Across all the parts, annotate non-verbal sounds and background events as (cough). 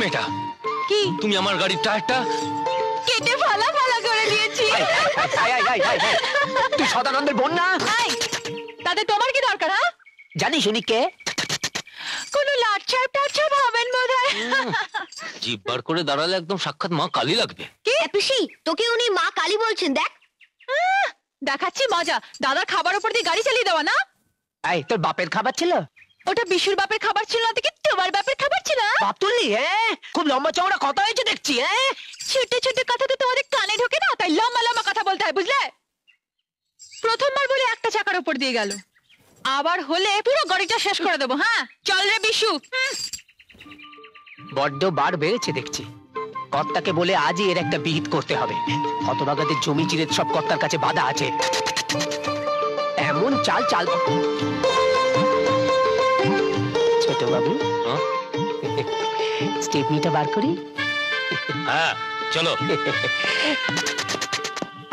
মেয়েটা কি? তুমি আমার গাড়ির টায়ারটা কেটে ফালা ফালা করে দিয়েছি। তুই সদানন্দের বোন না? তাতে তোমার কি দরকার হ্যাঁ? জানিস উনি কে? কোনো হয় (laughs) জিভ বার করে দাঁড়ালে একদম সাক্ষাৎ মা কালি লাগবে। কি? পিসি তোকে উনি মা কালী বলছেন দেখ। দেখাচ্ছি মজা। দাদার খাবার উপর দিয়ে গাড়ি চালিয়ে দেওয়া না? এই তোর বাপের খাবার ছিল? ওটা বিশুর বাপের খাবার ছিল না থেকে তোমার বাপের খাবার ছিল? না? বাপ তুললি হ্যাঁ খুব লম্বা চওড়া কথা হয়েছে দেখছি হ্যাঁ ছোট ছোট কথা তো তোমাদের কানে ঢোকে না তাই লম্বা লম্বা কথা বলতে হয় বুঝলে? প্রথমবার বলে একটা চাকার উপর দিয়ে গেল। আবার হলে পুরো গাড়িটা শেষ করে দেবো হ্যাঁ? চল রে বিশু। হুম। বড্ড বার বেড়েছে দেখছি। কর্তাকে বলে আজই এর একটা বিহিত করতে হবে। হতভাগাদের জমি চিরে সব কর্তার কাছে বাধা আছে। এমন চাল চাল ছোট বাবু হ্যাঁ? স্টেপনিটা বার করি? হ্যাঁ চলো।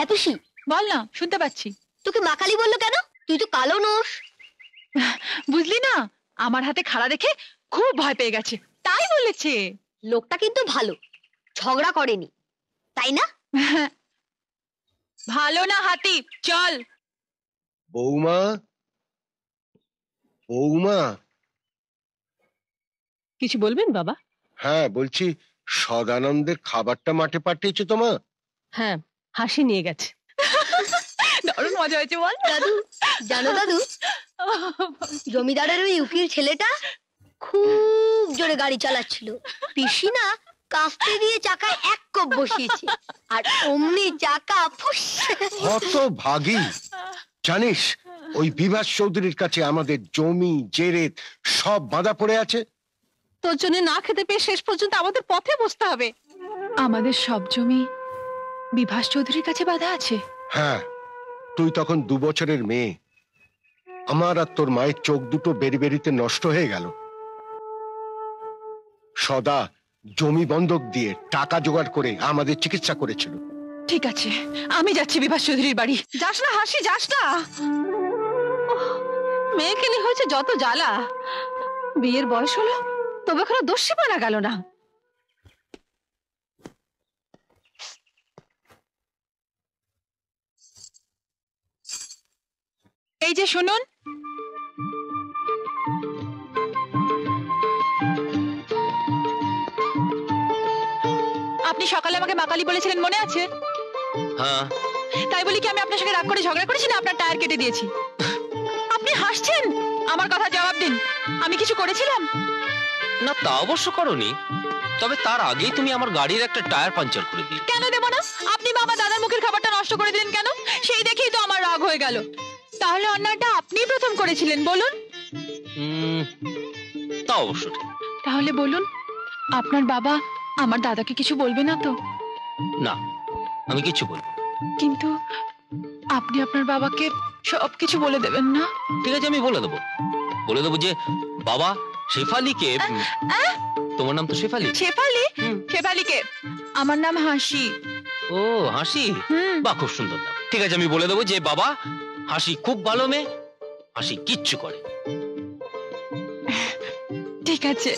পিসি বল না শুনতে পাচ্ছি। তোকে মা কালী বলল কেন? তুই তো কালো নোস বুঝলি না আমার হাতে খাড়া দেখে খুব ভয় পেয়ে গেছে। তাই বলেছে। লোকটা কিন্তু ভালো ঝগড়া করেনি তাই না? (laughs) ভালো না হাতি চল। বৌমা বৌমা। কিছু বলবেন বাবা? হ্যাঁ বলছি সদানন্দের খাবারটা মাঠে পাঠিয়েছে তোমা হ্যাঁ হাসি নিয়ে গেছে। (laughs) দারুণ মজা হয়েছে বল। দাদু জানো দাদু (laughs) জমিদারের ওই উকিল ছেলেটা খুব জোরে গাড়ি চালাচ্ছিল। পিসি না কাস্তে দিয়ে চাকায় এক কোপ বসিয়েছে আর অমনি চাকা ফুস। কত ভাগী। জানিস ওই বিভাস চৌধুরীর কাছে আমাদের জমি জেরেত সব বাঁধা পড়ে আছে। তোর জন্য না খেতে পেয়ে শেষ পর্যন্ত আমাদের পথে বসতে হবে। আমাদের সব জমি বিভাস চৌধুরীর কাছে বাধা আছে। হ্যাঁ তুই তখন দু বছরের মেয়ে। আমার আর তোর মায়ের চোখ দুটো বেরি বেরিতে নষ্ট হয়ে গেল। সদা জমি বন্ধক দিয়ে টাকা জোগাড় করে আমাদের চিকিৎসা করেছিল। ঠিক আছে, আমি যাচ্ছি বিভাস চৌধুরীর বাড়ি। যাস না, হাসি, যাস না। মেয়েকে নিয়ে হয়েছে যত জ্বালা। বিয়ের বয়স হলো, তবে এখনও দোষী পানা গেল না। এই যে শুনুন আপনি সকালে আমাকে মাকালি বলেছিলেন মনে আছে? হ্যাঁ। তাই বলি কি আমি আপনার সঙ্গে রাগ করে ঝগড়া করেছি না আপনার টায়ার কেটে দিয়েছি। আপনি হাসছেন? আমার কথা জবাব দিন। আমি কিছু করেছিলাম? না তা অবশ্য করনি। তবে তার আগেই তুমি আমার গাড়ির একটা টায়ার পাঞ্চার করে দিলে। কেন দেব না? আপনি বাবা দাদার মুখের খাবারটা নষ্ট করে দিলেন কেন? সেই দেখেই তো আমার রাগ হয়ে গেল। তাহলে অন্যায়টা আপনিই প্রথম করেছিলেন বলুন। তা অবশ্য ঠিক। তাহলে বলুন আপনার বাবা আমার দাদাকে কিছু বলবে না তো? না আমি কিছু বলব কিন্তু আপনি আপনার বাবাকে সব কিছু বলে দেবেন না? ঠিক আছে আমি বলে দেবো। বলে দেবো যে বাবা শেফালিকে তোমার নাম তো শেফালি? শেফালি? শেফালিকে। আমার নাম হাসি। ও হাসি? বা খুব সুন্দর নাম। ঠিক আছে আমি বলে দেবো যে বাবা হাসি খুব ভালো মেয়ে হাসি কিচ্ছু করে ঠিক আছে।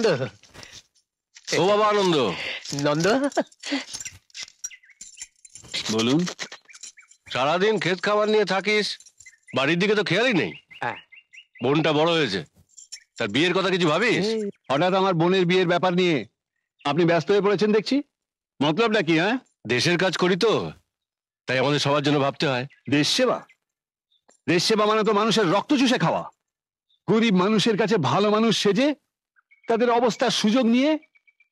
আনন্দ ও বাবা আনন্দ নন্দ? বলুন সারাদিন ক্ষেত খাবার নিয়ে থাকিস বাড়ির দিকে তো খেয়ালই নেই। হ্যাঁ। বোনটা বড় হয়েছে। তার বিয়ের কথা কিছু ভাবিস? হঠাৎ আমার বোনের বিয়ের ব্যাপার নিয়ে আপনি ব্যস্ত হয়ে পড়েছেন দেখছি। মতলবটা কি হ্যাঁ? দেশের কাজ করি তো তাই আমাদের সবার জন্য ভাবতে হয়। দেশ সেবা? দেশ সেবা মানে তো মানুষের রক্ত চুষে খাওয়া। গরিব মানুষের কাছে ভালো মানুষ সেজে তাদের অবস্থার সুযোগ নিয়ে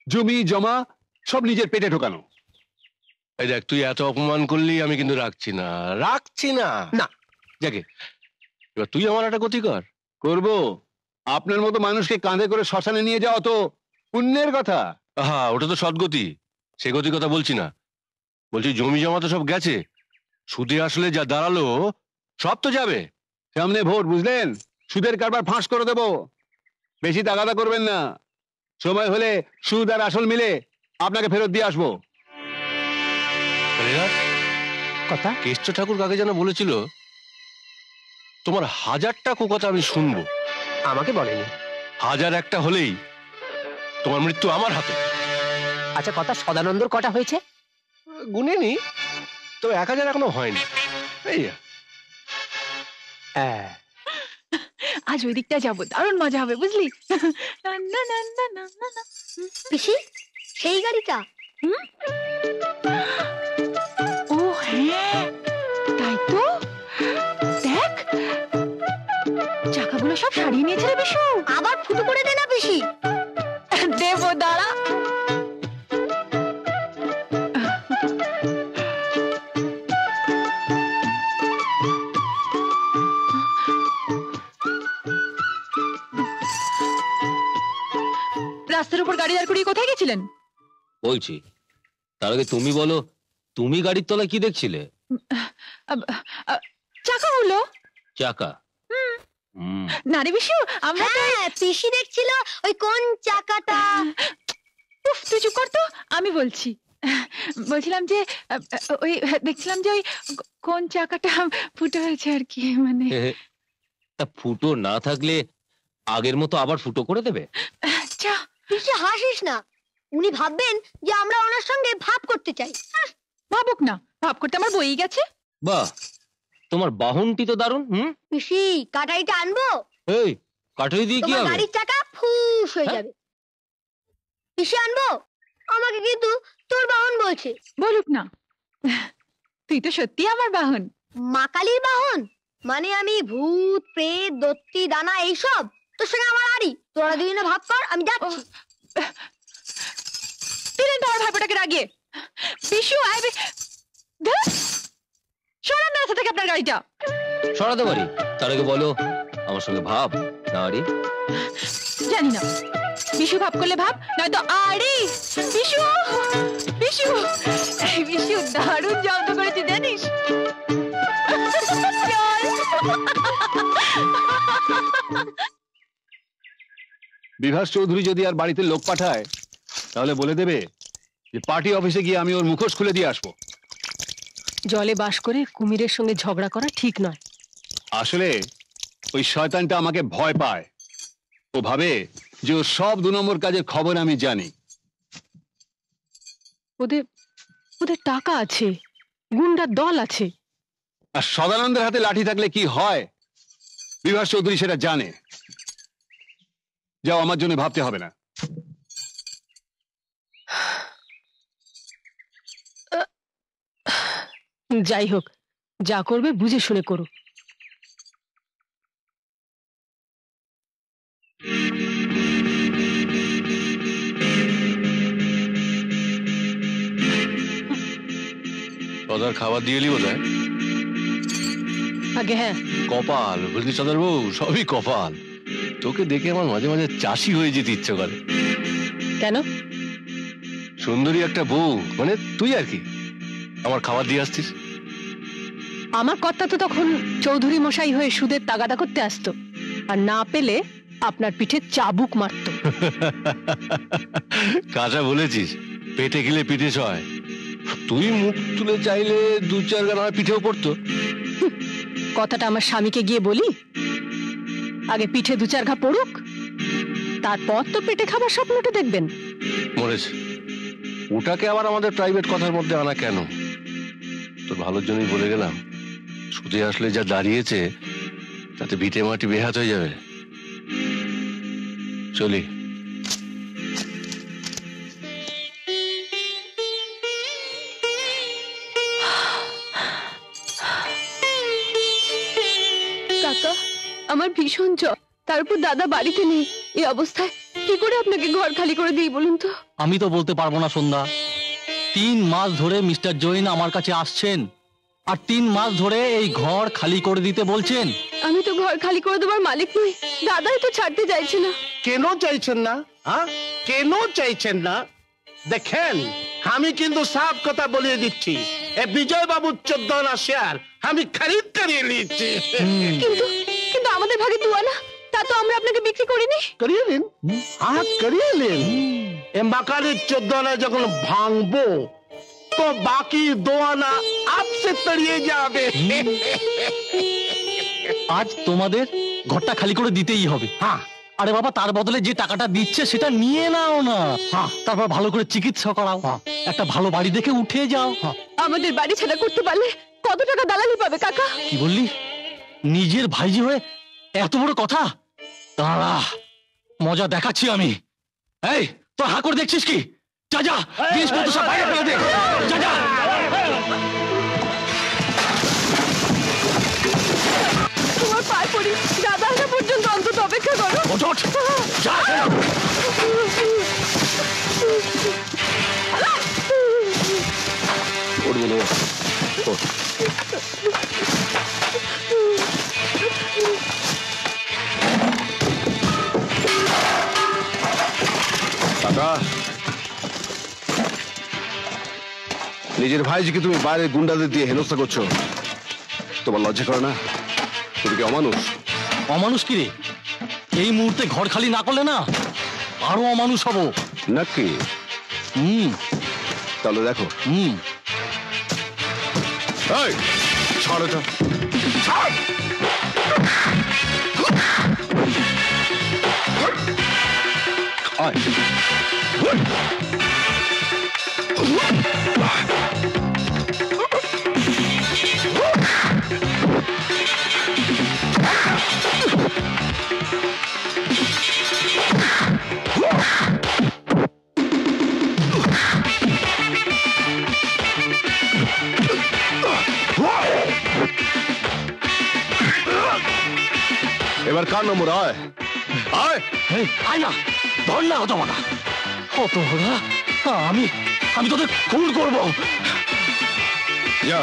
জমি জমা সব নিজের পেটে ঢোকানো। এই দেখ তুই এত অপমান করলি আমি কিন্তু রাখছি না। রাখছি না? না। যাকে এবার তুই আমার একটা গতি কর। করব। আপনার মতো মানুষকে কাঁধে করে শ্মশানে নিয়ে যাওয়া তো পুণ্যের কথা। হ্যাঁ ওটা তো সদ্গতি। সে গতির কথা বলছি না। বলছি জমি জমা তো সব গেছে। সুদে আসলে যা দাঁড়াল সব তো যাবে। সামনে ভোট বুঝলেন? সুদের কারবার ফাঁস করে দেব। বেশি তাগাদা করবেন না। সময় হলে সুদ আর আসল মিলে আপনাকে ফেরত দিয়ে আসব। কথা? কেষ্ট ঠাকুর কাকে যেন বলেছিল তোমার হাজারটা কথা আমি শুনব। আমাকে বলেনি। হাজার একটা হলেই তোমার মৃত্যু আমার হাতে। আচ্ছা কথা সদানন্দর কটা হয়েছে? গুনেনি তো এক হাজার এখনও হয়নি। এই হ্যাঁ। আজ ওই দিকটা যাব দারুণ মজা হবে বুঝলি? পিসি সেই গাড়িটা। ও হ্যাঁ তাই তো? দেখ চাকাগুলো সব সারিয়ে নিয়েছে রে বিশু। আবার ফুটো করে দে না পিসি। দেব দাঁড়া। রাস্তার উপর গাড়ি দাঁড় করিয়ে কোথায় গেছিলেন? বলছি তার আগে তুমি বলো তুমি গাড়ির তলায় কি দেখছিলে? চাকা হলো। চাকা? হুম। না বিশু আমরা তো হ্যাঁ পিসি দেখছিল ওই কোন চাকাটা। উফ তুই চুপ কর তো আমি বলছি। বলছিলাম যে ওই দেখছিলাম যে ওই কোন চাকাটা ফুটো হয়েছে আর কি মানে। তা ফুটো না থাকলে আগের মতো আবার ফুটো করে দেবে? চা পিসি হাসিস না? উনি ভাববেন যে আমরা ওনার সঙ্গে ভাব করতে চাই। ভাবুক না। ভাব করতে আমার বই গেছে। বাহ তোমার বাহনটি তো দারুণ হুম? পিসি কাটাইটা আনব? এই কাঠারি দিয়ে কি হবে? গাড়ির চাকা ফুস হয়ে হ্যাঁ? যাবে। পিসি আনব? আমাকে কিন্তু তোর বাহন বলছে। বলুক না। তুই তো সত্যি আমার বাহন। মাকালির বাহন? মানে আমি ভূত প্রেত দত্তি দানা এইসব? তোর সঙ্গে আমার আড়ি। তোরা দুজনে ভাব কর আমি যাচ্ছি। দিলেন তো আমার ভাইপোটাকে রাগিয়ে। বিশু আই সরান না রাস্তা থেকে আপনার গাড়িটা। সরাতে পারি তার আগে বলো আমার সঙ্গে ভাব না আরে জানি না। বিশু ভাব করলে ভাব নয়তো আরে বিশু বিশু এই বিশু দারুণ জব্দ করেছি জানিস? চল বিভাস চৌধুরী যদি আর বাড়িতে লোক পাঠায় তাহলে বলে দেবে যে পার্টি অফিসে গিয়ে আমি ওর মুখোশ খুলে দিয়ে আসব। জলে বাস করে কুমিরের সঙ্গে ঝগড়া করা ঠিক নয়। আসলে ওই শয়তানটা আমাকে ভয় পায়। ও ভাবে যে ওর সব দু নম্বর কাজের খবর আমি জানি। ওদের ওদের টাকা আছে গুন্ডার দল আছে। আর সদানন্দের হাতে লাঠি থাকলে কি হয়? বিভাস চৌধুরী সেটা জানে। যাও আমার জন্য ভাবতে হবে না। যাই হোক যা করবে বুঝে শুনে করো। সদার খাবার দিয়ে এলি বোধহয়? আগে হ্যাঁ। কপাল বুঝলি সদার বউ সবই কপাল। তোকে দেখে আমার মাঝে মাঝে চাষি হয়ে যেতে ইচ্ছে করে। কেন? সুন্দরী একটা বউ মানে তুই আর কি। আমার খাবার দিয়ে আসছিস আমার কর্তা তো তখন চৌধুরী মশাই হয়ে সুদের তাগাদা করতে আসতো। আর না পেলে আপনার পিঠে চাবুক মারতো। (laughs) কাঁচা বলেছিস পেটে গেলে পিঠে সয়। তুই মুখ তুলে চাইলে দু চার গান আমার পিঠেও পড়তো। কথাটা আমার স্বামীকে গিয়ে বলি। আগে পিঠে দু চার ঘা পড়ুক, তারপর তো পেটে খাবার স্বপ্নটা দেখবেন। ওটাকে আবার আমাদের প্রাইভেট কথার মধ্যে আনা কেন? তোর ভালোর জন্যই বলে গেলাম, সুদে আসলে যা দাঁড়িয়েছে, তাতে ভিটে মাটি বেহাত হয়ে যাবে। চলি। ভীষণ জ্বর। তারপর দাদা বাড়িতে নেই। এই অবস্থায় কি করে আপনাকে ঘর খালি করে দিই বলুন তো? আমি তো বলতে পারব না সন্ধ্যা। তিন মাস ধরে মিস্টার জৈন আমার কাছে আসছেন। আর তিন মাস ধরে এই ঘর খালি করে দিতে বলছেন। আমি তো ঘর খালি করে দেবার মালিক নই। দাদাই তো ছাড়তে চাইছে না। কেন চাইছেন না হ্যাঁ কেন চাইছেন না? দেখেন আমি কিন্তু সাফ কথা বলিয়ে দিচ্ছি। এ বিজয় বাবুর চোদ্দ আনা শেয়ার আমি খরিদ করিয়ে নিচ্ছি কিন্তু আমাদের ভাগে দুয়া না তা তো আমরা আপনাকে বিক্রি করিনি। করিয়ে নিন হ্যাঁ করিয়ে নিন এ মাকানের চোদ্দ আনা যখন ভাঙবো তো বাকি দো আনা আপসে তড়িয়ে যাবে। আজ তোমাদের ঘরটা খালি করে দিতেই হবে। হ্যাঁ। আরে বাবা তার বদলে যে টাকাটা দিচ্ছে সেটা নিয়ে নাও না। হ্যাঁ। তারপর ভালো করে চিকিৎসা করাও। হ্যাঁ। একটা ভালো বাড়ি দেখে উঠে যাও। আমাদের বাড়ি ছাড়া করতে পারলে কত টাকা দালালি পাবে কাকা? কি বললি? নিজের ভাইজি হয়ে এত বড় কথা? দাঁড়া মজা দেখাচ্ছি আমি। এই তোর হা করে দেখছিস কি? যা যা জিনিসপত্র সব বাইরে ফেলে দে। যা যা। তোমার পায়ে পড়ি। দাদা আসা পর্যন্ত অন্তত অপেক্ষা করো। ওঠ। যা ওঠ। নিজের ভাইজিকে তুমি বাইরে গুন্ডাদের দিয়ে হেনস্থা করছ। তোমার লজ্জা করে না? তুমি কি অমানুষ? অমানুষ কি রে? এই মুহূর্তে ঘর খালি না করলে না আরও অমানুষ হব। নাকি? হুম। তাহলে দেখো। হুম। এই ছাড় এটা। আয়। এবার কার নম্বর আয় আয় এই, আয় না ধর না অত বড়া অত বড়া আমি আমি তোদের খুন করব। যা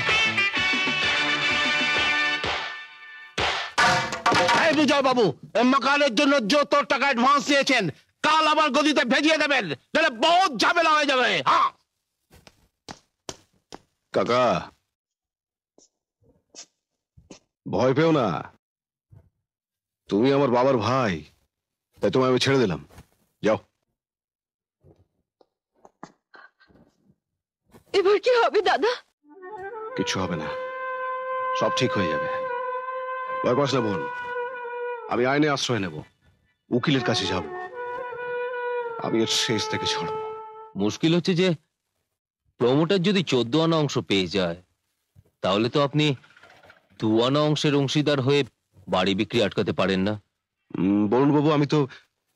বিজয় বাবু মকানের জন্য যত টাকা অ্যাডভান্স দিয়েছেন কাল আবার গদিতে ভেজিয়ে দেবেন নাহলে বহুত ঝামেলা হয়ে যাবে। হ্যাঁ। কাকা ভয় পেও না। তুমি আমার বাবার ভাই তাই তোমায় আমি ছেড়ে দিলাম। যাও। এবার কি হবে দাদা? কিছু হবে না। সব ঠিক হয়ে যাবে। ভয় পাস না বোন। আমি আইনে আশ্রয় নেব। উকিলের কাছে যাব। আমি এর শেষ থেকে ছাড়বো। মুশকিল হচ্ছে যে প্রমোটার যদি চোদ্দ আনা অংশ পেয়ে যায় তাহলে তো আপনি দু আনা অংশের অংশীদার হয়ে বাড়ি বিক্রি আটকাতে পারেন না। বরুণ বাবু আমি তো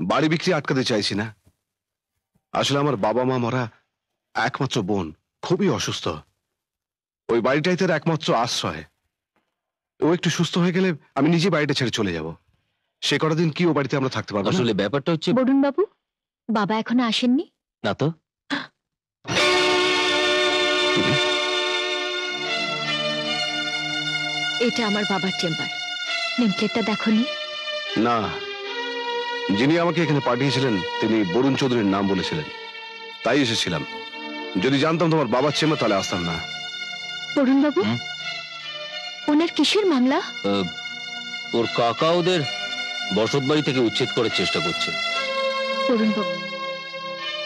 বাড়ি বিক্রি আটকাতে চাইছি না। আসলে আমার বাবা মা মরা একমাত্র বোন। খুবই অসুস্থ। ওই বাড়িটাই তার একমাত্র আশ্রয়। ও একটু সুস্থ হয়ে গেলে আমি নিজে বাড়িটা ছেড়ে চলে যাব। সে কটা দিন কি ও বাড়িতে আমরা থাকতে পারব না? আসলে ব্যাপারটা হচ্ছে বরুণ বাবু বাবা এখনও আসেননি? না তো। এটা আমার বাবার চেম্বার। নেমপ্লেটটা দেখোনি? না। যিনি আমাকে এখানে পাঠিয়েছিলেন তিনি বরুণ চৌধুরীর নাম বলেছিলেন। তাই এসেছিলাম। যদি জানতাম তোমার বাবার চেম্বার তাহলে আসতাম না। বরুণ বাবু হুম? ওনার কিসের মামলা? আহ, ওর কাকা ওদের বসত বাড়ি থেকে উচ্ছেদ করার চেষ্টা করছে। বরুণ বাবু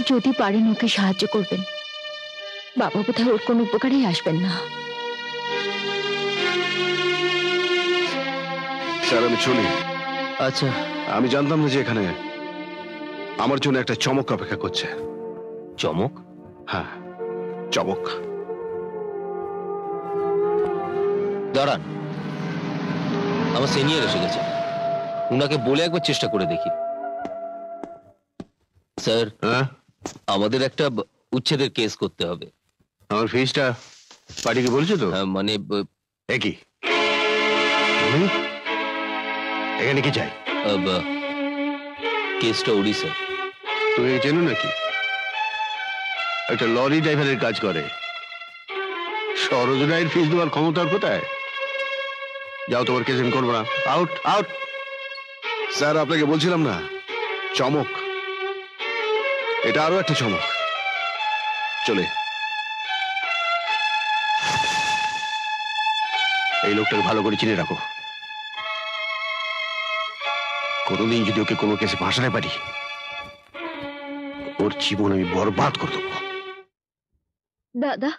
যদি পারেন ওকে সাহায্য করবেন। বাবা বোধহয় ওর কোনো উপকারেই আসবেন না। স্যার আমি চলি আচ্ছা। আমি জানতাম না যে এখানে আমার জন্য একটা চমক অপেক্ষা করছে। চমক? হ্যাঁ চমক। দাঁড়ান আমার সিনিয়র এসে গেছে। উনাকে বলে একবার চেষ্টা করে দেখি। স্যার হ্যাঁ? আমাদের একটা উচ্ছেদের কেস করতে হবে। আমার ফিসটা পার্টিকে বলছো তো? হ্যাঁ, মানে ব- একই এখানে কি চাই? আহ, ব- কেসটা ওড়িশা তুমি একে চেনো নাকি? একটা লরি ড্রাইভারের কাজ করে। সরোজ রায়ের ফিস দেওয়ার ক্ষমতার কোথায়? যাও তোমার কেস করব না। আউট আউট স্যার আপনাকে বলছিলাম না চমক। এটা আরও একটা চমক। চলে। এই লোকটাকে ভালো করে চিনে রাখো। কোনোদিন যদি ওকে কোনো কেসে ফাঁসাতে পারি ওর জীবন আমি বরবাদ করে দেবো। দাদা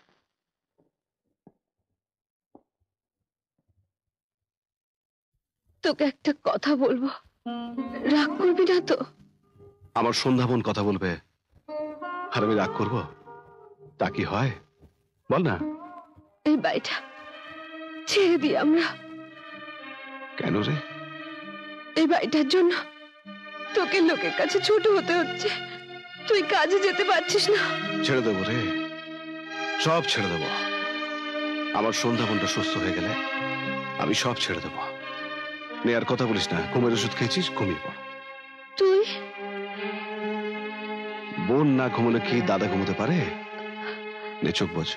তোকে একটা কথা বলব। রাগ করবি না তো? আমার সন্ধ্যাবন কথা বলবে। আর আমি রাগ করব? তা কি হয়? বল না। এই বাড়িটা ছেড়ে দিই আমরা। কেন রে? এই বাড়িটার জন্য তোকে লোকের কাছে ছোট হতে হচ্ছে। তুই কাজে যেতে পারছিস না। ছেড়ে দেবো রে। সব ছেড়ে দেব। আমার সন্ধ্যাবনটা সুস্থ হয়ে গেলে আমি সব ছেড়ে দেবো। নে আর কথা বলিস না। ঘুমের ওষুধ খেয়েছিস? ঘুমিয়ে পড়। তুই? বোন না ঘুমোলে কি দাদা ঘুমোতে পারে? নে চোখ বোঝ।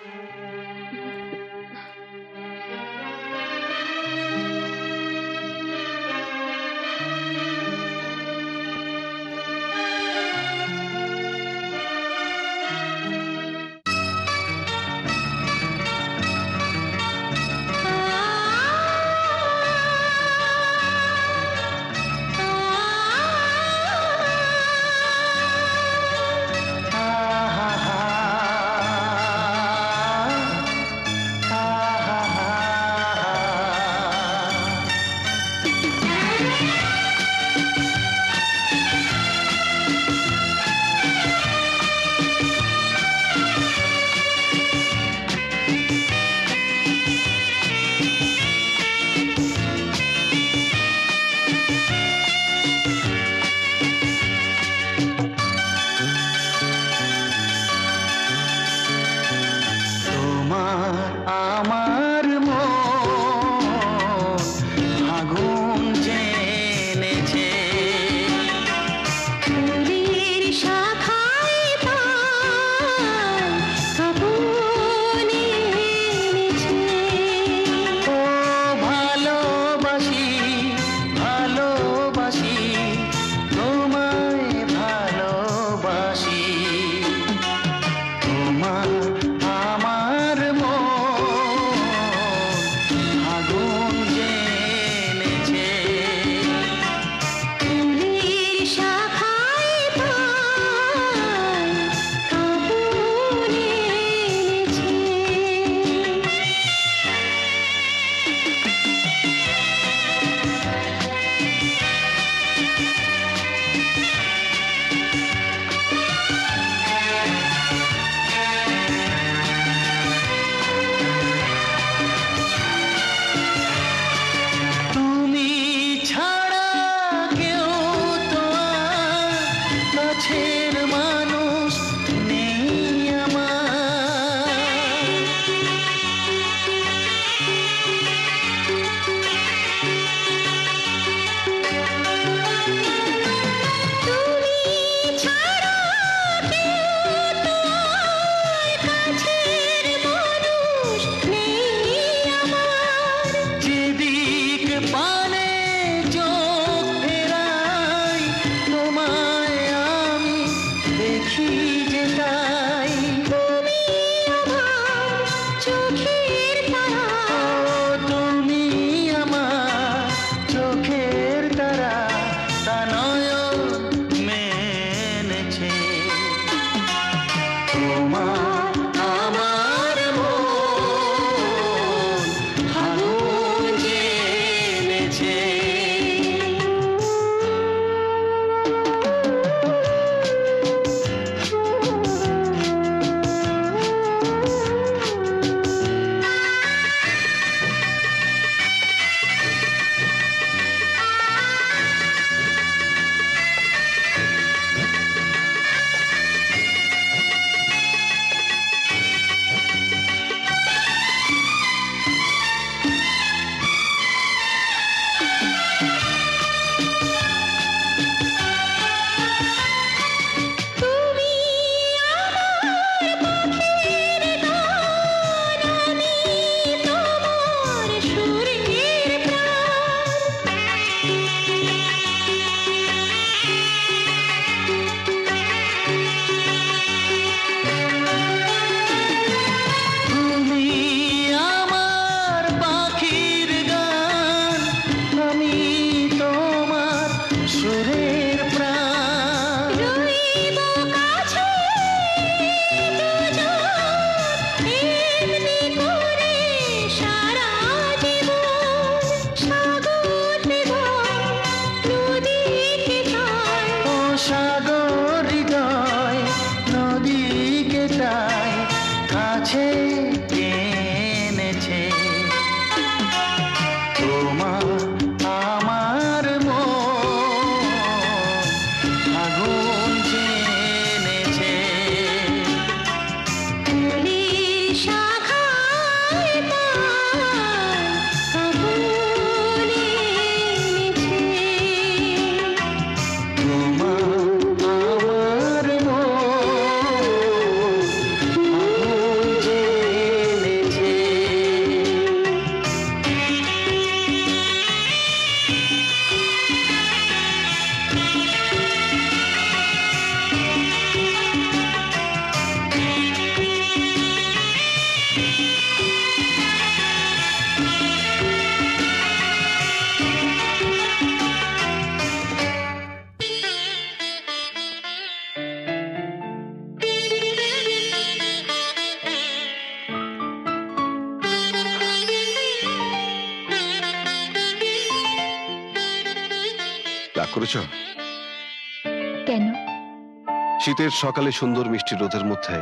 শীতের সকালে সুন্দর মিষ্টি রোদের মধ্যে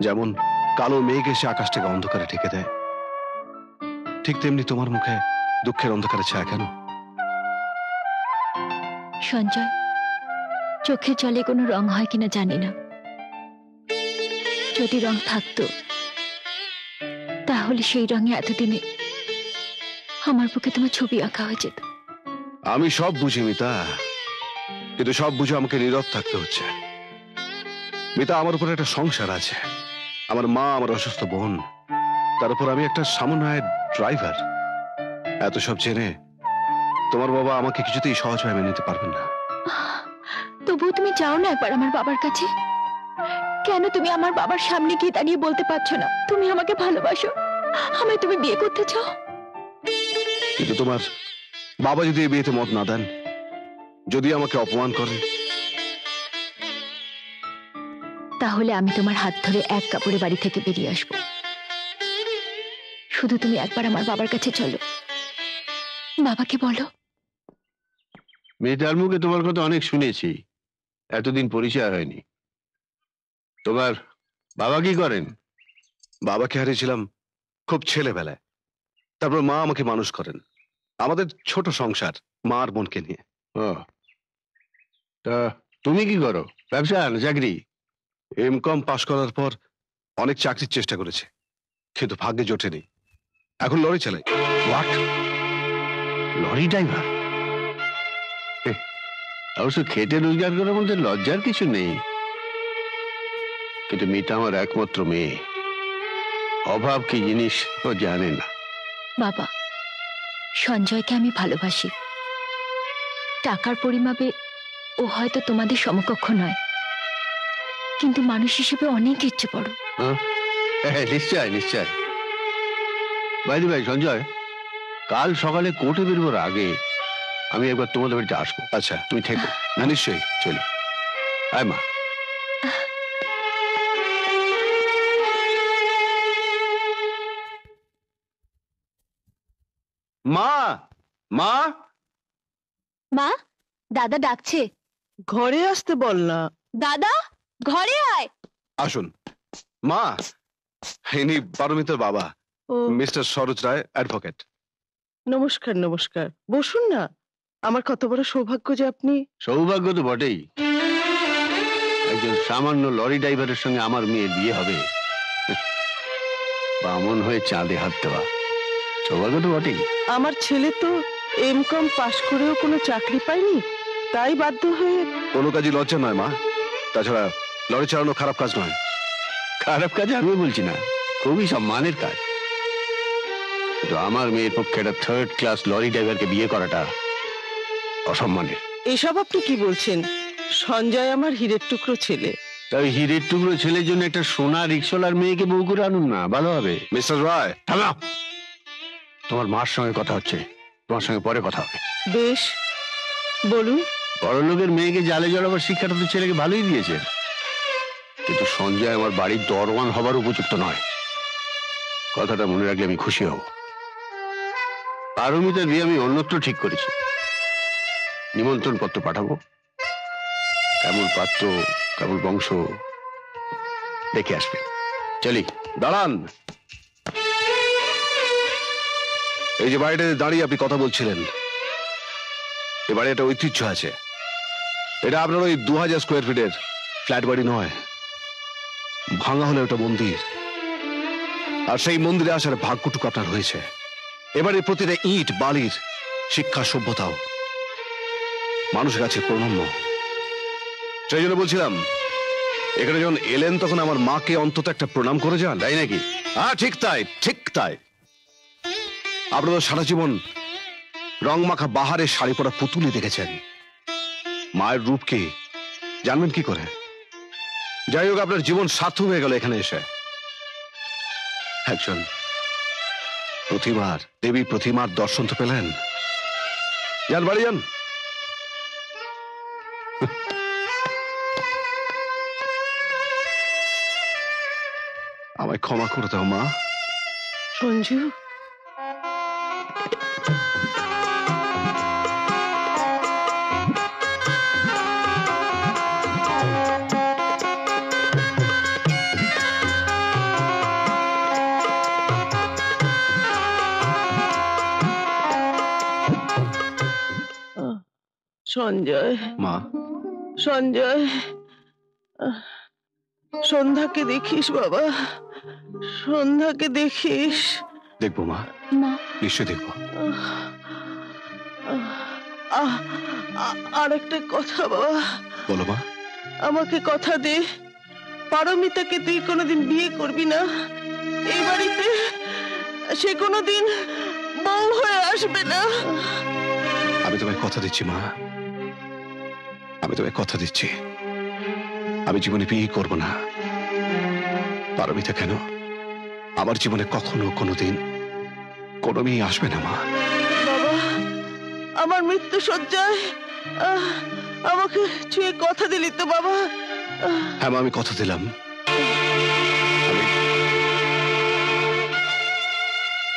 যেমন কালো মেঘ এসে আকাশটাকে অন্ধকারে ঢেকে দেয় ঠিক তেমনি তোমার মুখে দুঃখের অন্ধকারে ছায়া কেন? সঞ্জয় চোখের জলে কোনো রং হয় কিনা জানি না। যদি রং থাকতো তাহলে সেই রঙে এতদিনে আমার বুকে তোমার ছবি আঁকা হয়ে যেত। আমি সব বুঝি মিতা। কিন্তু সব বুঝে আমাকে নীরব থাকতে হচ্ছে। মিতা আমার উপর একটা সংসার আছে। আমার মা আমার অসুস্থ বোন। তার উপর আমি একটা সামান্য ড্রাইভার। এত সব জেনে তোমার বাবা আমাকে কিছুতেই সহজভাবে নিতে পারবেন না। তবুও তুমি যাও না একবার আমার বাবার কাছে। কেন তুমি আমার বাবার সামনে গিয়ে দাঁড়িয়ে বলতে পারছ না? তুমি আমাকে ভালোবাসো। আমায় তুমি বিয়ে করতে চাও? কিন্তু তোমার বাবা যদি এই বিয়েতে মত না দেন যদি আমাকে অপমান করেন তাহলে আমি তোমার হাত ধরে এক কাপড়ে বাড়ি থেকে বেরিয়ে আসব। শুধু তুমি একবার আমার বাবার কাছে চলো। বাবাকে বলো। মেয়েটার মুখে তোমার কথা অনেক শুনেছি। এতদিন পরিচয় হয়নি। তোমার বাবা কি করেন? বাবাকে হারিয়েছিলাম খুব ছেলেবেলায়। তারপর মা আমাকে মানুষ করেন। আমাদের ছোট সংসার মা আর বোনকে নিয়ে। তা তুমি কি করো? ব্যবসা না চাকরি? এম কম পাশ করার পর অনেক চাকরির চেষ্টা করেছে কিন্তু ভাগ্যে জোটেনি এখন লরি চালাই। হোয়াট লরি ড্রাইভার অবশ্য খেটে রোজগার করার মধ্যে লজ্জার কিছু নেই। কিন্তু মেয়েটা আমার একমাত্র মেয়ে। অভাব কি জিনিস ও জানে না। বাবা সঞ্জয়কে আমি ভালোবাসি। টাকার পরিমাপে ও হয়তো তোমাদের সমকক্ষ নয়। কিন্তু মানুষ হিসেবে অনেক ইচ্ছে বড়। হ্যাঁ নিশ্চয় নিশ্চয়। বাইরে ভাই সঞ্জয় কাল সকালে কোর্টে বেরোবার আগে আমি একবার তোমাদের বাড়িতে আসব। আচ্ছা। তুমি থেকো। না নিশ্চয়ই। চলি। আয় মা। মা! মা! মা দাদা ডাকছে। ঘরে আসতে বল না। দাদা ঘরে আয়। আসুন। মা ইনি পারমিতার বাবা। ও। Mister Saroj Roy advocate. নমস্কার নমস্কার। বসুন না। আমার কত বড় সৌভাগ্য যে আপনি সৌভাগ্য তো বটেই। একজন সামান্য লরি ড্রাইভারের সঙ্গে আমার মেয়ে বিয়ে হবে। বামন হয়ে চাঁদে হাত দেওয়া। সৌভাগ্য তো বটেই। আমার ছেলে তো এম কম পাশ করেও কোনো চাকরি পায়নি? তাই বাধ্য হয়ে কোনো কাজই লজ্জা নয় মা। তাছাড়া লরি চালানো খারাপ কাজ নয়। খারাপ কাজ আমি বলছি না খুবই সম্মানের কাজ। কিন্তু আমার মেয়ের পক্ষে একটা থার্ড ক্লাস লরি ড্রাইভারকে বিয়ে করাটা অসম্মানের। এসব আপনি কি বলছেন? সঞ্জয় আমার হীরের টুকরো ছেলে। তাই হীরের টুকরো ছেলের জন্য একটা সোনা রিক্সলার মেয়েকে বউ করে আনুন না ভালো হবে। মিস্টার রায় থামাও তোমার মার সঙ্গে কথা হচ্ছে তোমার সঙ্গে পরে কথা হবে। বেশ বলুন। বড় লোকের মেয়েকে জালে জড়াবার শিক্ষাটা তো ছেলেকে ভালোই দিয়েছে। কিন্তু সঞ্জয় আমার বাড়ির দরওয়ান হবার উপযুক্ত নয়। কথাটা মনে রাখলে আমি খুশি হব। পারমিতার বিয়ে আমি অন্যত্র ঠিক করেছি। নিমন্ত্রণ পত্র পাঠাবো। কেমন পাত্র, কেমন বংশ, দেখে আসবে। চলি, দাঁড়ান। এই যে বাড়িটাতে দাঁড়িয়ে আপনি কথা বলছিলেন। এই বাড়ি একটা ঐতিহ্য আছে। এটা আপনার ওই দু হাজার স্কোয়ার ফিটের ফ্ল্যাট বাড়ি নয়। ভাঙা হলে ওটা মন্দির। আর সেই মন্দিরে আসার ভাগ্যটুকু আপনার হয়েছে। এবারে প্রতিটা ইট, বালির শিক্ষা সভ্যতাও মানুষের কাছে প্রণম্য। সেই জন্য বলছিলাম, এখানে যখন এলেন তখন আমার মাকে অন্তত একটা প্রণাম করে যান, তাই নাকি? হ্যাঁ ঠিক তাই ঠিক তাই। আপনারা সারা জীবন রং মাখা বাহারে শাড়ি পরা পুতুলি দেখেছেন। মায়ের রূপ কি? জানবেন কি করে? যাই হোক, আপনার জীবন সার্থক হয়ে গেল এখানে এসে। একজন প্রতিমার, দেবী প্রতিমার দর্শন তো পেলেন। যান, বাড়ি যান। আমায় ক্ষমা করে দাও, মা। সঞ্জু? সঞ্জয়। মা। সঞ্জয়। সন্ধ্যাকে দেখিস বাবা। সন্ধ্যাকে দেখিস। দেখব মা। মা। নিশ্চয় দেখব। আরেকটা কথা বাবা। বলো মা। আমাকে কথা দে। পারমিতাকে তুই কোনোদিন বিয়ে করবি না। এই বাড়িতে সে কোনোদিন বউ হয়ে আসবে না। আমি তোমায় কথা দিচ্ছি মা। আমি তোমায় কথা দিচ্ছি। আমি জীবনে বিয়ে করব না। পারমিতা কেন? আমার জীবনে কখনো কোনোদিন কোনো মেয়ে আসবে না মা। বাবা আমার মৃত্যু আহ, আমাকে ছুঁয়ে কথা দিলি তো বাবা। হ্যাঁ মা আমি কথা দিলাম।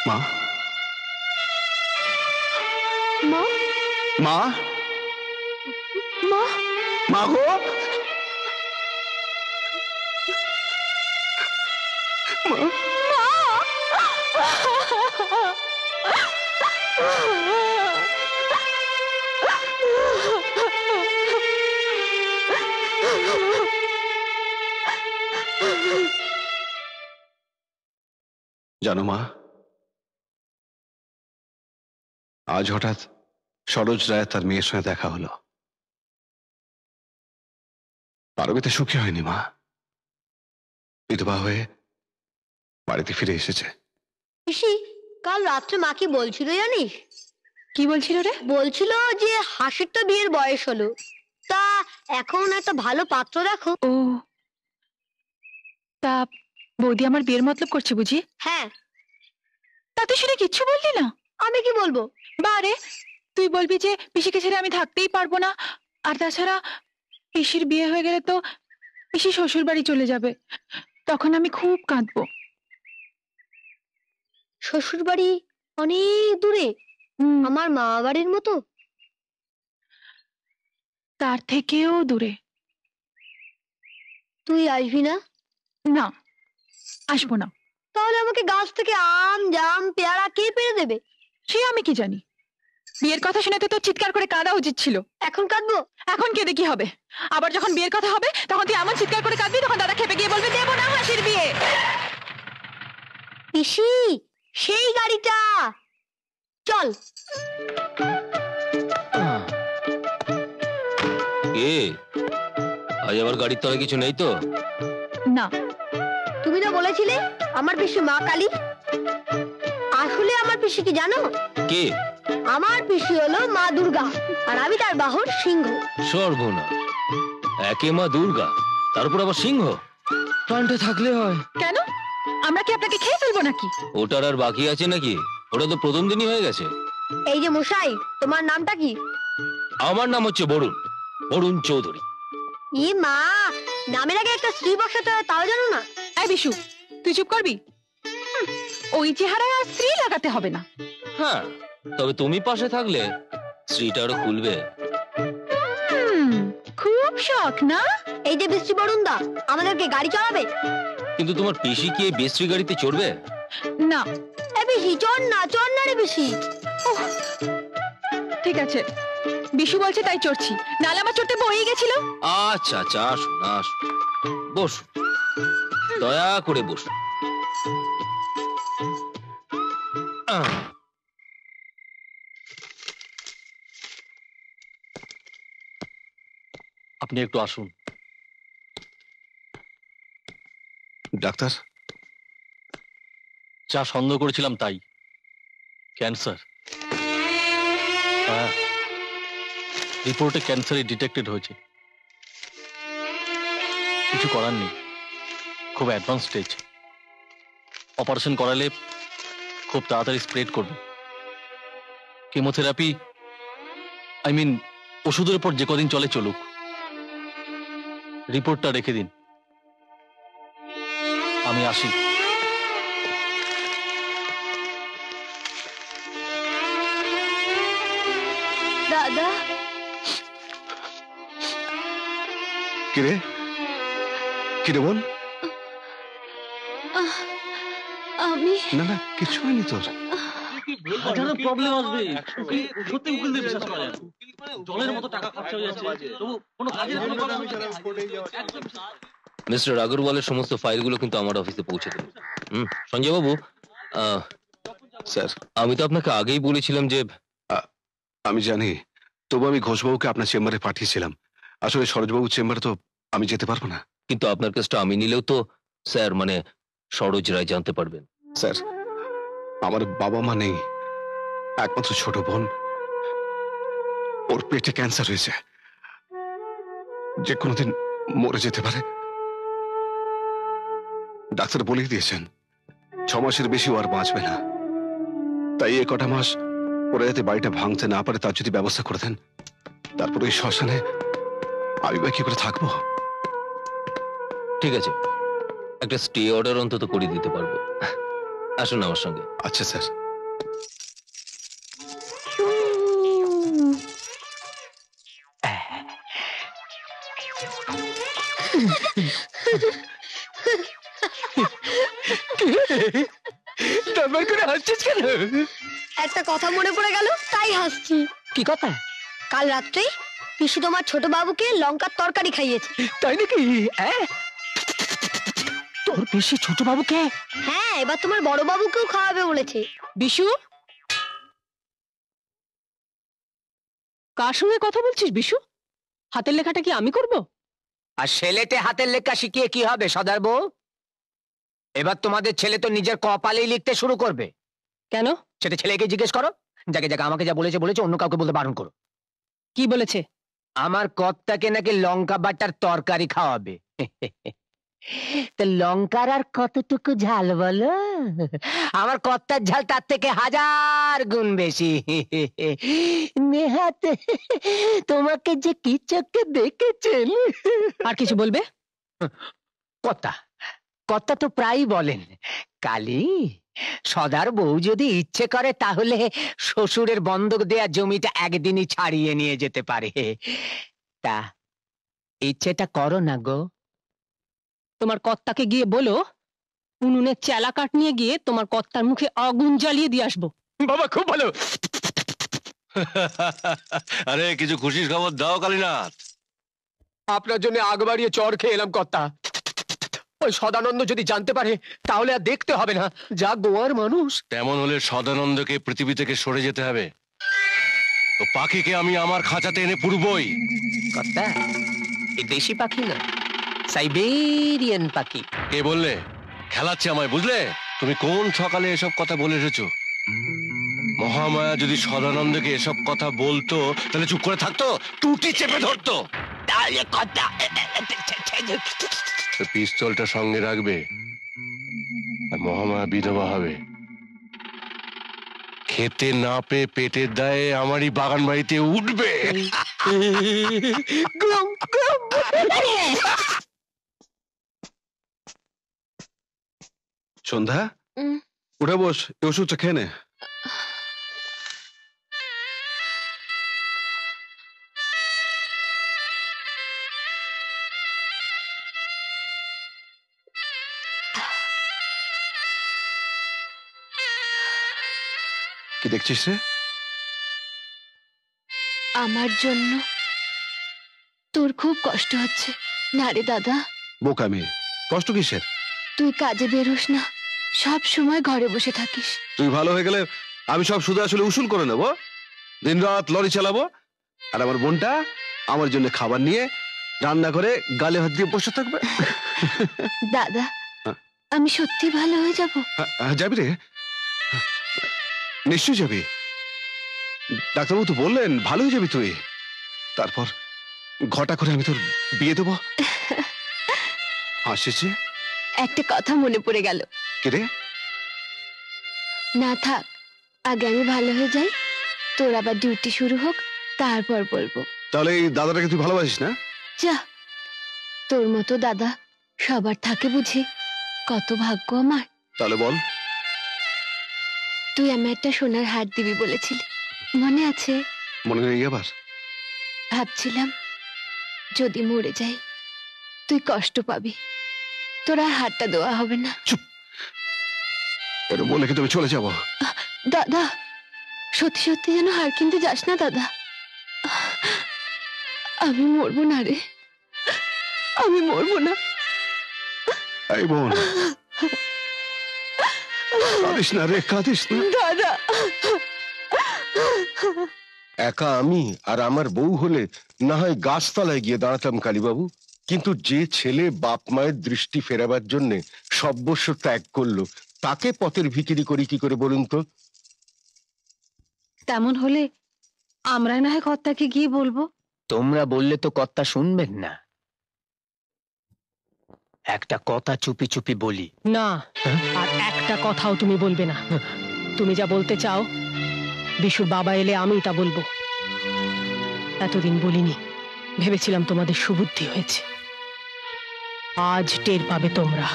মা? মা? মা? মা গো জানো মা আজ হঠাৎ সরোজ রায় তার মেয়ের সঙ্গে দেখা হলো পারবিতে সুখী হয়নি মা। বিধবা হয়ে বাড়িতে ফিরে এসেছে। পিসি কাল রাত্রে মা কি বলছিল জানিস? কি বলছিল রে? বলছিল যে হাসির তো বিয়ের বয়স হলো। তা এখন একটা ভালো পাত্র দেখো ও। তা বৌদি আমার বিয়ের মতলব করছে বুঝি? হ্যাঁ। তাতে শুনে কিচ্ছু বললি না? আমি কি বলব? বারে তুই বলবি যে পিসিকে ছেড়ে আমি থাকতেই পারব না। আর তাছাড়া পিসির বিয়ে হয়ে গেলে তো পিসি শ্বশুর বাড়ি চলে যাবে। তখন আমি খুব কাঁদবো। শ্বশুর বাড়ি অনেক দূরে। আমার মা বাড়ির মতো। তার থেকেও দূরে। তুই আসবি না? না আসব না। তাহলে আমাকে গাছ থেকে আম জাম পেয়ারা কে পেরে দেবে? সে আমি কি জানি? বিয়ের কথা শুনে তো তোর চিৎকার করে কাঁদা উচিত ছিল। এখন কাঁদবো? এখন কেঁদে কি হবে? আবার যখন বিয়ের কথা হবে তখন তুই এমন চিৎকার করে কাঁদবি তখন দাদা খেপে গিয়ে বলবে দেবো না হাসির বিয়ে। পিসি সেই গাড়িটা। চল। কে আজ আবার গাড়ির তলায় কিছু নেই তো? না। তুমি না বলেছিলে আমার পিসি মা কালী। আসলে আমার পিসি কি জানো? কে? আমার পিসি হলো মা দুর্গা আর আমি তার বাহন সিংহ। সর্বনা একে মা দুর্গা তার উপর আবার সিংহ। প্রাণটা থাকলে হয়। কেন? আমরা কি আপনাকে খেয়ে ফেলব নাকি? ওটার আর বাকি আছে নাকি? ওটা তো প্রথম দিনই হয়ে গেছে। এই যে মশাই তোমার নামটা কি? আমার নাম হচ্ছে বরুণ বরুণ চৌধুরী। ই মা নামের আগে একটা স্ত্রী বসাতে হয় তাও জানো না? এই বিশু তুই চুপ করবি? ওই চেহারায় আর স্ত্রী লাগাতে হবে না। হ্যাঁ তবে তুমি পাশে থাকলে স্ত্রীটা আরও খুলবে। খুব শখ না? এই যে বৃষ্টি বরুণ দা আমাদেরকে গাড়ি চালাবে কিন্তু তোমার পিসি কি এই বেস্ট্রি গাড়িতে চড়বে? না এ বেশি চল না চল না রে বেশি। ঠিক আছে বিশু বলছে তাই চড়ছি নালে আমার চড়তে বই গেছিল। আচ্ছা আচ্ছা আসুন আসুন। বসুন দয়া করে বসুন। আপনি একটু আসুন। ডাক্তার? যা সন্দেহ করেছিলাম তাই। ক্যান্সার। হ্যাঁ। রিপোর্টে ক্যান্সারই ডিটেক্টেড হয়েছে। কিছু করার নেই। খুব অ্যাডভান্স স্টেজ। অপারেশন করালে খুব তাড়াতাড়ি স্প্রেড করবে। কেমোথেরাপি আই মিন ওষুধের উপর যে কদিন চলে চলুক। রিপোর্টটা রেখে দিন। আমি আসি। দাদা? কিরে কিরে বোন আমি না না কিছু হয়নি তোর। প্রবলেম আসবে? সত্যি উকিলদের বিশ্বাস করা। জলের মতো টাকা খরচা হয়ে যাচ্ছে। তবু কোনো কাজের কোনো কথা মিস্টার আগরওয়ালের সমস্ত ফাইলগুলো কিন্তু আমার অফিসে পৌঁছে দেবে। হুম সঞ্জয় বাবু স্যার। আমি তো আপনাকে আগেই বলেছিলাম যে আমি জানি। তবু আমি ঘোষবাবুকে আপনার চেম্বারে পাঠিয়েছিলাম। আসলে সরোজবাবুর চেম্বারে তো আমি যেতে পারব না। কিন্তু আপনার কাজটা আমি নিলেও তো স্যার মানে সরোজ রায় জানতে পারবেন। স্যার আমার বাবা মা নেই। একমাত্র ছোট বোন। ওর পেটে ক্যান্সার হয়েছে। যে কোনোদিন মরে যেতে পারে। ডাক্তার বলেই দিয়েছেন ছ মাসের বেশি ও আর বাঁচবে না। তাই এ কটা মাস ওরা যাতে বাড়িটা ভাঙতে না পারে তার যদি ব্যবস্থা করে দেন তারপর ওই শ্মশানে আমি বা কি করে থাকব? ঠিক আছে। একটা স্টে অর্ডার অন্তত করে দিতে পারব। আসুন আমার সঙ্গে। আচ্ছা স্যার। তারপর করে হাসছিস কেন একটা কথা মনে পড়ে গেল তাই হাসছি। কি কথা? কাল রাত্রে পিসি তোমার ছোট বাবুকে লঙ্কার তরকারি খাইয়েছে। তাই নাকি? হ্যাঁ? তোর পিসি ছোট বাবুকে? হ্যাঁ এবার তোমার বড় বাবুকেও খাওয়াবে বলেছে। বিশু? কার সঙ্গে কথা বলছিস বিশু? হাতের লেখাটা কি আমি করব? আর ছেলেতে হাতের লেখা শিখিয়ে কি হবে সদার বউ? এবার তোমাদের ছেলে তো নিজের কপালেই লিখতে শুরু করবে। কেন? সেটা ছেলেকে জিজ্ঞেস করো। যাকে যাকে আমাকে যা বলেছে বলেছে অন্য কাউকে বলতে বারণ করো। কি বলেছে? আমার কর্তাকে নাকি লঙ্কা বাটার তরকারি খাওয়াবে। (laughs) তো লঙ্কার আর কতটুকু ঝাল বলো? আমার কর্তার ঝাল তার থেকে হাজার গুণ বেশি। নেহাত তোমাকে যে কি চোখে দেখেছেন? আর কিছু বলবে? কর্তা কর্তা তো প্রায়ই বলেন কালি সদার বউ যদি ইচ্ছে করে তাহলে শ্বশুরের বন্ধক দেয়া জমিটা একদিনই ছাড়িয়ে নিয়ে যেতে পারে। তা ইচ্ছেটা করো না গো। তোমার কর্তাকে গিয়ে বলো উনুনের চেলা কাঠ নিয়ে গিয়ে তোমার কর্তার মুখে আগুন জ্বালিয়ে দিয়ে আসব। বাবা খুব ভালো। (laughs) আরে কিছু খুশির খবর দাও কালীনাথ। আপনার জন্য আগ বাড়িয়ে চর খেয়ে এলাম কর্তা। ওই সদানন্দ যদি জানতে পারে তাহলে আর দেখতে হবে না। যা গোয়ার মানুষ। তেমন হলে সদানন্দকে পৃথিবী থেকে সরে যেতে হবে। তো পাখিকে আমি আমার খাঁচাতে এনে পুরবই। কর্তা এই দেশি পাখি না। সাইবেরিয়ান পাখি। কে বললে? খেলাচ্ছে আমায় বুঝলে? তুমি কোন সকালে এসব কথা বলে এসেছ? মহামায়া যদি সদানন্দকে এসব কথা বলতো তাহলে চুপ করে থাকতো? টুটি চেপে ধরতো? তাহলে তো পিস্তলটা সঙ্গে রাখবে আর মহামায়া বিধবা হবে। খেতে না পেয়ে পেটের দায়ে আমারই বাগান বাড়িতে উঠবে। (laughs) সন্ধ্যা? উঠে বস এ ওষুধটা খেয়ে নে। কি দেখছিস রে? আমার জন্য তোর খুব কষ্ট হচ্ছে। না রে দাদা। বোকামি কষ্ট কিসের? তুই কাজে বেরোস না। সব সময় ঘরে বসে থাকিস। তুই ভালো হয়ে গেলে আমি সব শুধু আসলে উসুল করে নেব। দিন রাত লরি চালাবো। আর আমার বোনটা আমার জন্য খাবার নিয়ে রান্না করে গালে হাত দিয়ে বসে থাকবে। দাদা হ্যাঁ। আমি সত্যি ভালো হয়ে যাব? হ্যাঁ, হ্যাঁ, যাবি রে। নিশ্চয়ই যাবি। ডাক্তারবাবু তো বললেন ভালো হয়ে যাবি তুই। তারপর ঘটা করে আমি তোর বিয়ে দেবো। (laughs) হাসিছে। একটা কথা মনে পড়ে গেল। কে রে? না থাক আগে আমি ভালো হয়ে যাই তোর আবার ডিউটি শুরু হোক তারপর বলব। তাহলে এই দাদাটাকে তুই ভালোবাসিস না? যা তোর মতো দাদা সবার থাকে বুঝি কত ভাগ্য আমার। তাহলে বল। তুই আমি একটা সোনার হার দিবি বলেছিলি মনে আছে? মনে নেই আবার? ভাবছিলাম যদি মরে যাই তুই কষ্ট পাবি তোর হারটা দেওয়া হবে না। বলে তুমি চলে যাব? দাদা সত্যি সত্যি যেন হার কিনতে যাস না দাদা। আমি মরবো না রে। আমি মরবো না। এই বোন কাঁদিস না রে কাঁদিস না। দাদা। একা আমি আর আমার বউ হলে না হয় গাছতলায় গিয়ে দাঁড়াতাম কালীবাবু কিন্তু যে ছেলে বাপ মায়ের দৃষ্টি ফেরাবার জন্য সর্বস্ব ত্যাগ করল তাকে পথের ভিকিরি করি কি করে বলুন তো? তেমন হলে আমরা না হয় কর্তাকে গিয়ে বলব। তোমরা বললে তো কর্তা শুনবেন না। একটা কথা চুপি চুপি বলি। না আর একটা কথাও তুমি বলবে না। তুমি যা বলতে চাও বিশুর বাবা এলে আমি তা বলব। এতদিন বলিনি ভেবেছিলাম তোমাদের সুবুদ্ধি হয়েছে। আজ টের পাবে তোমরা।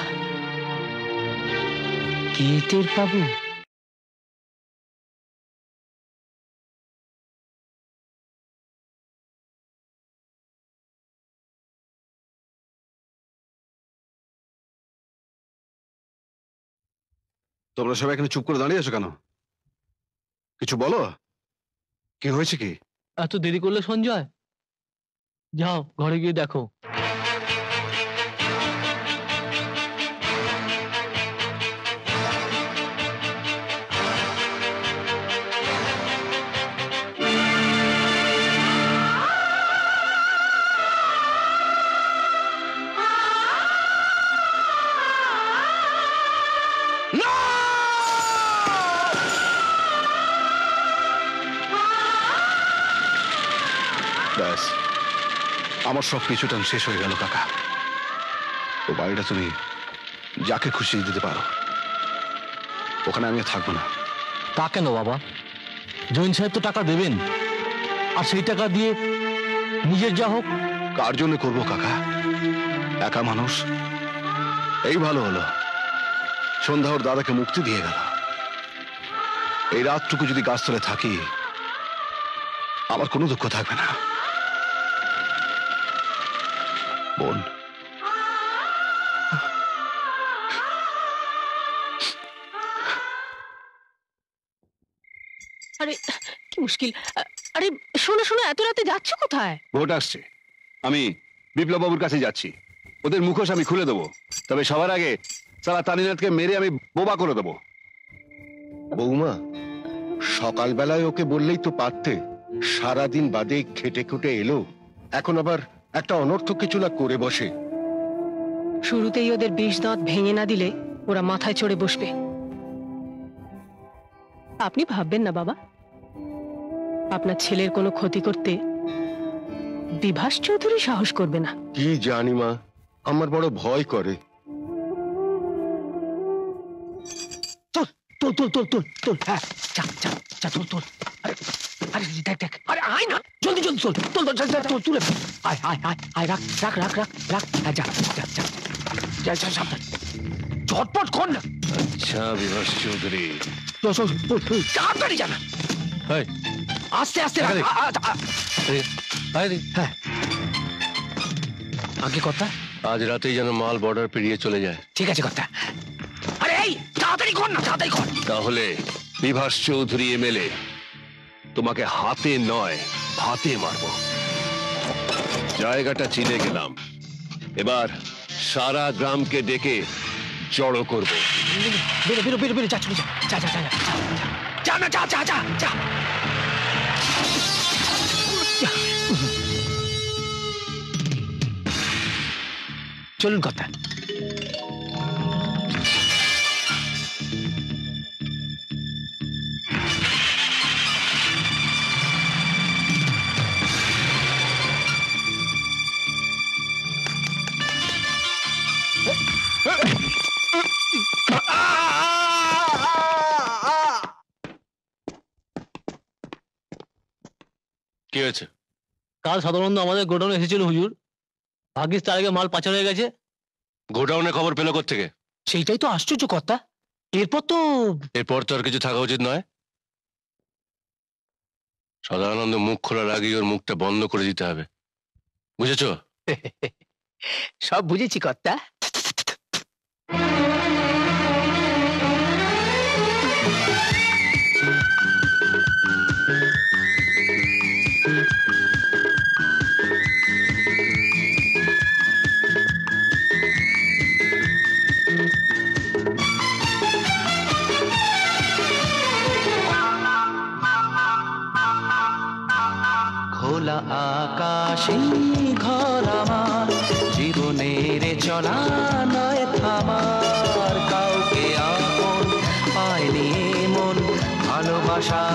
কে টের পাবো? তোমরা সবাই এখানে চুপ করে দাঁড়িয়ে আছো কেন? কিছু বলো? কি হয়েছে কি? এত দেরি করলে সঞ্জয়? যাও ঘরে গিয়ে দেখো। সব কিছুটা শেষ হয়ে গেল কাকা। ও বাড়িটা তুমি যাকে খুশি দিতে পারো ওখানে আমি থাকব না। তা কেন বাবা? জৈন সাহেব তো টাকা দেবেন। আর সেই টাকা দিয়ে নিজের যা হোক কার জন্য করব কাকা? একা মানুষ। এই ভালো হলো। সন্ধ্যা ওর দাদাকে মুক্তি দিয়ে গেল। এই রাতটুকু যদি গাছতলে থাকি আমার কোনো দুঃখ থাকবে না। বোন আরে কি মুশকিল। আরে শোনো শোনো এত রাতে যাচ্ছ কোথায়? ভোট আসছে। আমি বিপ্লব বাবুর কাছে যাচ্ছি। ওদের মুখোশ আমি খুলে দেবো। তবে সবার আগে সারা তানিনাথকে মেরে আমি বোবা করে দেবো। বৌমা সকালবেলায় ওকে বললেই তো পারতে। সারাদিন বাদে খেটে খুটে এলো। এখন আবার একটা অনর্থ কিছু না করে বসে। শুরুতেই ওদের বিষ দাঁত ভেঙে না দিলে ওরা মাথায় চড়ে বসবে। আপনি ভাববেন না বাবা। আপনার ছেলের কোনো ক্ষতি করতে বিভাস চৌধুরী সাহস করবে না। কি জানি মা আমার বড় ভয় করে। তোল তোল তোল তোল তোল হ্যাঁ চা চা চা তোল তোল আরে আরে দেখ দেখ আরে আয় না জলদি জলদি তোল তোল তোল চল তোল তুলে ফেল। আয় আয় আয় আয় রাখ রাখ রাখ রাখ রাখ হ্যাঁ যা যা যা যা যা সাবধান ঝটপট কর না আচ্ছা বিভাস চৌধুরী চল, চল, চল, চল, তাড়াতাড়ি জানা এই, আস্তে আস্তে রাখ, আরে। আ- আ- আ- আরে, আরে, হ্যাঁ আগে কথা আজ রাতেই যেন মাল বর্ডার পেরিয়ে চলে যায় ঠিক আছে কথা আরে এই তাড়াতাড়ি কর না তাড়াতাড়ি কর। তাহলে বিভাস চৌধুরী এমএলএ তোমাকে হাতে নয় হাতে মারবো। জায়গাটা চিনে গেলাম। এবার সারা গ্রামকে ডেকে জড়ো করব। বেরো বেরো বেরো বেরো যা চলে যা যা যা যা যা, না যা যা যা যা। চলুন কথা। কি হয়েছে? কাল সাধারণত আমাদের গোডাউনে এসেছিল হুজুর। ভাগ্যিস তার আগে মাল পাচার হয়ে গেছে। গোডাউনে খবর পেল থেকে সেইটাই তো আশ্চর্য কথা এরপর তো এরপর তো আর কিছু থাকা উচিত নয়। সদানন্দ মুখ খোলার আগে ওর মুখটা বন্ধ করে দিতে হবে। বুঝেছ? (laughs) সব বুঝেছি কর্তা। খোলা আকাশে ঘর আমার। জীবনের চলা নয় থামার। কাউকে আপন পায়নি মন ভালোবাসা।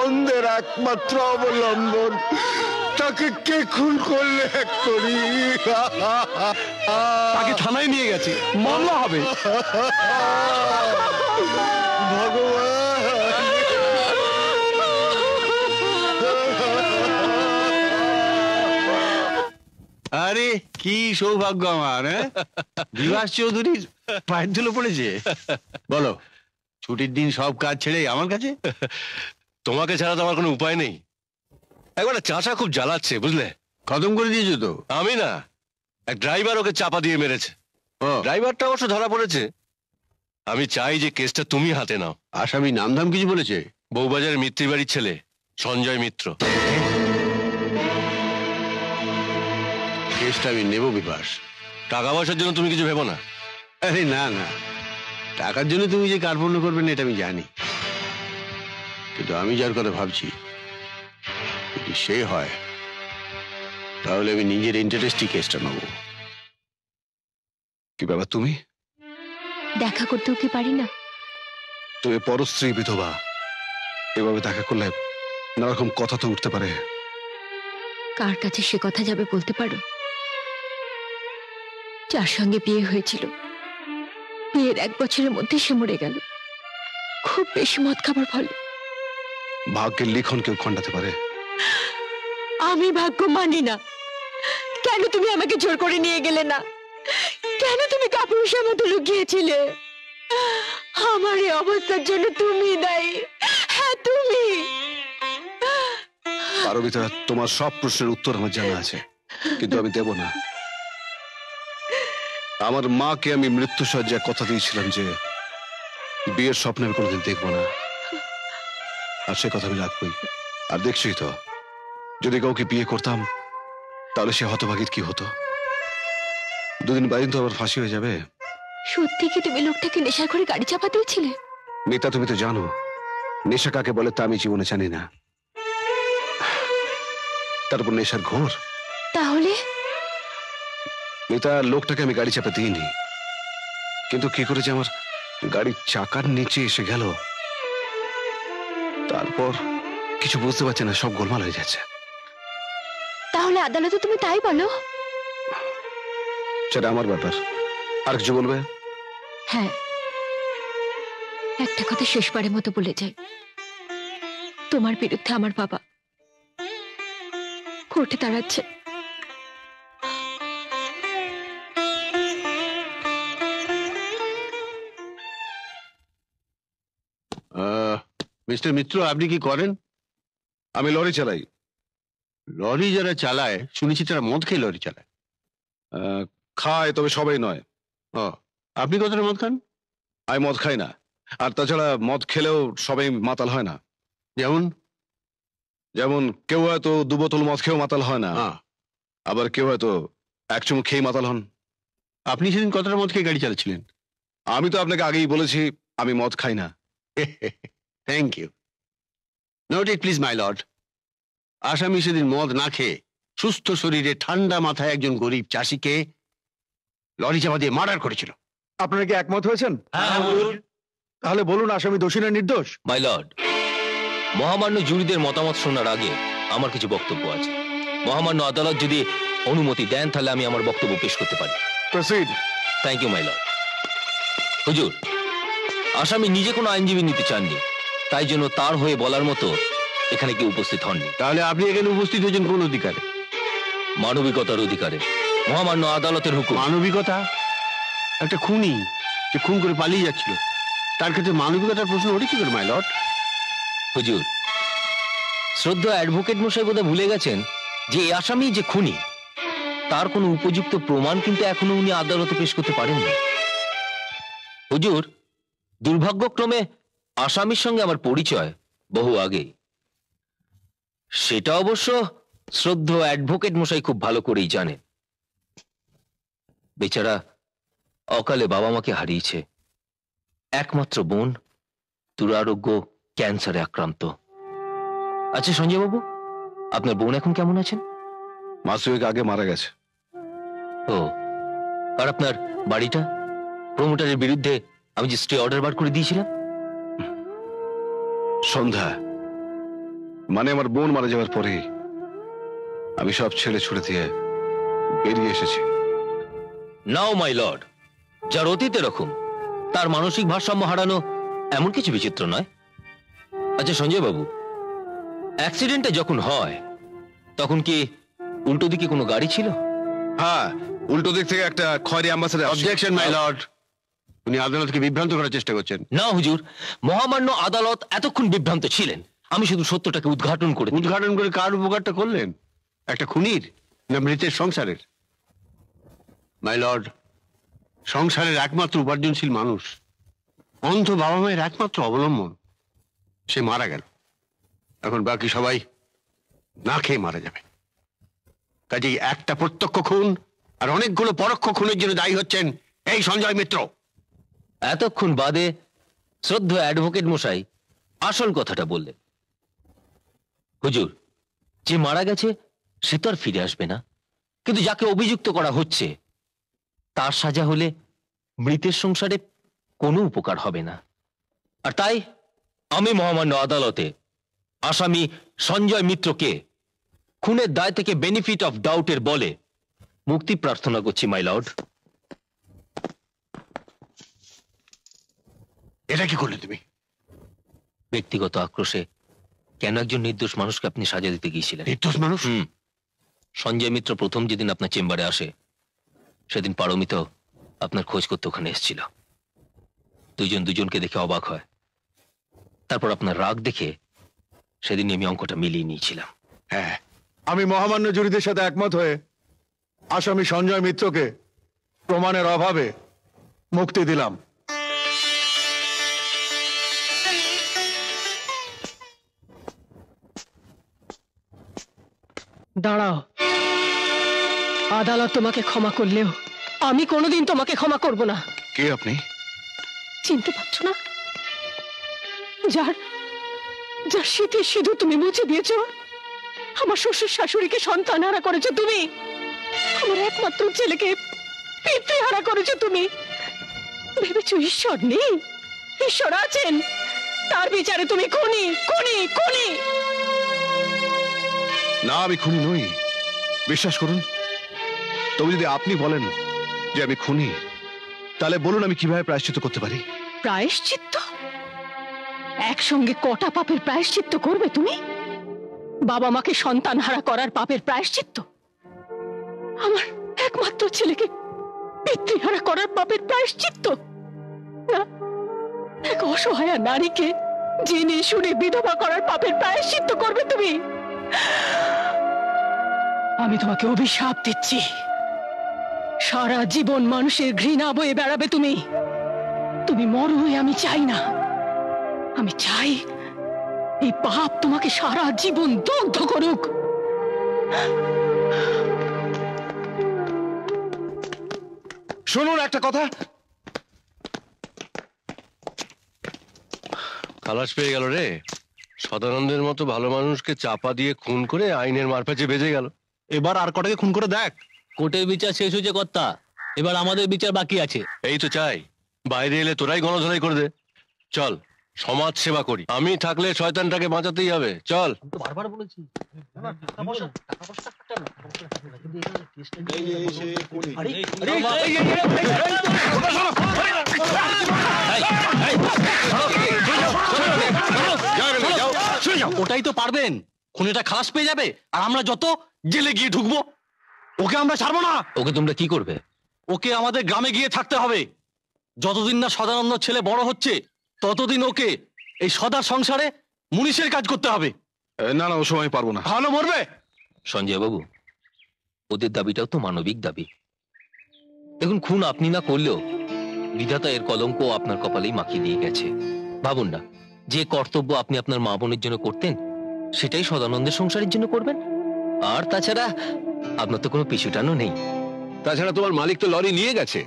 অন্ধের একমাত্র অবলম্বন তাকে কে খুন করলে এক করি? তাকে থানায় নিয়ে গেছে। মামলা হবে। আরে কি সৌভাগ্য আমার হ্যাঁ? (laughs) বিভাস চৌধুরীর পায়ের ধুলো পড়েছে? বলো ছুটির দিন সব কাজ ছেড়ে আমার কাছে? তোমাকে ছাড়া তো আমার কোনো উপায় নেই। একবার চাচা খুব জ্বালাচ্ছে বুঝলে? খতম করে দিয়েছ তো? আমি না এক ড্রাইভার ওকে চাপা দিয়ে মেরেছে। ড্রাইভারটা অবশ্য ধরা পড়েছে। আমি চাই যে কেসটা তুমি হাতে নাও। আসামি নামধাম কিছু বলেছে? বউবাজারের মিত্রি বাড়ির ছেলে সঞ্জয় মিত্র। কেসটা আমি নেব বিভাস টাকা পয়সার জন্য তুমি কিছু ভেবো না। আরে না না। টাকার জন্য তুমি যে কার্পণ্য করবে না এটা আমি জানি। কিন্তু আমি যার কথা ভাবছি যদি সে হয় তাহলে আমি নিজের ইন্টারেস্টই কেসটা নেব। কি ব্যাপার তুমি? দেখা করতেও কি পারি না? তুমি পরস্ত্রী বিধবা। এভাবে দেখা করলে নানারকম কথা তো উঠতে পারে। কার কাছে সে কথা যাবে বলতে পারো? যার সঙ্গে বিয়ে হয়েছিল। বিয়ের এক বছরের মধ্যে সে মরে গেল। খুব বেশি মদ খাবার ফলে। ভাগ্যের লিখন কেউ খণ্ডাতে পারে? আমি ভাগ্য মানি না। কেন তুমি আমাকে জোর করে নিয়ে গেলে না? কেন তুমি কাপুরুষের মতো লুকিয়েছিলে? আমার এই অবস্থার জন্য তুমি দায়ী। হ্যাঁ তুমি। পারবিতা তোমার সব প্রশ্নের উত্তর আমার জানা আছে। কিন্তু আমি দেব না। আমার মাকে আমি মৃত্যু সজ্জায় কথা দিয়েছিলাম যে বিয়ের স্বপ্ন আমি কোনোদিন দেখব না। আর সে কথা আমি রাখবই। আর দেখছি তো যদি কাউকে বিয়ে করতাম তাহলে সে হতভাগীর কি হতো? দুদিন বাদিন তো আবার ফাঁসি হয়ে যাবে। সত্যি কি তুমি লোকটাকে নেশার করে গাড়ি চাপা দিয়েছিলে? মিতা তুমি তো জানো নেশা কাকে বলে তা আমি জীবনে জানি না। তারপর নেশার ঘোর। মিতা লোকটাকে আমি গাড়ি চাপা দিইনি। কিন্তু কি করেছে আমার গাড়ির চাকার নিচে এসে গেল। তারপর কিছু বুঝতে পারছে না সব গোলমাল হয়ে যাচ্ছে। তাহলে আদালতে তুমি তাই বলো? সেটা আমার ব্যাপার। আর কিছু বলবে? হ্যাঁ। একটা কথা শেষবারের মতো বলে যাই। তোমার বিরুদ্ধে আমার বাবা কোর্টে দাঁড়াচ্ছে। মিস্টার মিত্র আপনি কি করেন? আমি লরি চালাই। লরি যারা চালায় শুনেছি তারা মদ খেয়ে লরি চালায়। আহ, খায় তবে সবাই নয়। ও আপনি কতটা মদ খান? আমি মদ খাই না। আর তাছাড়া মদ খেলেও সবাই মাতাল হয় না। যেমন? যেমন কেউ হয়তো দু বোতল মদ খেয়েও মাতাল হয় না। আবার কেউ হয়তো এক চুমুক খেয়ে মাতাল হন। আপনি সেদিন কতটা মদ খেয়ে গাড়ি চালাচ্ছিলেন? আমি তো আপনাকে আগেই বলেছি আমি মদ খাই না। (laughs) Thank you note it please my lord আসামি সেদিন মদ না খেয়ে সুস্থ শরীরে ঠান্ডা মাথায় একজন গরিব চাষিকে লরি চাপা দিয়ে মার্ডার করেছিল। আপনারা কি একমত হয়েছেন? তাহলে বলুন আসামি দোষী না নির্দোষ। মাই লর্ড মহামান্য জুরিদের মতামত শোনার আগে আমার কিছু বক্তব্য আছে। মহামান্য আদালত যদি অনুমতি দেন তাহলে আমি আমার বক্তব্য পেশ করতে পারি। Proceed thank you my lord হুজুর আসামি নিজে কোনো আইনজীবী নিতে চাননি। তাই জন্য তার হয়ে বলার মতো এখানে কি উপস্থিত হননি। তাহলে আপনি এখানে উপস্থিত হয়েছেন কোন অধিকারে? মানবিকতার অধিকারে। মহামান্য আদালতের হুকুম। মানবিকতা? একটা খুনি যে খুন করে পালিয়ে যাচ্ছিল। তার ক্ষেত্রে মানবিকতার প্রশ্ন ওঠে কি করে মাই লর্ড হুজুর শ্রদ্ধা অ্যাডভোকেট মশাই বোধহয় ভুলে গেছেন যে এই আসামি যে খুনি তার কোনো উপযুক্ত প্রমাণ কিন্তু এখনও উনি আদালতে পেশ করতে পারেননি। হুজুর দুর্ভাগ্যক্রমে আসামির সঙ্গে আমার পরিচয় বহু আগে। সেটা অবশ্য শ্রদ্ধ অ্যাডভোকেট মশাই খুব ভালো করেই জানেন। বেচারা অকালে বাবা মাকে হারিয়েছে। একমাত্র বোন দুরারোগ্য ক্যান্সারে আক্রান্ত। আচ্ছা সঞ্জয় বাবু আপনার বোন এখন কেমন আছেন? মাসুয়েক আগে মারা গেছে। ও আর আপনার বাড়িটা? প্রমোটারের বিরুদ্ধে আমি যে স্টে অর্ডার বার করে দিয়েছিলাম? সন্ধ্যা। মানে আমার বোন মারা যাওয়ার পরে আমি সব ছেড়ে ছুড়ে দিয়ে বেরিয়ে এসেছি। নাও মাই লর্ড যার অতীত এরকম তার মানসিক ভারসাম্য হারানো এমন কিছু বিচিত্র নয়। আচ্ছা সঞ্জয় বাবু অ্যাক্সিডেন্টটা যখন হয় তখন কি উল্টো দিকে কোনো গাড়ি ছিল? হ্যাঁ উল্টো দিক থেকে একটা খয়রি অ্যাম্বাসেডার অবজেকশন মাই লর্ড উনি আদালতকে বিভ্রান্ত করার চেষ্টা করছেন। না হুজুর। মহামান্য আদালত এতক্ষণ বিভ্রান্ত ছিলেন। আমি শুধু সত্যটাকে উদ্ঘাটন করে। উদ্ঘাটন করে কার উপকারটা করলেন? একটা খুনির না মৃতের সংসারের? মাই লর্ড সংসারের একমাত্র উপার্জনশীল মানুষ অন্ধ বাবা মায়ের একমাত্র অবলম্বন সে মারা গেল। এখন বাকি সবাই না খেয়ে মারা যাবে। কাজেই একটা প্রত্যক্ষ খুন আর অনেকগুলো পরোক্ষ খুনের জন্য দায়ী হচ্ছেন এই সঞ্জয় মিত্র। এতক্ষণ বাদে শ্রদ্ধ অ্যাডভোকেট মশাই আসল কথাটা বললেন। হুজুর, যে মারা গেছে, সে তো আর ফিরে আসবে না। কিন্তু যাকে অভিযুক্ত করা হচ্ছে, তার সাজা হলে মৃতের সংসারে কোনো উপকার হবে না। আর তাই আমি মহামান্য আদালতে আসামি সঞ্জয় মিত্রকে খুনের দায় থেকে বেনিফিট অফ ডাউটের বলে মুক্তি প্রার্থনা করছি, মাই লর্ড। এটা কি করলে তুমি? ব্যক্তিগত আক্রোশে কেন একজন নির্দোষ মানুষকে আপনি সাজা দিতে গিয়েছিলেন? নির্দোষ মানুষ? হুম। সঞ্জয় মিত্র প্রথম যেদিন আপনার চেম্বারে আসে সেদিন পারমিত আপনার খোঁজ করতে ওখানে এসেছিল। দুজন দুজনকে দেখে অবাক হয়। তারপর আপনার রাগ দেখে সেদিন আমি অঙ্কটা মিলিয়ে নিয়েছিলাম। হ্যাঁ আমি মহামান্য জুরিদের সাথে একমত হয়ে আসামি সঞ্জয় মিত্রকে প্রমাণের অভাবে মুক্তি দিলাম। দাঁড়াও। আদালত তোমাকে ক্ষমা করলেও আমি কোনোদিন তোমাকে ক্ষমা করব না। কে আপনি? চিনতে পারছ না? যার যার শীতে সিধু তুমি মুছে দিয়েছ। আমার শ্বশুর শাশুড়িকে সন্তান হারা করেছ তুমি। আমার একমাত্র ছেলেকে পিতৃহারা করেছ তুমি। ভেবেছো ঈশ্বর নেই? ঈশ্বর আছেন। তার বিচারে তুমি খুনি খুনি খুনি। না, আমি খুনি নই। বিশ্বাস করুন, তবে যদি আপনি বলেন যে আমি খুনি, তাহলে বলুন আমি কীভাবে প্রায়শ্চিত করতে পারি। প্রায়শ্চিত্ত? একসঙ্গে কটা পাপের প্রায়শ্চিত্ত করবে তুমি? বাবা মাকে সন্তান হারা করার পাপের প্রায়শ্চিত্ত? আমার একমাত্র ছেলেকে পিতৃহারা করার পাপের প্রায়শ্চিত্ত? এক অসহায়া নারীকে জেনে শুনে বিধবা করার পাপের প্রায়শ্চিত্ত করবে তুমি? আমি তোমাকে অভিশাপ দিচ্ছি। সারা জীবন মানুষের ঘৃণা বয়ে বেড়াবে তুমি। তুমি মরো আমি চাই না। আমি চাই এই পাপ তোমাকে সারা জীবন দগ্ধ করুক। শুনুন একটা কথা। খালাস পেয়ে গেল রে। সদানন্দের মতো ভালো মানুষকে চাপা দিয়ে খুন করে আইনের মারপ্যাচে বেজে গেল। এবার আর কটাকে খুন করে দেখ? কোর্টের বিচার শেষ হয়েছে কর্তা। এবার আমাদের বিচার বাকি আছে। এই তো চাই। বাইরে এলে তোরাই গণধরাই করে দে। চল। সমাজ সেবা করি আমি থাকলে শয়তানটাকে বাঁচাতেই হবে চল বারবার বলেছি ওটাই তো পারবেন খুনিটা খালাস পেয়ে যাবে আর আমরা যত জেলে গিয়ে ঢুকবো ওকে আমরা ছাড়বো না ওকে তোমরা কি করবে ওকে আমাদের গ্রামে গিয়ে থাকতে হবে যতদিন না সদানন্দ ছেলে বড় হচ্ছে ততদিন ওকে এই সদা সংসারে মুনিশের কাজ করতে হবে। না না ও সময় পারব না। ভালো মরবে। সঞ্জয় বাবু ওদের দাবিটাও তো মানবিক দাবি। দেখুন খুন আপনি না করলেও বিধাতা এর কলঙ্ক আপনার কপালেই মাখিয়ে দিয়ে গেছে। ভাবুন না যে কর্তব্য আপনি আপনার মা বোনের জন্য করতেন সেটাই সদানন্দের সংসারের জন্য করবেন। আর তাছাড়া আপনার তো কোনো পিছুটানো নেই। তাছাড়া তোমার মালিক তো লরি নিয়ে গেছে।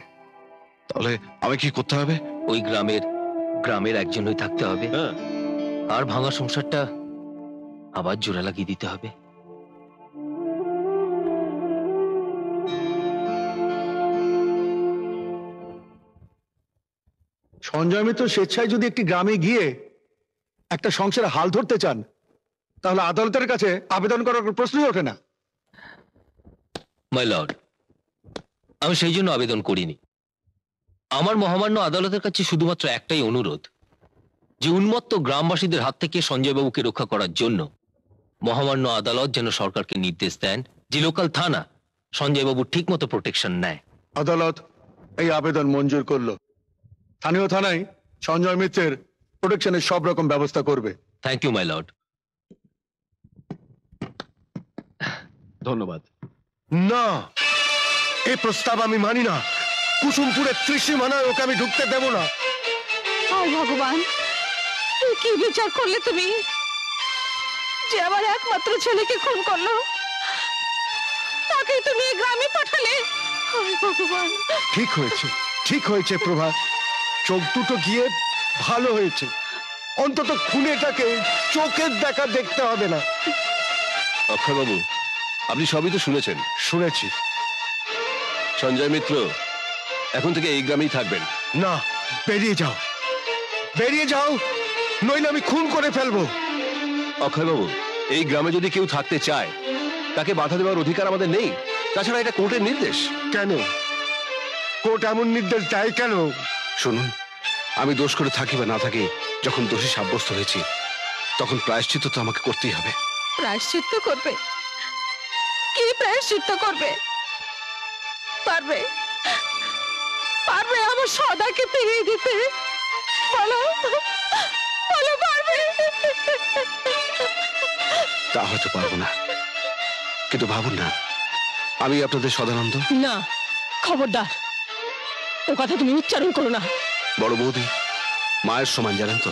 তাহলে আমি কি করতে হবে? ওই গ্রামের গ্রামের একজনই থাকতে হবে। আর ভাঙা সংসারটা আবার জোড়া লাগিয়ে দিতে হবে। সঞ্জয় মিত্র স্বেচ্ছায় যদি একটি গ্রামে গিয়ে একটা সংসারে হাল ধরতে চান তাহলে আদালতের কাছে আবেদন করার প্রশ্নই ওঠে না। মাই লর্ড আমি সেই জন্য আবেদন করিনি। আমার মহামান্য আদালতের কাছে শুধুমাত্র একটাই অনুরোধ যে উন্মত্ত গ্রামবাসীদের হাত থেকে সঞ্জয়বাবুকে রক্ষা করার জন্য মহামান্য আদালত যেন সরকারকে নির্দেশ দেন যে লোকাল থানা সঞ্জয়বাবু ঠিক মতো প্রোটেকশন নেয়। আদালত এই আবেদন মঞ্জুর করল। স্থানীয় থানায় সঞ্জয় মিত্রের প্রোটেকশনের সব রকম ব্যবস্থা করবে। থ্যাংক ইউ মাই লর্ড ধন্যবাদ। না এই প্রস্তাব আমি মানি না। কুসুমপুরের ত্রিসীমানায় ওকে আমি ঢুকতে দেব না। হায় ভগবান কি বিচার করলে তুমি? যে আমার একমাত্র ছেলেকে খুন করল তাকে তুমি এই গ্রামে পাঠালে? ভগবান। ঠিক হয়েছে ঠিক হয়েছে প্রভা। চোখ দুটো গিয়ে ভালো হয়েছে। অন্তত খুনেটাকে চোখের দেখা দেখতে হবে না। অক্ষয়বাবু আপনি সবই তো শুনেছেন। শুনেছি। সঞ্জয় মিত্র এখন থেকে এই গ্রামেই থাকবেন। না বেরিয়ে যাও। বেরিয়ে যাও নইলে আমি খুন করে ফেলব। অক্ষয়বাবু এই গ্রামে যদি কেউ থাকতে চায় তাকে বাধা দেওয়ার অধিকার আমাদের নেই। তাছাড়া এটা কোর্টের নির্দেশ। কেন? কোর্ট এমন নির্দেশ দেয় কেন? শুনুন আমি দোষ করে থাকি বা না থাকি যখন দোষী সাব্যস্ত হয়েছি তখন প্রায়শ্চিত্ত তো আমাকে করতেই হবে। প্রায়শ্চিত্ত করবে? কি প্রায়শ্চিত্ত করবে? পারবে? পারবে আমার সদাকে ফিরিয়ে দিতে? বলো বলো পারবে? তা হয়তো পারব না। কিন্তু ভাবুন না আমি আপনাদের সদানন্দ। না খবরদার ও কথা তুমি উচ্চারণ করো না। বড় বৌদি মায়ের সমান জানেন তো?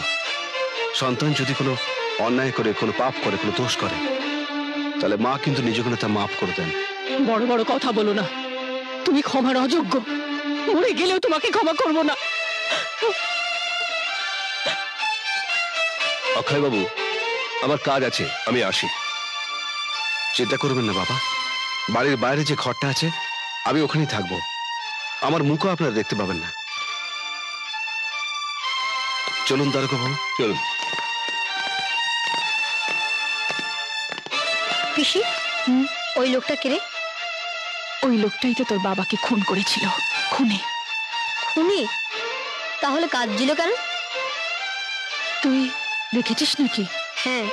সন্তান যদি কোনো অন্যায় করে কোনো পাপ করে কোনো দোষ করে তাহলে মা কিন্তু নিজে কোনো তা মাফ করে দেন। বড় বড় কথা বলো না। তুমি ক্ষমার অযোগ্য। মরে গেলেও তোমাকে ক্ষমা করব না। অক্ষয়বাবু আমার কাজ আছে আমি আসি। চিন্তা করবেন না বাবা। বাড়ির বাইরে যে ঘরটা আছে আমি ওখানেই থাকব। আমার মুখও আপনারা দেখতে পাবেন না। চলুন দ্বারকা বাবু। চলুন। পিসি ওই লোকটা কে রে? ওই লোকটাই তো তোর বাবাকে খুন করেছিল। খুনে। খুনি? তাহলে কাঁদছিল কেন? তুই দেখেছিস নাকি? হ্যাঁ।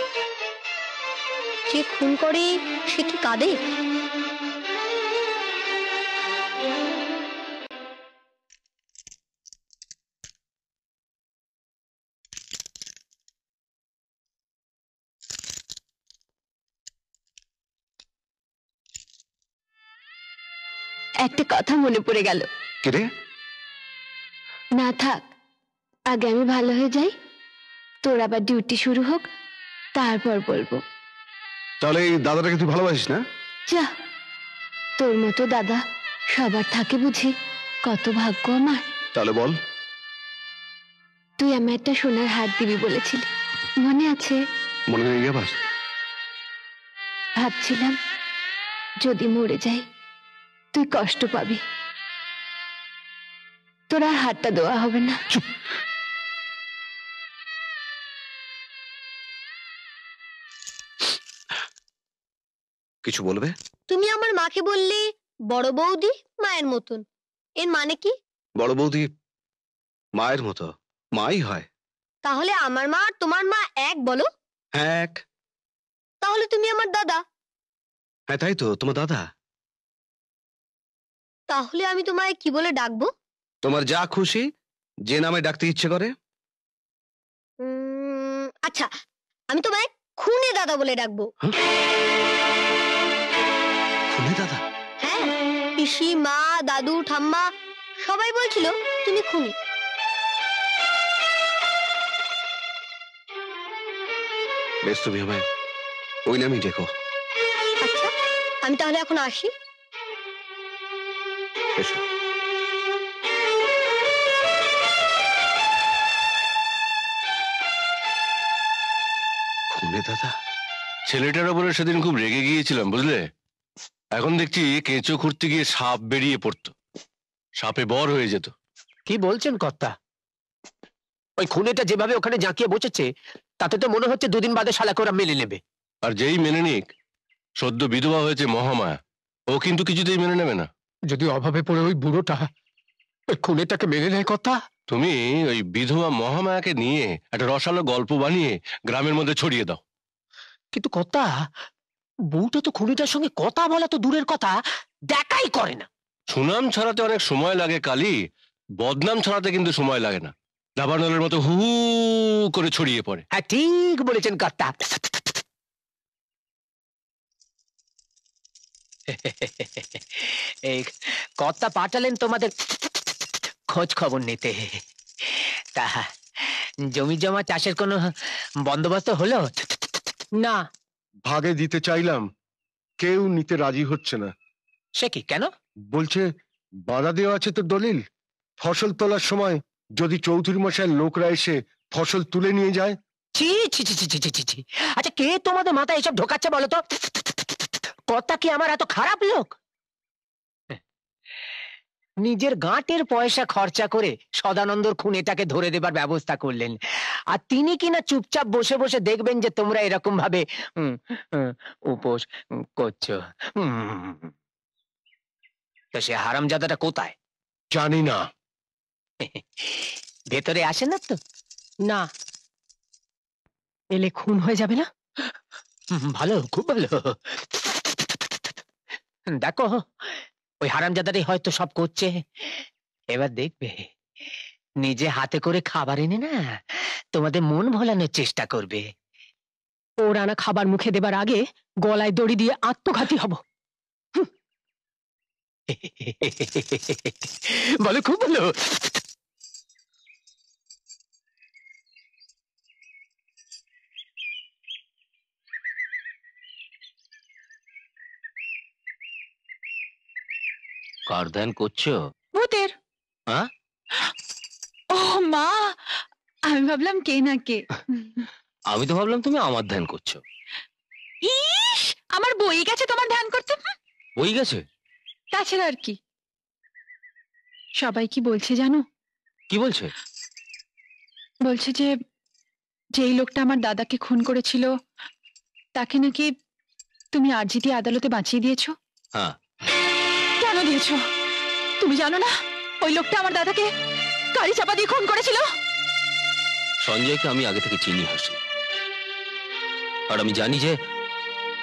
যে খুন করে সে কি কাঁদে? কথা মনে পড়ে গেল। কে রে না থাক আগে আমি ভালো হয়ে যাই তোর আবার ডিউটি শুরু হোক তারপর বলব। তাহলে এই দাদাটাকে তুই ভালোবাসিস না? যা তোর মতো দাদা সবার থাকে বুঝি কত ভাগ্য আমার। তাহলে বল। তুই আমার একটা সোনার হাত দিবি বলেছিলি মনে আছে? মনে নেই আবার? ভাবছিলাম যদি মরে যাই তুই কষ্ট পাবি। তোর আর হাতটা দেওয়া হবে না। কিছু বলবে? তুমি আমার মাকে বললে বড় বৌদি মায়ের মতন। এর মানে কি? বড় বৌদি মায়ের মতো। মাই হয়। তাহলে আমার মা আর তোমার মা এক বলো? হ্যাঁ এক। তাহলে তুমি আমার দাদা। হ্যাঁ তাই তো তোমার দাদা। তাহলে আমি তোমায় কি বলে ডাকবো? তোমার যা খুশি যে নামে ডাকতে ইচ্ছে করে। উম, আচ্ছা আমি তোমায় খুনে দাদা বলে ডাকবো। খুনে দাদা? হ্যাঁ পিসি মা দাদু ঠাম্মা সবাই বলছিল তুমি খুনি। বেশ তুমি আমায় ওই নামই ডেকো। আচ্ছা আমি তাহলে এখন আসি। এসো। খুনে দাদা। ছেলেটার ওপরে সেদিন খুব রেগে গিয়েছিলাম বুঝলে? এখন দেখছি কেঁচো খুঁড়তে গিয়ে সাপ বেরিয়ে পড়তো। সাপে বর হয়ে যেত। কি বলছেন কর্তা? ওই খুনেটা যেভাবে ওখানে জাঁকিয়ে বসেছে তাতে তো মনে হচ্ছে দুদিন বাদে শালাকে ওরা মেনে নেবে। আর যেই মেনে নিক সদ্য বিধবা হয়েছে মহামায়া ও কিন্তু কিছুতেই মেনে নেবে না। যদি অভাবে পড়ে ওই বুড়োটা ওই খুনেটাকে মেনে নেয় কথা? তুমি ওই বিধবা মহামায়াকে নিয়ে একটা রসালো গল্প বানিয়ে গ্রামের মধ্যে ছড়িয়ে দাও। কিন্তু কথা বউটা তো খুনিটার সঙ্গে কথা বলা তো দূরের কথা দেখাই করে না। সুনাম ছড়াতে অনেক সময় লাগে কালি বদনাম ছড়াতে কিন্তু সময় লাগে না। দাবানলের মতো হু হু করে ছড়িয়ে পড়ে। হ্যাঁ ঠিক বলেছেন কর্তা এই কর্তা পাঠালেন তোমাদের খোঁজ খবর নিতে। তা জমি জমা চাষের কোনো বন্দোবস্ত হলো? না। ভাগে দিতে চাইলাম কেউ নিতে রাজি হচ্ছে না। সে কি কেন? বলছে বাধা দেওয়া আছে তো দলিল। ফসল তোলার সময় যদি চৌধুরী মশাইয়ের লোকরা এসে ফসল তুলে নিয়ে যায়। ছি ছি ছি ছি ছি ছি আচ্ছা কে তোমাদের মাথায় এসব ঢোকাচ্ছে বলো তো? কথা কি আমার এত খারাপ লোক? নিজের গাঁটের পয়সা খরচা করে সদানন্দর খুনেটাকে ধরে দেবার ব্যবস্থা করলেন। আর তিনি কিনা চুপচাপ বসে বসে দেখবেন যে তোমরা এরকম ভাবে উপোস করছ। তো সে হারামজাদাটা কোথায়? জানি না। ভেতরে আসে না তো? না। এলে খুন হয়ে যাবে না? ভালো খুব ভালো। দেখো। ওই হারামজাদারি হয়তো সব করছে। এবার দেখবে নিজে হাতে করে খাবার এনে না তোমাদের মন ভোলানোর চেষ্টা করবে। ও রানা খাবার মুখে দেবার আগে গলায় দড়ি দিয়ে আত্মঘাতী হব। বলো খুব ভালো। কার ধ্যান করছ? ভূতের। হ্যাঁ ও মা আমি ভাবলাম কে না কে। আমি তো ভাবলাম তুমি আমার ধ্যান করছ। ইস আমার বই গেছে তোমার ধ্যান করতে। বই গেছে? তাছাড়া আর কি। সবাই কি বলছে জানো? কি বলছে? বলছে যে যেই লোকটা আমার দাদাকে খুন করেছিল তাকে নাকি তুমি আরজি দিয়ে আদালতে বাঁচিয়ে দিয়েছ। হ্যাঁ। কেন দিয়েছ? তুমি জানো না? ওই লোকটা আমার দাদাকে গাড়ি চাপা দিয়ে খুন করেছিল? সঞ্জয়কে আমি আগে থেকে চিনি হাসি। আর আমি জানি যে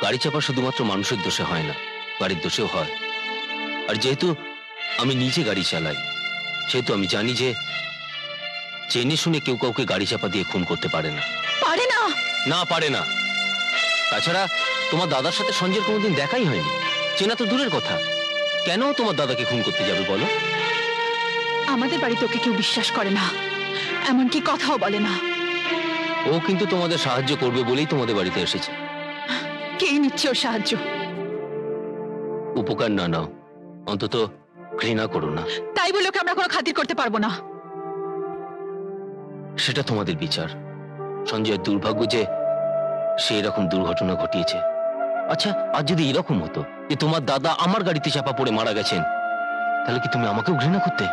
গাড়ি চাপা শুধুমাত্র মানুষের দোষে হয় না গাড়ির দোষেও হয়। আর যেহেতু আমি নিজে গাড়ি চালাই সেহেতু আমি জানি যে জেনে শুনে কেউ কাউকে গাড়ি চাপা দিয়ে খুন করতে পারে না। পারে না! না পারে না। তাছাড়া তোমার দাদার সাথে সঞ্জয়ের কোনোদিন দেখাই হয়নি। চেনা তো দূরের কথা। কেন তোমার দাদাকে খুন করতে যাবে বলো? আমাদের বাড়িতে ওকে কেউ বিশ্বাস করে না। এমনকি কথাও বলে না। ও কিন্তু তোমাদের সাহায্য করবে বলেই তোমাদের বাড়িতে এসেছে। কে নিচ্ছে ওর সাহায্য? উপকার না নাও। অন্তত ঘৃণা করো না। তাই বলে ওকে আমরা কোনো খাতির করতে পারব না। সেটা তোমাদের বিচার। সঞ্জয়ের দুর্ভাগ্য যে সে এরকম দুর্ঘটনা ঘটিয়েছে। আচ্ছা আর যদি এরকম হতো যে তোমার দাদা আমার গাড়িতে চাপা পড়ে মারা গেছেন তাহলে কি তুমি আমাকেও ঘৃণা করতে?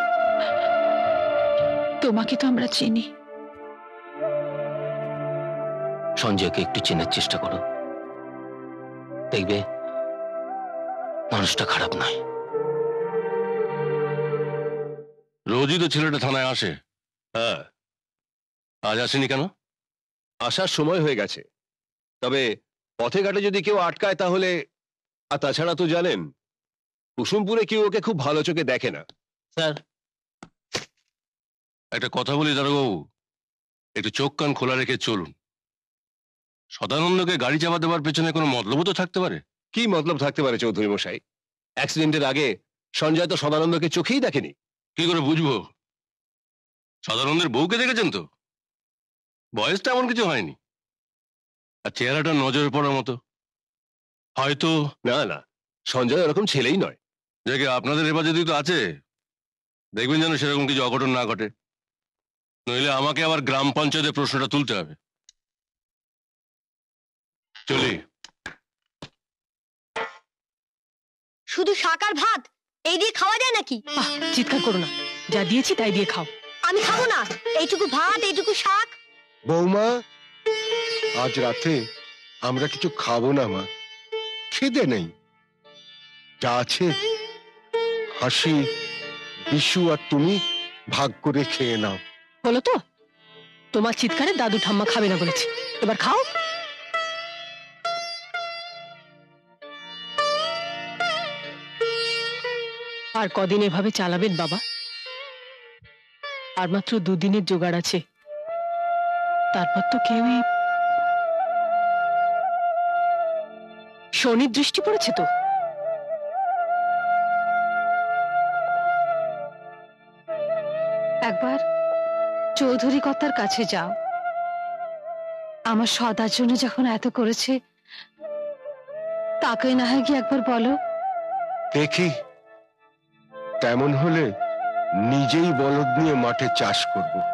তোমাকে তো আমরা চিনি। সঞ্জয়কে একটু চেনার চেষ্টা করো। দেখবে মানুষটা খারাপ নয়। রোজই তো ছেলেটা থানায় আসে। হ্যাঁ। আজ আসেনি কেন? আসার সময় হয়ে গেছে। তবে পথে ঘাটে যদি কেউ আটকায় তাহলে আর তাছাড়া তো জানেন কুসুমপুরে কেউ ওকে খুব ভালো চোখে দেখে না। স্যার। একটা কথা বলি দারোগাবু একটু চোখ কান খোলা রেখে চলুন। সদানন্দকে গাড়ি চাপা দেওয়ার পেছনে কোনো মতলবও তো থাকতে পারে? কি মতলব থাকতে পারে চৌধুরী মশাই? অ্যাক্সিডেন্টের আগে সঞ্জয় তো সদানন্দকে চোখেই দেখেনি। কি করে বুঝব? সদানন্দের বউকে দেখেছেন তো? বয়সটা এমন কিছু হয়নি। আর চেহারাটা নজরে পড়ার মতো। হয়তো না না সঞ্জয় এরকম ছেলেই নয়। দেখে আপনাদের হেফাজতি তো আছে দেখবেন যেন সেরকম কিছু অঘটন না ঘটে। নইলে আমাকে আবার গ্রাম পঞ্চায়েতে প্রশ্নটা তুলতে হবে। চলি। শুধু শাক আর ভাত? এই দিয়ে খাওয়া যায় নাকি? চিৎকার করো না। যা দিয়েছি তাই দিয়ে খাও। আমি খাব না। এইটুকু ভাত এইটুকু শাক। বৌমা আজ রাতে আমরা কিছু খাব না, মা। খিদে নেই। যা আছে, হাসি, বিশু আর তুমি ভাগ করে খেয়ে নাও। বলো তো, তোমার চিৎকারে দাদু ঠাম্মা খাবে না বলেছে। এবার খাও। আর কদিন এভাবে চালাবেন বাবা? আর মাত্র দুদিনের জোগাড় আছে। তারপর তো কেউই শনির দৃষ্টি পড়েছে তো। একবার চৌধুরী কর্তার কাছে যাও। আমার সদার জন্য যখন এত করেছে, তাকে না হয় গিয়ে একবার বলো? দেখি। তেমন হলে নিজেই বলদ নিয়ে মাঠে চাষ করব।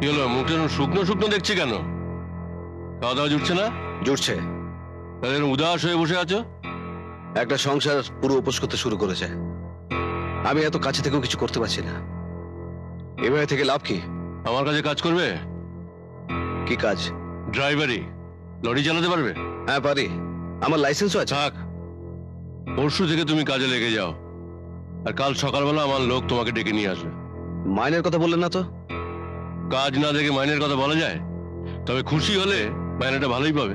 কি হলো মুখটা শুকনো শুকনো দেখছি কেন? খাওয়া দাওয়া জুটছে না? জুটছে। তাদের উদাস হয়ে বসে আছো? একটা সংসার পুরো উপোস করতে শুরু করেছে। আমি এত কাছে থেকেও কিছু করতে পারছি না। এভাবে থেকে লাভ কি? আমার কাছে কাজ করবে? কি কাজ? ড্রাইভারি। লরি চালাতে পারবে? হ্যাঁ পারি। আমার লাইসেন্সও আছে। থাক। পরশু থেকে তুমি কাজে লেগে যাও। আর কাল সকালবেলা আমার লোক তোমাকে ডেকে নিয়ে আসবে। মাইনের কথা বললেন না তো? কাজ না দেখে মাইনের কথা বলা যায়? তবে খুশি হলে মাইনেটা ভালোই পাবে।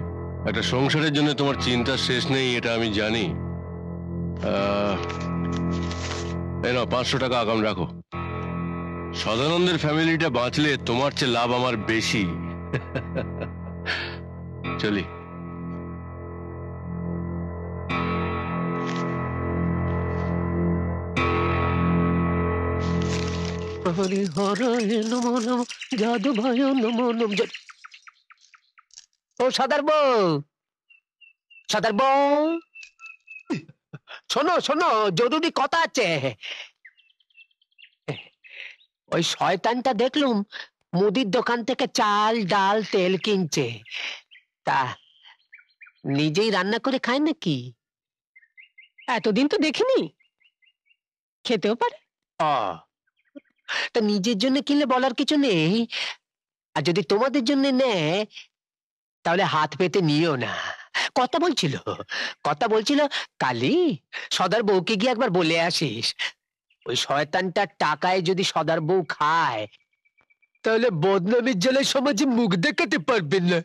একটা সংসারের জন্য তোমার চিন্তা শেষ নেই, এটা আমি জানি। পাঁচশো টাকা আগাম রাখো। সদানন্দের ফ্যামিলিটা বাঁচলে তোমার চেয়ে লাভ আমার বেশি। (laughs) চলি। হরি হরায় নমো নমো যাদু ভয় নমো নম ও সদার বউ সদার বউ। শোনো শোনো, জরুরি কথা আছে। ওই শয়তানটা দেখলুম, মুদির দোকান থেকে চাল, ডাল, তেল কিনছে। তা, নিজেই রান্না করে খায় নাকি? এতদিন তো দেখিনি। খেতেও পারে। ও তা নিজের জন্য কিনলে বলার কিছু নেই? আর যদি তোমাদের জন্য নেয়, তাহলে হাত পেতে নিও না। কথা বলছিল? কথা বলছিল কালি? সদার বউকে গিয়ে একবার বলে আসিস। ওই শয়তানটার টাকায় যদি সদার বউ খায়, তাহলে বদনামের জলে সমাজে মুখ দেখাতে পারবে না।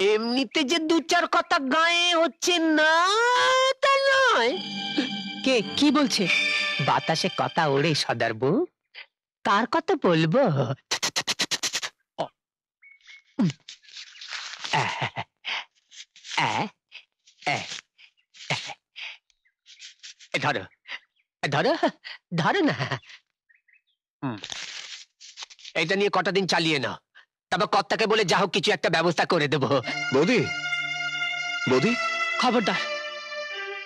এমনিতে যে দু চার কথা গায়ে হচ্ছে না, তা নয়। কে, কি বলছে? বাতাসে কথা ওড়ে সদার বউ। কার কথা বলব? ধরো ধরো ধরো না। হুম। এটা নিয়ে কটা দিন চালিয়ে নাও। তারপর কর্তাকে বলে যা হোক কিছু একটা ব্যবস্থা করে দেবো। বৌদি বৌদি। খবরদার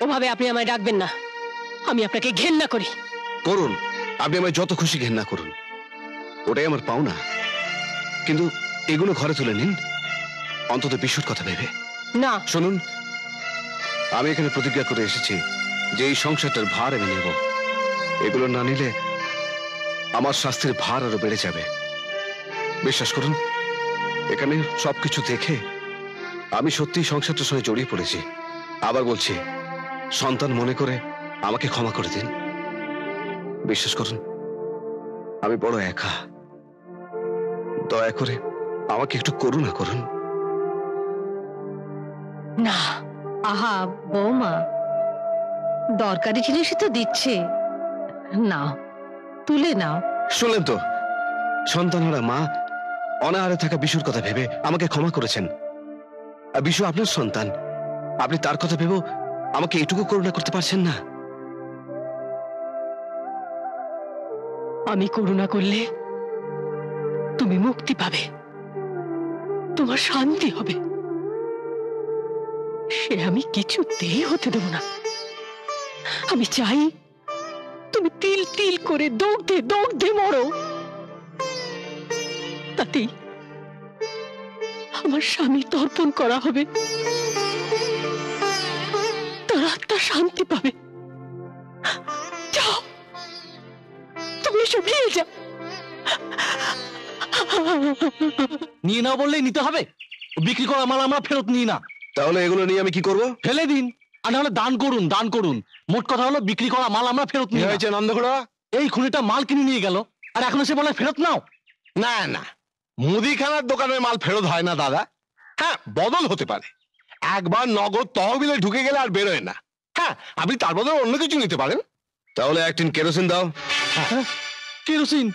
ওভাবে আপনি আমায় ডাকবেন না। আমি আপনাকে ঘেন্না করি। করুন আপনি আমায় যত খুশি ঘেন্না করুন। ওটাই আমার পাওনা। কিন্তু এগুলো ঘরে তুলে নিন। অন্তত বিশুর কথা ভেবে। না। শুনুন আমি এখানে প্রতিজ্ঞা করে এসেছি যে এই সংসারটার ভার আমি নেব। এগুলো না নিলে আমার স্বাস্থ্যের ভার আরও বেড়ে যাবে। বিশ্বাস করুন এখানে সবকিছু দেখে আমি সত্যি সংসারটার সঙ্গে জড়িয়ে পড়েছি। আবার বলছি সন্তান মনে করে আমাকে ক্ষমা করে দিন। বিশ্বাস করুন আমি বড় একা। দয়া করে আমাকে একটু করুণা করুন। না আহা বৌমা দরকারি জিনিসই তো দিচ্ছে। নাও তুলে নাও। শুনলেন তো সন্তানহারা মা অনাহারে থাকা বিশুর কথা ভেবে আমাকে ক্ষমা করেছেন। আর বিশু আপনার সন্তান আপনি তার কথা ভেবেও আমাকে এটুকু করুণা করতে পারছেন না? আমি করুণা করলে তুমি মুক্তি পাবে। তোমার শান্তি হবে। সে আমি কিছুতেই হতে দেব না। আমি চাই তুমি তিল তিল করে দৌড়তে দৌড়তে মরো। তাতেই আমার স্বামী তর্পণ করা হবে। তার আত্মা শান্তি পাবে। তুমি এসব নিয়ে নিয়ে নাও বললেই নিতে হবে। বিক্রি করা মাল আমরা ফেরত নিই না। তাহলে এগুলো নিয়ে আমি কি করব? ফেলে দিন। আর নাহলে দান করুন দান করুন। মোট কথা হলো বিক্রি করা মাল আমরা ফেরত নিই হয়েছে নন্দঘোড়া? এই খুনিটা মাল কিনে নিয়ে গেল। আর এখন এসে বলে ফেরত নাও। না না। মুদিখানার দোকানের মাল ফেরত হয় না দাদা। হ্যাঁ বদল হতে পারে। একবার নগদ তহবিলে ঢুকে গেলে আর বেরোয় না। হ্যাঁ আপনি তার বদলে অন্য কিছু নিতে পারেন। তাহলে এক টিন কেরোসিন দাও। কেরোসিন।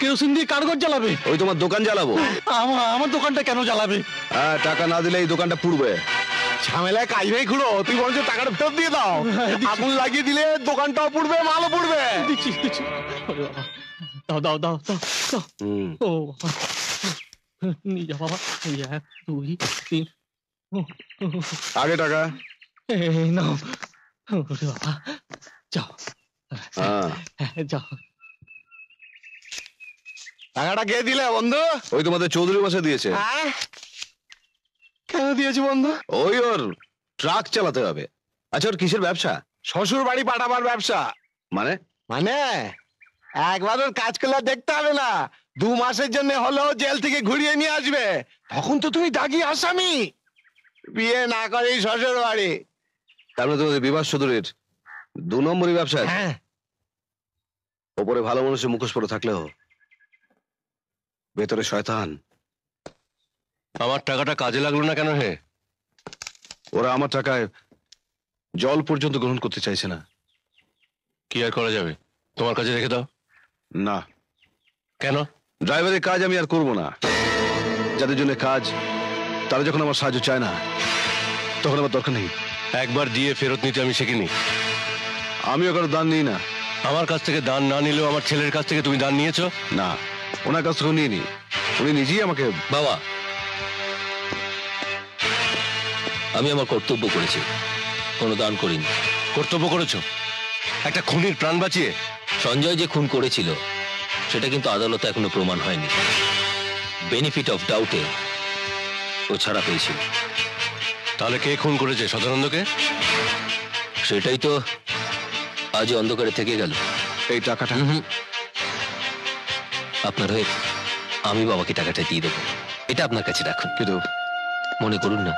কেরোসিন দিয়ে কারগর জ্বালাবে। ওই তোমার দোকান জ্বালাবো। আমার আমার দোকানটা কেন জ্বালাবে? হ্যাঁ টাকা না দিলে এই দোকানটা পুড়বে। ঝামেলায় কাজ নেই খুড়ো তুই বরঞ্চ টাকাটা ফেরত দিয়ে দাও। আগুন লাগিয়ে দিলে দোকানটাও পুড়বে মালও পুড়বে। দিচ্ছি দিচ্ছি। দাও দাও দাও দাও ও বাবা। নিয়ে যা বাবা এক দুই তিন। আগে টাকা। এই নাও। বাবা। যাও। হ্যাঁ। হ্যাঁ, যাও। টাকাটা কে দিলে বন্ধু? ওই তোমাদের চৌধুরী মাসে দিয়েছে। হ্যাঁ? কেন দিয়েছি বন্ধু? ওই ওর ট্রাক চালাতে হবে। আচ্ছা ওর কিসের ব্যবসা? শ্বশুর বাড়ি পাঠাবার ব্যবসা। মানে? মানে? একবার ওর কাজ করলে দেখতে হবে না। দু মাসের জন্য হলেও জেল থেকে ঘুরিয়ে নিয়ে আসবে। তখন তো তুমি দাগি আসামি। বিয়ে না করেই শ্বশুর বাড়ি। তারপরে তোমাদের বিবাহ চৌধুরীর দু নম্বরই ব্যবসা হ্যাঁ। ওপরে ভালো মানুষের মুখোশ পরে থাকলেও ভেতরে শয়তান। আমার টাকাটা কাজে লাগল না কেন হে? ওরা আমার টাকায় জল পর্যন্ত গ্রহণ করতে চাইছে না। কি আর করা যাবে? তোমার কাছে রেখে দাও। না। কেন? ড্রাইভারের কাজ আমি আর করব না। যাদের জন্য কাজ তারা যখন আমার সাহায্য চায় না তখন আমার দরকার নেই। একবার দিয়ে ফেরত নিতে আমি শিখিনি। আমিও কারও দান নিই না। আমার কাছ থেকে দান না নিলেও আমার ছেলের কাছ থেকে তুমি দান নিয়েছো? না। ওনার কাছ থেকে নিয়ে নি। উনি নিজেই আমাকে বাবা আমি আমার কর্তব্য করেছি কোনো দান করিনি। কর্তব্য করেছ? একটা খুনির প্রাণ বাঁচিয়ে? সঞ্জয় যে খুন করেছিল সেটা কিন্তু আদালতে এখনও প্রমাণ হয়নি। বেনিফিট অফ ডাউটে ও ছাড়া পেয়েছিল। তাহলে কে খুন করেছে সদানন্দকে? সেটাই তো আজ অন্ধকারে থেকে গেল। এই টাকাটা? আপনার হয়ে আমি বাবাকে টাকাটা দিয়ে দেবো। এটা আপনার কাছে রাখুন। কিন্তু মনে করুন না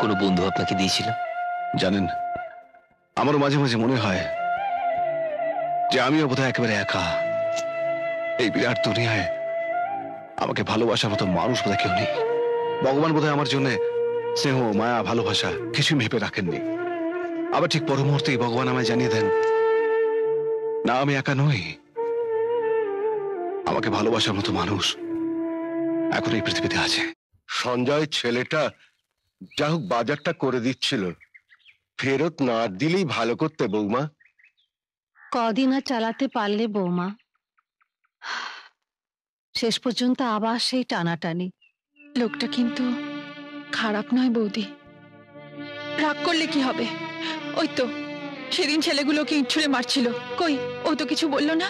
কোনো বন্ধু আপনাকে দিয়েছিল? জানেন আমারও মাঝে মাঝে মনে হয় যে আমিও বোধহয় একেবারে একা। এই বিরাট দুনিয়ায় আমাকে ভালোবাসার মতো মানুষ বোধহয় কেউ নেই। ভগবান বোধহয় আমার জন্য স্নেহ মায়া ভালোবাসা কিছু ভেবে রাখেননি। আবার ঠিক পর মুহূর্তেই ভগবান আমায় জানিয়ে দেন না আমি একা নই। আমাকে ভালোবাসার মতো মানুষ এখন এই পৃথিবীতে আছে। সঞ্জয় ছেলেটা যা হোক বাজারটা করে দিচ্ছিল। ফেরত না দিলেই ভালো করতে বৌমা। কদিন আর চালাতে পারলে বৌমা। শেষ পর্যন্ত আবার সেই টানাটানি। লোকটা কিন্তু খারাপ নয় বৌদি। রাগ করলে কি হবে? ওই তো সেদিন ছেলেগুলোকে ইট ছুঁড়ে মারছিল। কই ও তো কিছু বলল না?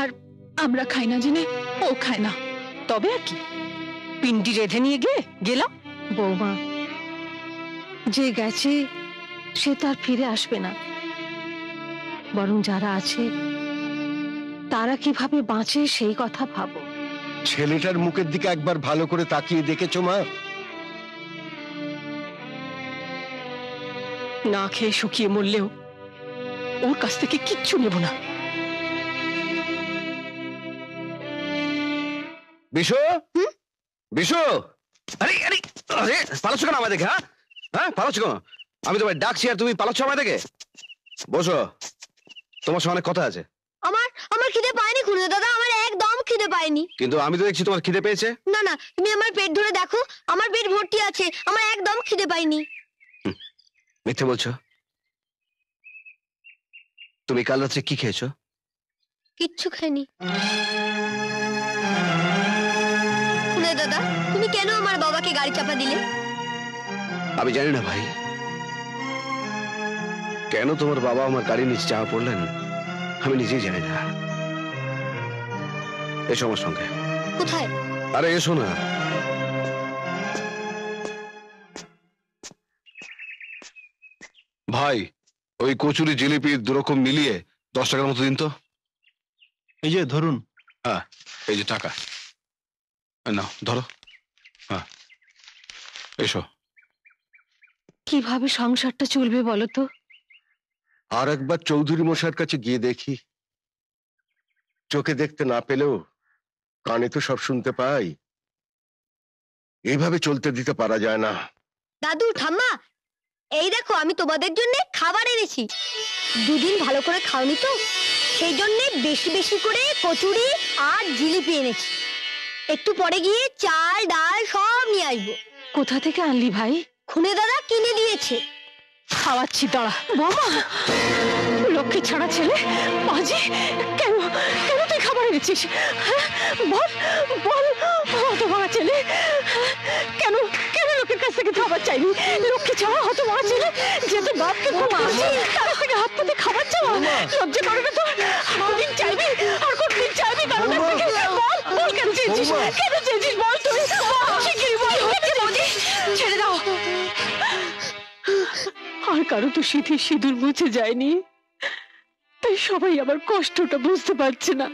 আর আমরা খাই না জেনে ও খায় না। তবে আর কি। পিন্ডি রেধে নিয়ে গিয়ে গেলাম। বৌমা যে গেছে সে তার ফিরে আসবে না। বরং যারা আছে তারা কীভাবে বাঁচে সেই কথা ভাবো। ছেলেটার মুখের দিকে একবার ভালো করে তাকিয়ে দেখেছ মা? না খেয়ে শুকিয়ে মরলেও ওর কাছ থেকে কিচ্ছু নেব না। বিশু? বিশু? আরে আরে আরে পালাচ্ছ কেন আমায় দেখে হ্যাঁ? হ্যাঁ পালাচ্ছ কেন? আমি তোমায় ডাকছি আর তুমি পালাচ্ছ আমায় দেখে? বসো। তোমার সঙ্গে অনেক কথা আছে। আমার আমার খিদে পায়নি খুঁড়ে দাদা আমার একদম খিদে পায়নি। কিন্তু আমি তো দেখছি তোমার খিদে পেয়েছে। না না তুমি আমার পেট ধরে দেখো আমার পেট ভর্তি আছে আমার একদম খিদে পাইনি মিথ্যে বলছো। তুমি কাল রাত্রে কি খেয়েছো? কিচ্ছু খাইনি। শুনে দাদা তুমি কেন আমার বাবাকে গাড়ি চাপা দিলে? আমি জানি না ভাই। কেন তোমার বাবা আমার গাড়ির নিচে চাপা পড়লেন আমি নিজেই জানি না। এসো আমার সঙ্গে। কোথায়? আরে এসো না। ভাই ওই কচুরি জিলিপি দুরকম মিলিয়ে দশ টাকার মতো দিন তো। এই যে ধরুন। হ্যাঁ এই যে টাকা। নাও ধরো। হ্যাঁ। এসো। কীভাবে সংসারটা চলবে বলো তো? আর একবার চৌধুরী মশাইয়ের কাছে গিয়ে দেখি। চোখে দেখতে না পেলেও কানে তো সব শুনতে পাই। এইভাবে চলতে দিতে পারা যায় না। দাদু ঠাম্মা এই দেখো আমি তোমাদের জন্য খাবার এনেছি। দুদিন ভালো করে খাওনি তো সেই জন্য বেশি বেশি করে কচুরি আর জিলিপি এনেছি। একটু পরে গিয়ে চাল ডাল সব নিয়ে আসব। কোথা থেকে আনলি ভাই? খুনে দাদা কিনে দিয়েছে। খাওয়াচ্ছি দাঁড়া। বৌমা! লক্ষ্মী ছাড়া ছেলে? বাজি কেন? কেন তুই খাবার এনেছিস? হ্যাঁ? বল বল হতভাঙা ছেলে। কেন কেন লোকের কাছ থেকে খাবার চাইবি লক্ষ্মী ছাড়া হতভাঙা ছেলে? যে তোর বাপকে খুব মারছি তার থেকে হাত পেতে খাবার চাওয়া? লজ্জা করে না তোর কোনদিন চাইবি কারণ থেকে বল বল কেন চেয়েছিস কেন চেয়েছিস বল তুই? শিগগিরই বল চেয়েছিস ছেড়ে দাও। আর কারও তো সিঁথি সিঁদুর মুছে যায়নি। তাই সবাই আমার কষ্টটা বুঝতে পারছে না।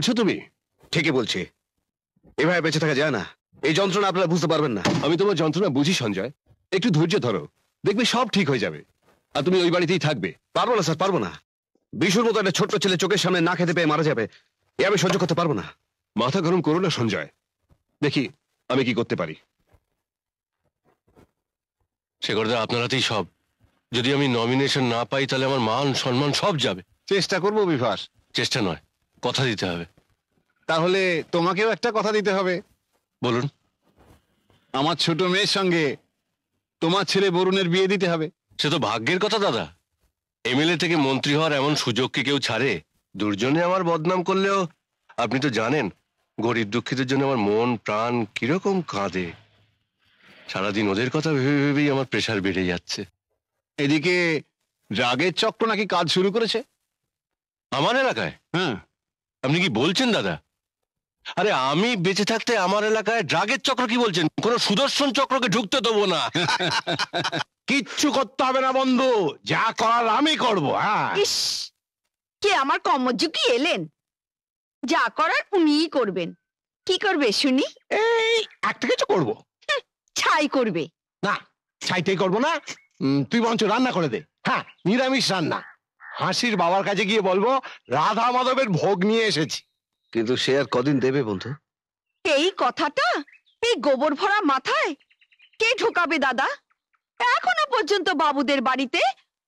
বলছো তুমি? ঠিকই বলছি। এভাবে বেঁচে থাকা যায় না। এই যন্ত্রণা আপনারা বুঝতে পারবেন না। আমি তোমার যন্ত্রণা বুঝি সঞ্জয়। একটু ধৈর্য ধরো। দেখবে সব ঠিক হয়ে যাবে। আর তুমি ওই বাড়িতেই থাকবে। পারব না স্যার পারব না। বিশুর মতো একটা ছোট্ট ছেলে চোখের সামনে না খেতে পেয়ে মারা যাবে এ আমি সহ্য করতে পারব না। মাথা গরম করো না সঞ্জয়। দেখি আমি কি করতে পারি। শেখরদা আপনার হাতেই সব। যদি আমি নমিনেশন না পাই তাহলে আমার মান সম্মান সব যাবে। চেষ্টা করব বিভাস। চেষ্টা নয়। কথা দিতে হবে। তাহলে তোমাকেও একটা কথা দিতে হবে। বলুন। আমার ছোট মেয়ের সঙ্গে তোমার ছেলে বরুণের বিয়ে দিতে হবে। সে তো ভাগ্যের কথা দাদা। এমএলএ থেকে মন্ত্রী হওয়ার এমন সুযোগ কি কেউ ছাড়ে? দুর্জনে আমার বদনাম করলেও আপনি তো জানেন গরিব দুঃখিতের জন্য আমার মন প্রাণ কীরকম কাঁদে। সারাদিন ওদের কথা ভেবে ভেবেই আমার প্রেশার বেড়ে যাচ্ছে। এদিকে রাগের চক্র নাকি কাজ শুরু করেছে? আমার এলাকায়? হ্যাঁ। আপনি কি বলছেন দাদা? আরে আমি বেঁচে থাকতে আমার এলাকায় ড্রাগের চক্র কি বলছেন? কোন সুদর্শন চক্রকে ঢুকতে দেবো না। (laughs) কিচ্ছু করতে হবে না বন্ধু। যা করার আমি করব হ্যাঁ। ইস কে আমার কর্মযোগী এলেন? যা করার উনিই করবেন। কি করবে শুনি? এই একটা কিছু করব। ছাই করবে। না ছাইতেই করব না। তুই বঞ্চ রান্না করে দে। হ্যাঁ নিরামিষ রান্না। হাসির বাবার কাছে গিয়ে বলব রাধা মাধবের ভোগ নিয়ে এসেছি। কিন্তু সে আর কদিন দেবে বন্ধু? এই কথাটা? এই গোবর ভরা মাথায়? কে ঢোকাবে দাদা? এখনও পর্যন্ত বাবুদের বাড়িতে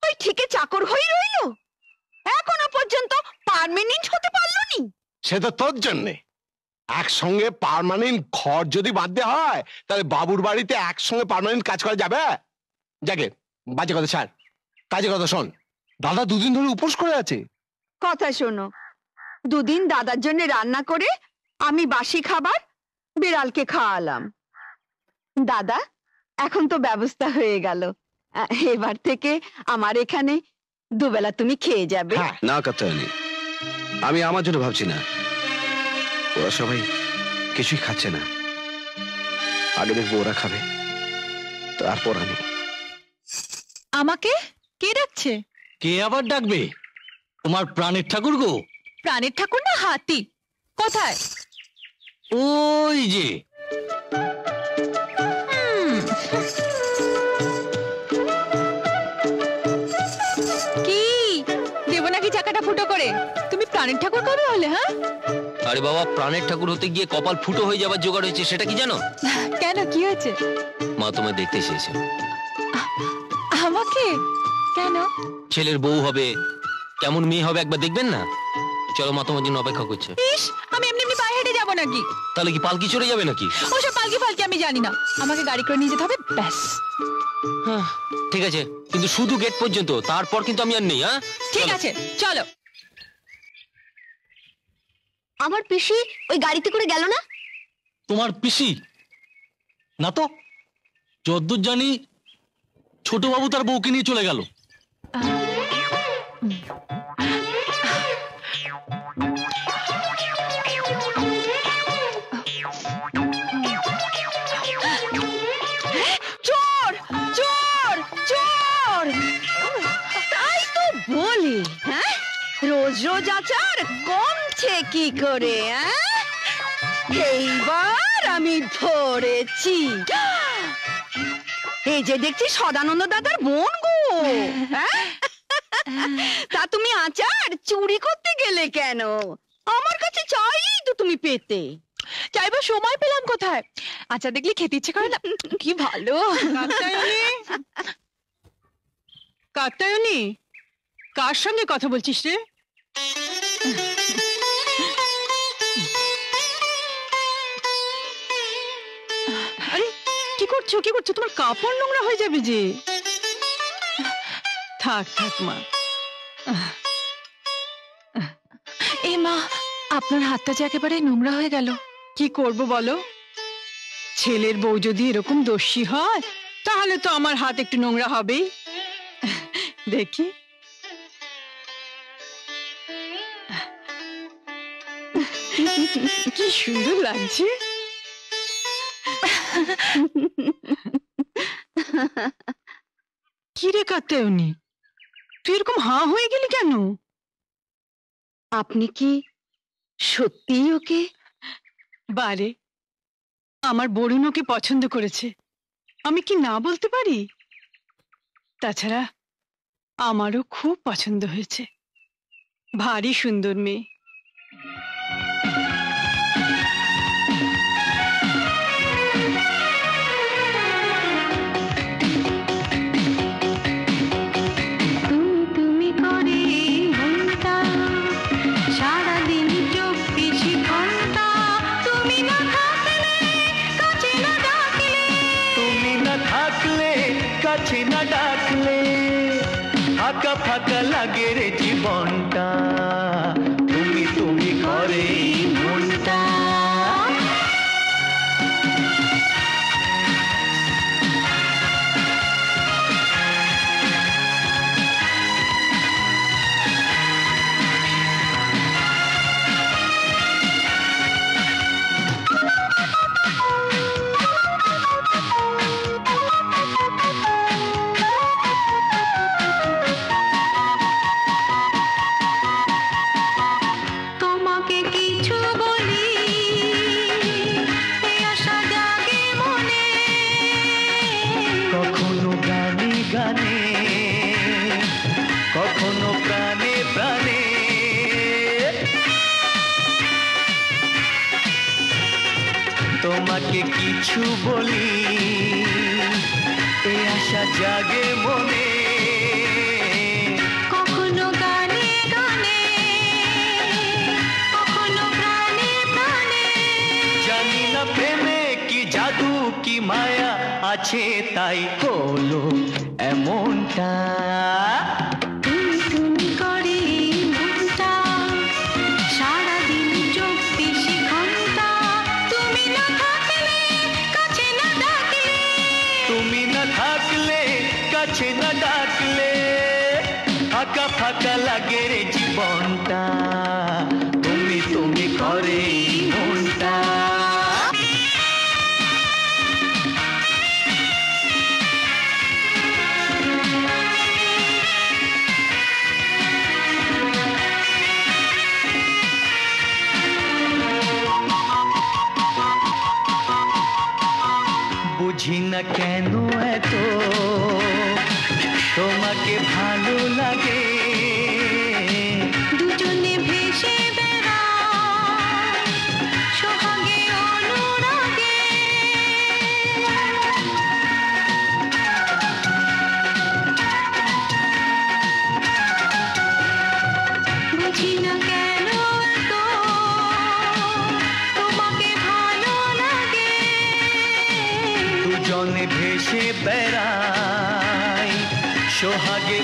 ওই ঠিকে চাকর হয়ে রইল। এখনও পর্যন্ত পার্মানেন্ট হতে পারল নি। সে তো তোর জন্যে। একসঙ্গে পার্মানেন্ট ঘর যদি বাঁধতে হয় তাহলে বাবুর বাড়িতে একসঙ্গে পার্মানেন্ট কাজ করা যাবে? যাকে বাজে কথা ছাড়। কাজে কথা শোন। দাদা দুদিন ধরে উপোস করে আছে। কথা শোনো। দুদিন দাদার জন্য রান্না করে আমি বাসি খাবার বিড়ালকে খাওয়ালাম। দাদা এখন তো ব্যবস্থা হয়ে গেল। এবার থেকে আমার এখানে দুবেলা তুমি খেয়ে যাবে। না কাত্তায়নি আমি আমার জন্য ভাবছি না। ওরা সবাই কিছুই খাচ্ছে না। আগে দেখব ওরা খাবে। তারপর আমি। আমাকে? কে ডাকছে? কে আবার ডাকবে? তোমার প্রাণের ঠাকুর গো। প্রাণের ঠাকুর না হাতি? কোথায়? ওই যে। কি? দেব নাকি চাকাটা ফুটো করে? তুমি প্রাণের ঠাকুর কবে হলে হ্যাঁ? আরে বাবা প্রাণের ঠাকুর হতে গিয়ে কপাল ফুটো হয়ে যাবার জোগাড় হয়েছে সেটা কি জানো? কেন কি হয়েছে? মা তোমায় দেখতে এসেছে আমাকে কেন? ছেলের বউ হবে। কেমন মেয়ে হবে একবার দেখবেন না? চলো মা তোমার জন্য অপেক্ষা করছে। ইস আমি এমনি এমনি পায়ে হেঁটে যাব নাকি? তাহলে কি পালকি চড়ে যাবে নাকি? ওসব পালকি ফালকি আমি জানি না। আমাকে গাড়ি করে নিয়ে যেতে হবে ব্যাস। হ্যাঁ, ঠিক আছে। কিন্তু শুধু গেট পর্যন্ত তারপর কিন্তু আমি আর নেই হ্যাঁ? ঠিক আছে চলো। আমার পিসি ওই গাড়িতে করে গেল না? তোমার পিসি? না তো? যদ্দূর জানি ছোট বাবু তার বউকে নিয়ে চলে গেল। রোজ রোজ কমছে কি করে এইবার আমি ধরেছি। এই যে দেখছি সদানন্দ দাদার বোন গো? তা তুমি আচার চুরি করতে গেলে কেন? আমার কাছে চাইলেই তো তুমি পেতে। চাইব সময় পেলাম কোথায়? আচ্ছা দেখলি খেতে ইচ্ছে করে না। কি ভালো। কাত্তায়নী কার সঙ্গে কথা বলছিস রে? আরে কি করছ? কি করছ? তোমার কাপড় নোংরা হয়ে যাবে যে। থাক থাক মা। এ মা আপনার হাতটা যে একেবারে নোংরা হয়ে গেল। কি করব বলো? ছেলের বউ যদি এরকম দোষী হয় তাহলে তো আমার হাত একটু নোংরা হবেই। দেখি। কি সুন্দর লাগছে। কি রে তুই এরকম হাঁ হয়ে গেলি কেন? আপনি কি সত্যিই ওকে? বারে আমার বরুণ ওকে পছন্দ করেছে। আমি কি না বলতে পারি? তাছাড়া আমারও খুব পছন্দ হয়েছে। ভারী সুন্দর মেয়ে। কাছে না ডাকলে ফাঁকা ফাঁকা লাগে রে জীবনটা ভেসে বেড়াই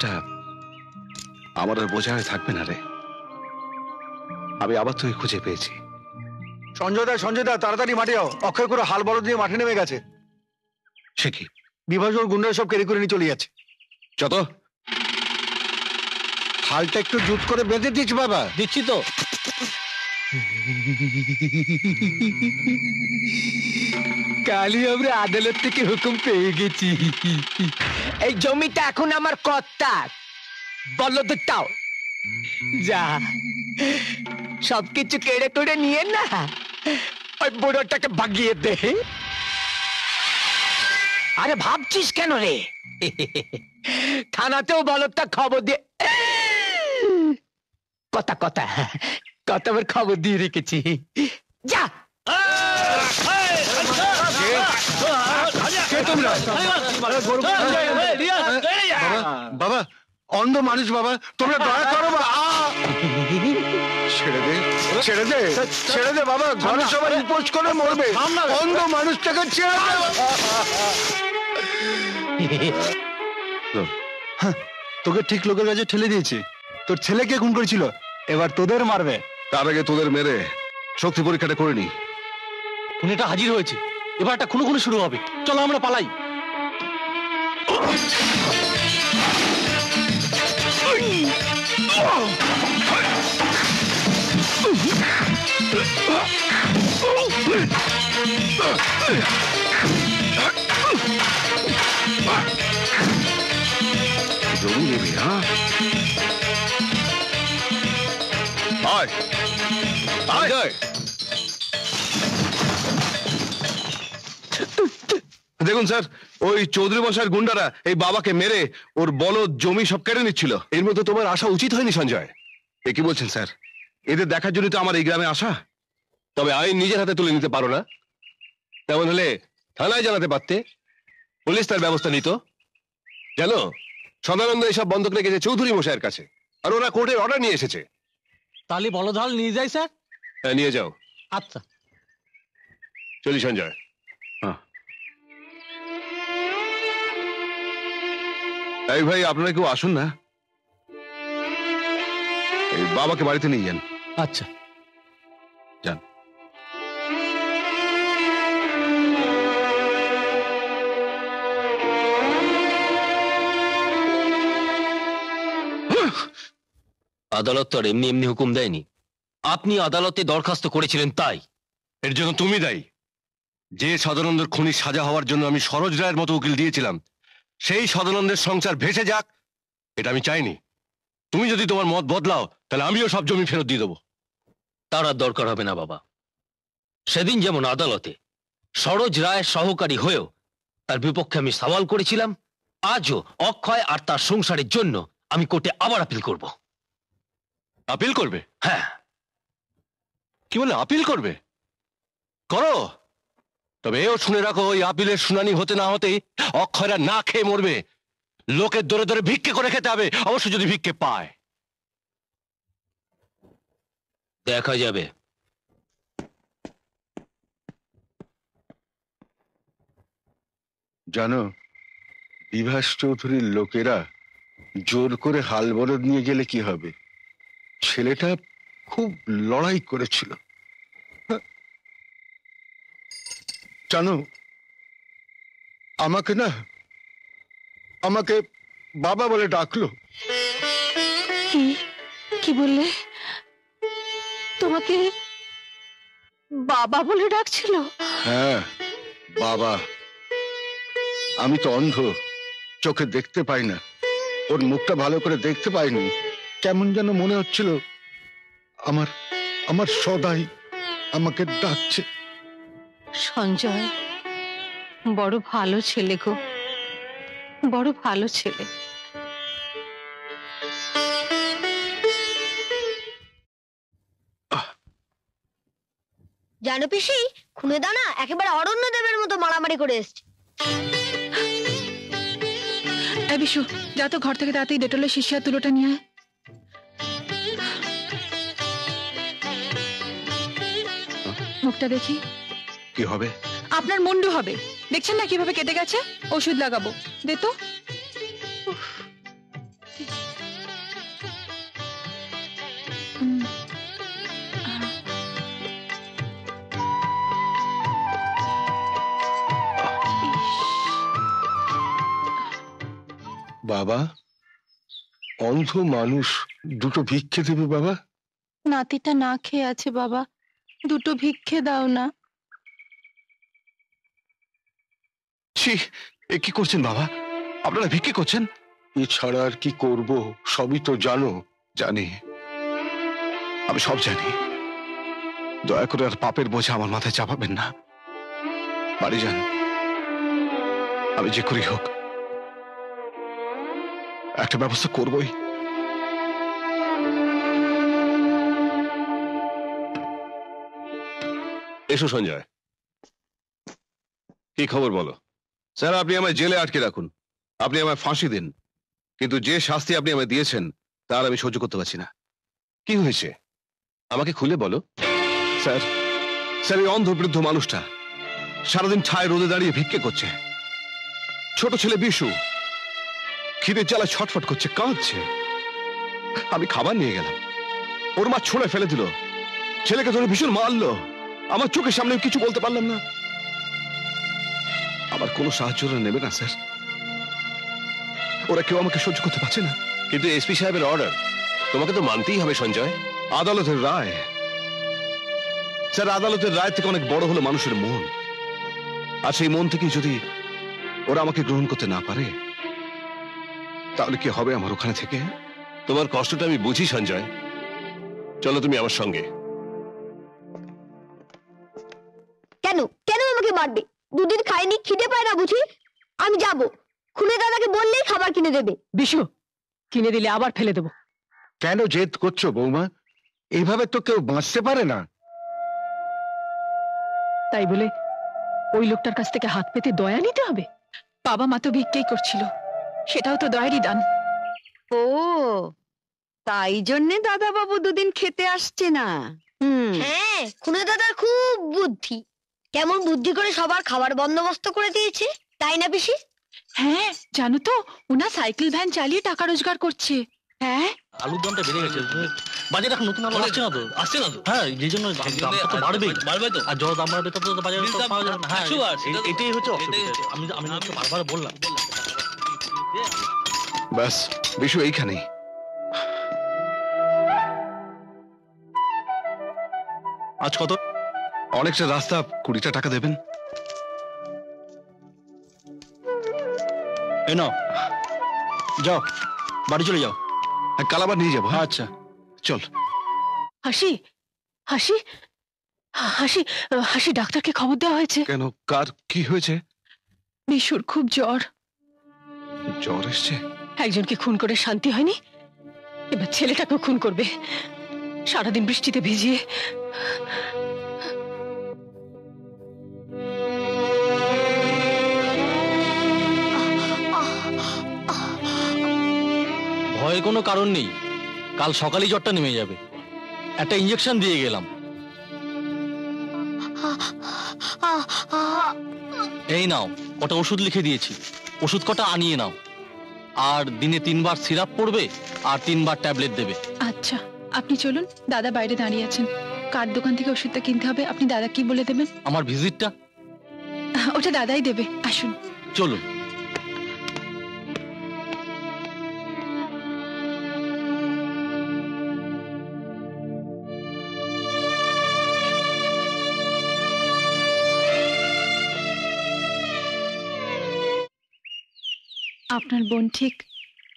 হাতটা আমার আর বোঝা হয়ে থাকবে না রে। আমি আবার তোকে খুঁজে পেয়েছি। সঞ্জয় দা সঞ্জয় দা তাড়াতাড়ি মাঠে যাও। অক্ষয় করে হাল বলদ দিয়ে মাঠে নেমে গেছে। সে কি? বিভাজন গুন্ডা সব কেড়ে করে নিয়ে চলে যাচ্ছে। যত। হালটা একটু জুত করে বেঁধে দিচ্ছি বাবা। দিচ্ছি তো। কালি আমরা আদালত থেকে হুকুম পেয়ে গেছি। এই জমিটা এখন আমার কর্তার বলদটাও যা, সবকিছু কেড়ে করে নিয়ে না, ওই বুড়োটাকে ভাগিয়ে দে। আরে ভাবছিস কেন রে? থানাতেও বলদটা খবর দিয়ে কথা কথা আমার খবর দিয়ে রেখেছি। যা! বাবা, বাবা অন্ধ মানুষ বাবা তোমরা দয়া করো বা ছেড়ে দে ছেড়ে দে ছেড়ে দে বাবা ঘরে সবাই উপোস করে মরবে। অন্ধ মানুষটাকে ছেড়ে দে। হ্যাঁ, তোকে ঠিক লোকের কাছে ঠেলে দিয়েছি। তোর ছেলেকে খুন করেছিল এবার তোদের মারবে। তার আগে তোদের মেরে শক্তি পরীক্ষাটা করে নি। খুনিটা হাজির হয়েছে। এবার একটা খুনো খুনো শুরু হবে। চলো আমরা পালাই। হ্যাঁ? আয় আয় আয় দেখুন স্যার ওই চৌধুরী মশাইয়ের গুন্ডারা এই বাবাকে মেরে ওর বলদ জমি সব কেড়ে নিচ্ছিল। এর মধ্যে তোমার আসা উচিত হয়নি সঞ্জয়? এ কি বলছেন স্যার? এদের দেখার জন্য তো আমার এই গ্রামে আসা। তবে আইন নিজের হাতে তুলে নিতে পারো না। তেমন হলে থানায় জানাতে পারতে। পুলিশ তার ব্যবস্থা নিত। জানো সদানন্দ এসব বন্ধক রেখেছে চৌধুরী মশাইয়ের কাছে। আর ওরা কোর্টের অর্ডার নিয়ে এসেছে। তাহলে বলধাল নিয়ে যাই স্যার। হ্যাঁ নিয়ে যাও। আচ্ছা। চলি সঞ্জয়। এই ভাই আপনারা কেউ আসুন না। বাবাকে বাড়িতে নিয়ে যান। আচ্ছা। আদালত তো আর এমনি এমনি হুকুম দেয়নি। আপনি আদালতে দরখাস্ত করেছিলেন তাই। এর জন্য তুমি দায়ী। যে সদানন্দের খুনি সাজা হওয়ার জন্য আমি সরোজ রায়ের মতো উকিল দিয়েছিলাম সেই সদানন্দের সংসার ভেসে যাক এটা আমি চাইনি। তুমি যদি তোমার মত বদলাও তাহলে আমিও সব জমি ফেরত দিয়ে দেবো। তার আর দরকার হবে না বাবা। সেদিন যেমন আদালতে সরোজ রায়ের সহকারী হয়েও তার বিপক্ষে আমি সওয়াল করেছিলাম আজও অক্ষয় আর তার সংসারের জন্য আমি কোর্টে আবার আপিল করব। আপিল করবে? হ্যাঁ। কি বলে আপিল করবে? করো। তবে এও শুনে রাখো, ওই আপিলের শুনানি হতে না হতেই অক্ষয়রা না খেয়ে মরবে। লোকের দরে দরে ভিক্ষে করে খেতে হবে, অবশ্য যদি ভিক্ষে পায়। দেখা যাবে। জানো, বিভাস চৌধুরীর লোকেরা জোর করে হাল বলদ নিয়ে গেলে কি হবে? ছেলেটা খুব লড়াই করেছিল। জানো আমাকে না আমাকে বাবা বলে ডাকলো। কি? কি বললে? তোমাকে বাবা বলে ডাকছিল? হ্যাঁ বাবা। আমি তো অন্ধ চোখে দেখতে পাই না। ওর মুখটা ভালো করে দেখতে পাইনি। কেমন যেন মনে হচ্ছিল আমার আমার সদাই আমাকে ডাকছে। সঞ্জয় বড় ভালো ছেলে গো বড় ভালো ছেলে। জানো পিসি খুনে দানা একেবারে অরণ্য দেবের মতো মারামারি করে এসছে। বিশু যা তো ঘর থেকে তাড়াতাড়ি ডেটলের শিশি আর তুলোটা নিয়ে আয়। মুখটা দেখি। কি হবে? আপনার মুন্ডু হবে। দেখছেন না কীভাবে কেটে গেছে? ওষুধ লাগাবো। দে তো। বাবা অন্ধ মানুষ দুটো ভিক্ষে দেবে বাবা? নাতিটা না খেয়ে আছে বাবা। দুটো ভিক্ষে দাও না। ছি এ কি করছেন বাবা? আপনারা ভিক্ষে করছেন? এছাড়া আর কি করব সবই তো জানো জানি। আমি সব জানি। দয়া করে আর পাপের বোঝা আমার মাথায় চাপাবেন না। বাড়ি যান। আমি যে করি হোক। একটা ব্যবস্থা করবই। এসো সঞ্জয়। কি খবর বলো? স্যার, আপনি আমায় জেলে আটকে রাখুন। আপনি আমায় ফাঁসি দিন। কিন্তু যে শাস্তি আপনি আমায় দিয়েছেন, তার আমি সহ্য করতে পারছি না। কি হয়েছে? আমাকে খুলে বলো। স্যার স্যার, এই অন্ধবৃদ্ধ মানুষটা সারাদিন ঠায় রোদে দাঁড়িয়ে ভিক্ষে করছে। ছোট ছেলে বিশু খিদে জ্বালা ছটফট করছে, কাঁদছে। আমি খাবার নিয়ে গেলাম। ওর মা ছুঁড়ে ফেলে দিল। ছেলেকে ধরে ভীষণ মারলো। আমার চোখের সামনে কিছু বলতে পারলাম না। আমার কোনো সাহায্য নেবে না স্যার। ওরা কেউ আমাকে সহ্য করতে পারছে না। কিন্তু এসপি সাহেবের অর্ডার তোমাকে তো মানতেই হবে সঞ্জয়। আদালতের রায়। স্যার আদালতের রায় থেকে অনেক বড় হলো মানুষের মন। আর সেই মন থেকে যদি ওরা আমাকে গ্রহণ করতে না পারে তাহলে কি হবে আমার ওখানে থেকে? তোমার কষ্টটা আমি বুঝি সঞ্জয়। চলো তুমি আমার সঙ্গে। খাইনি খিদে পায় না বুঝি? আমি যাব। খুনে দাদাকে বললেই খাবার কিনে দেবে। বিশু কিনে দিলে আবার ফেলে দেবো। কেন জেদ করছ বৌমা? এইভাবে তো কেউ বাঁচতে পারে না। তাই বলে ওই লোকটার কাছ থেকে হাত পেতে দয়া নিতে হবে? বাবা মা তো ভিক্ষেই করছিল। সেটাও তো দয়ারই দান। ও তাই জন্যে দাদা বাবু দুদিন খেতে আসছে না। হুম। হ্যাঁ খুনে দাদার খুব বুদ্ধি। কেমন বুদ্ধি করে সবার খাবার বন্দোবস্ত করে দিয়েছে? তাই না পিসি? হ্যাঁ জানো তো ওনা সাইকেল ভ্যান চালিয়ে টাকা রোজগার করছে। হ্যাঁ? আলুর দামটা বেড়ে গেছে। বাজারে এখন নতুন আলু আসছে না তো? আসছে না তো? হ্যাঁ এই জন্য দামটা তো বাড়বেই বাড়বে? তো। আর যত দাম বাড়বে তত তো বাজারে তো পাওয়া যাবে না। হ্যাঁ এটাই হচ্ছে অসুবিধা। আমি আমি তো বারবার বললাম। ব্যাস বিশু এইখানেই। আজ কত? অনেকটা রাস্তা কুড়িটা টাকা দেবেন। এই নাও। যাও বাড়ি চলে যাও। কাল আবার নিয়ে যাব আচ্ছা। চল। হাসি হাসি হাসি হাসি ডাক্তারকে খবর দেওয়া হয়েছে। কেন কার কি হয়েছে? বিশুর খুব জ্বর। জ্বর এসছে? একজনকে খুন করে শান্তি হয়নি? এবার ছেলেটাকেও খুন করবে। সারাদিন বৃষ্টিতে ভিজিয়ে। ভয়ের কোনো কারণ নেই। কাল সকালেই জ্বরটা নেমে যাবে। একটা ইঞ্জেকশন দিয়ে গেলাম। এই নাও কটা ওষুধ লিখে দিয়েছি। ওষুধ কটা আনিয়ে নাও। আর দিনে তিনবার সিরাপ পড়বে আর তিনবার ট্যাবলেট দেবে। আচ্ছা আপনি চলুন দাদা বাইরে দাঁড়িয়ে আছেন। কার দোকান থেকে ওষুধটা কিনতে হবে আপনি দাদা কি বলে দেবেন? আমার ভিজিটটা ওটা দাদাই দেবে আসুন। চলুন। আপনার বোন ঠিক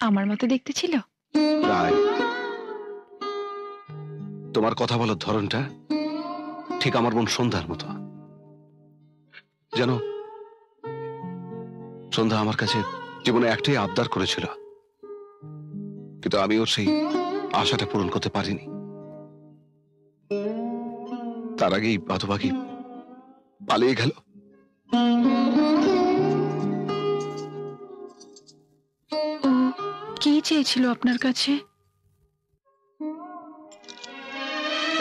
আমার মতো দেখতে ছিল? তোমার কথা বলার ধরনটা ঠিক আমার বোন সন্ধ্যার মতো। জানো, সন্ধ্যা আমার কাছে জীবনে একটাই আবদার করেছিল। কিন্তু আমি ওর সেই আশাটা পূরণ করতে পারিনি। তার আগেই বাধবাগি পালিয়ে গেল। কি চেয়েছিল আপনার কাছে?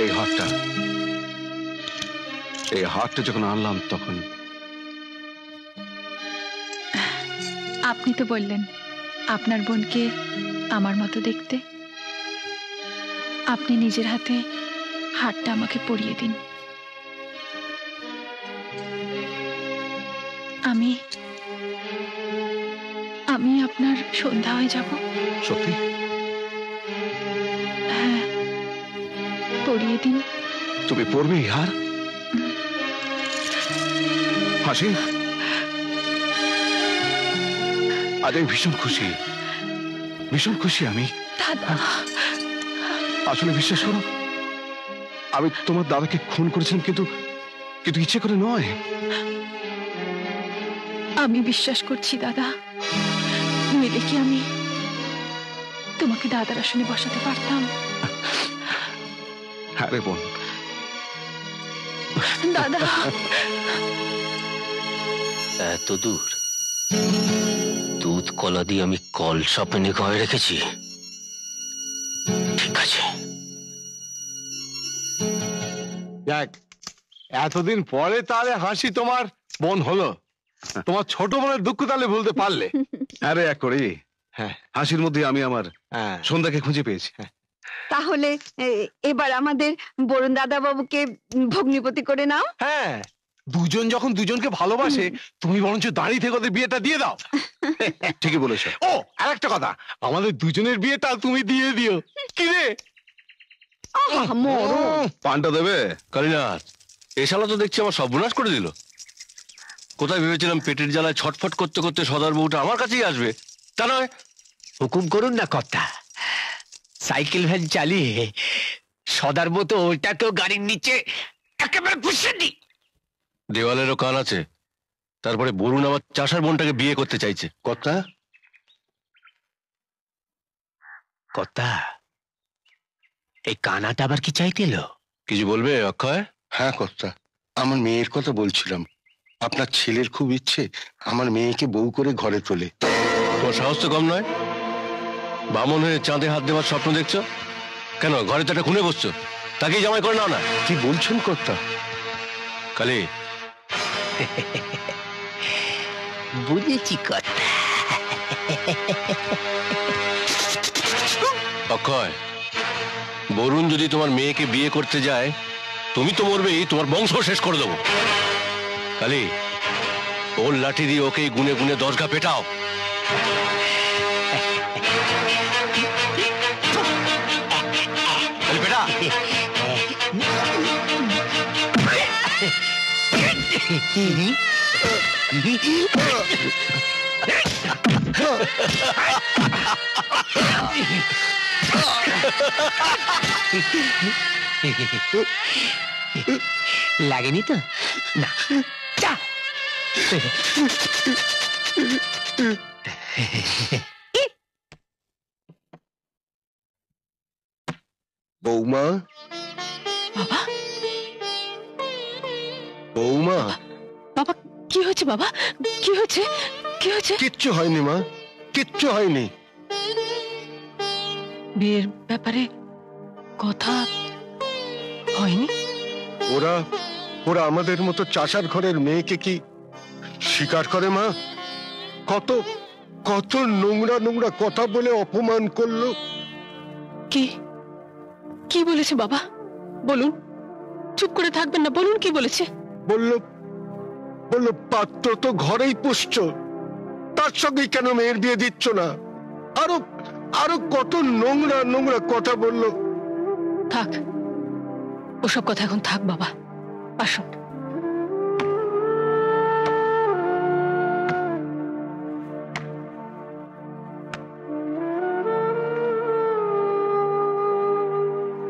এই হাটটা এই হাটটা যখন আনলাম তখন। আপনি তো বললেন আপনার বোনকে আমার মতো দেখতে। আপনি নিজের হাতে হাতটা আমাকে পরিয়ে দিন। সন্ধ্যা হয়ে যাব। সত্যি? হ্যাঁ। পরিয়ে দিন। তুমি পড়বে এই হার? হাসি? আজ আমি ভীষণ খুশি। ভীষণ খুশি আমি। আসলে বিশ্বাস করো আমি তোমার দাদাকে খুন করেছিলাম কিন্তু কিন্তু ইচ্ছে করে নয়। আমি বিশ্বাস করছি দাদা। নইলে কি আমি তোমাকে দাদার আসনে বসাতে পারতাম। হ্যাঁ রে বোন। দাদা। এত দূর? দুধ কলা দিয়ে আমি কল সাপেনে গায়ে রেখেছি। ঠিক আছে। দেখ এতদিন পরে তাহলে হাসি তোমার বোন হলো। তোমার ছোট বোনের দুঃখ তাহলে ভুলতে পারলে। (laughs) আরে এক করে হ্যাঁ। হাসির মধ্যে আমি আমার সন্ধ্যাকে খুঁজে পেয়েছি। তাহলে এবার আমাদের বরুণ দাদা বাবুকে ভগ্নিপতি করে নাও। হ্যাঁ দুজন যখন দুজনকে ভালোবাসে তুমি বরঞ্চ দাঁড়িয়ে থেকে ওদের বিয়েটা দিয়ে দাও। (laughs) ঠিকই বলেছ। ও আর একটা কথা আমাদের দুজনের বিয়েটা তুমি দিয়ে দিও। কি রে? পানটা দেবে? কালীনাথ এ শালা তো দেখছি আমার সর্বনাশ করে দিল। কোথায় ভেবেছিলাম পেটের জ্বালায় ছটফট করতে করতে সদার বউটা আমার কাছেই আসবে? তা নয়। হুকুম করুন না কর্তা। সাইকেল ভ্যান চালিয়ে সদার মতো ওটাকেও গাড়ির নিচে একেবারে পুষে দি দেওয়ালেরও কান আছে। তারপরে বরুণ আমার চাষার বোনটাকে বিয়ে করতে চাইছে। কথা কর্তা এই কানাটা আবার কি চাইতেল কিছু বলবে অক্ষয়? হ্যাঁ কর্তা। আমার মেয়ের কথা বলছিলাম। আপনার ছেলের খুব ইচ্ছে আমার মেয়েকে বউ করে ঘরে তোলে তোমার সাহস তো কম নয়। বামন হয়ে চাঁদে হাত দেওয়ার স্বপ্ন দেখছ? কেন ঘরে তো একটা খুনে বসছো? তাকেই জামাই করে নাও না। কি বলছেন কর্তা? কালী। বুঝেছি কর্তা। অক্ষয় বরুণ যদি তোমার মেয়েকে বিয়ে করতে যায় তুমি তো মরবেই তোমার বংশ শেষ করে দেবো। কালী। ওর লাঠি দিয়ে ওকে গুনে গুনে দশগা পেটাও। কালী, পেটা লাগেনি তো? না। যা। বৌমা? বৌমা? বাবা কি হয়েছে বাবা? কি হয়েছে? কি হয়েছে? কিচ্ছু হয়নি মা কিচ্ছু হয়নি। বিয়ের ব্যাপারে কথা হয়নি? ওরা ওরা আমাদের মতো চাষার ঘরের মেয়েকে কি স্বীকার করে মা? কত কত নোংরা নোংরা কথা বলে অপমান করল। কি? কি বলেছে বাবা? বলুন। চুপ করে থাকবেন না বলুন কি বলেছে? বলল বলল পাত্র তো ঘরেই পুষছ তার সঙ্গে কেন মেয়ের বিয়ে দিচ্ছ না? আরও আরও কত নোংরা নোংরা কথা বলল। থাক ওসব কথা এখন থাক বাবা। আসুন।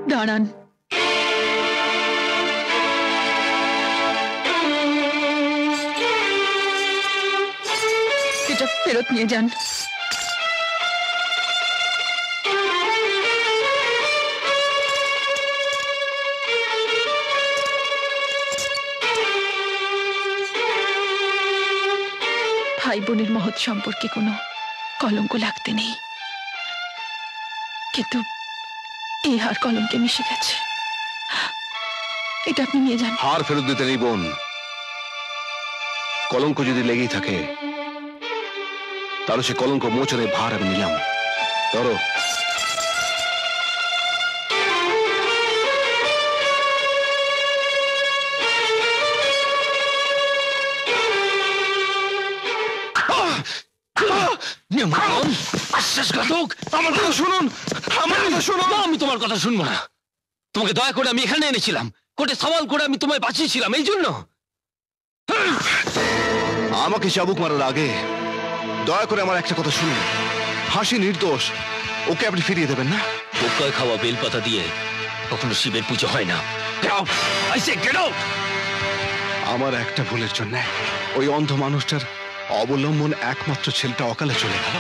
দাঁড়ান। এটা ফেরত নিয়ে যান। বোনের সম্পর্কে কোনো কলঙ্ক লাগতে নেই। কিন্তু এই হার কলঙ্কে মিশে গেছে। এটা আপনি নিয়ে যান। হার ফেরত দিতে নেই বোন। কলঙ্ক যদি লেগেই থাকে, তাহলে সে কলঙ্ক মোচনের ভার আমি নিলাম। ধরো। বিশ্বাসঘাতক আমার কথা শুনুন। আমার কথা শুনুন। আমি তোমার কথা শুনব না। তোমাকে দয়া করে আমি এখানে এনেছিলাম। কোর্টে সওয়াল করে আমি তোমায় বাঁচিয়েছিলাম এই জন্য। আমাকে চাবুক মারার আগে দয়া করে আমার একটা কথা শুনুন। হাসি নির্দোষ ওকে আপনি ফিরিয়ে দেবেন না? পোকায় খাওয়া বেলপাতা দিয়ে কখনো শিবের পুজো হয় না। আমার একটা ভুলের জন্য ওই অন্ধ মানুষটার অবলম্বন একমাত্র ছেলেটা অকালে চলে গেল।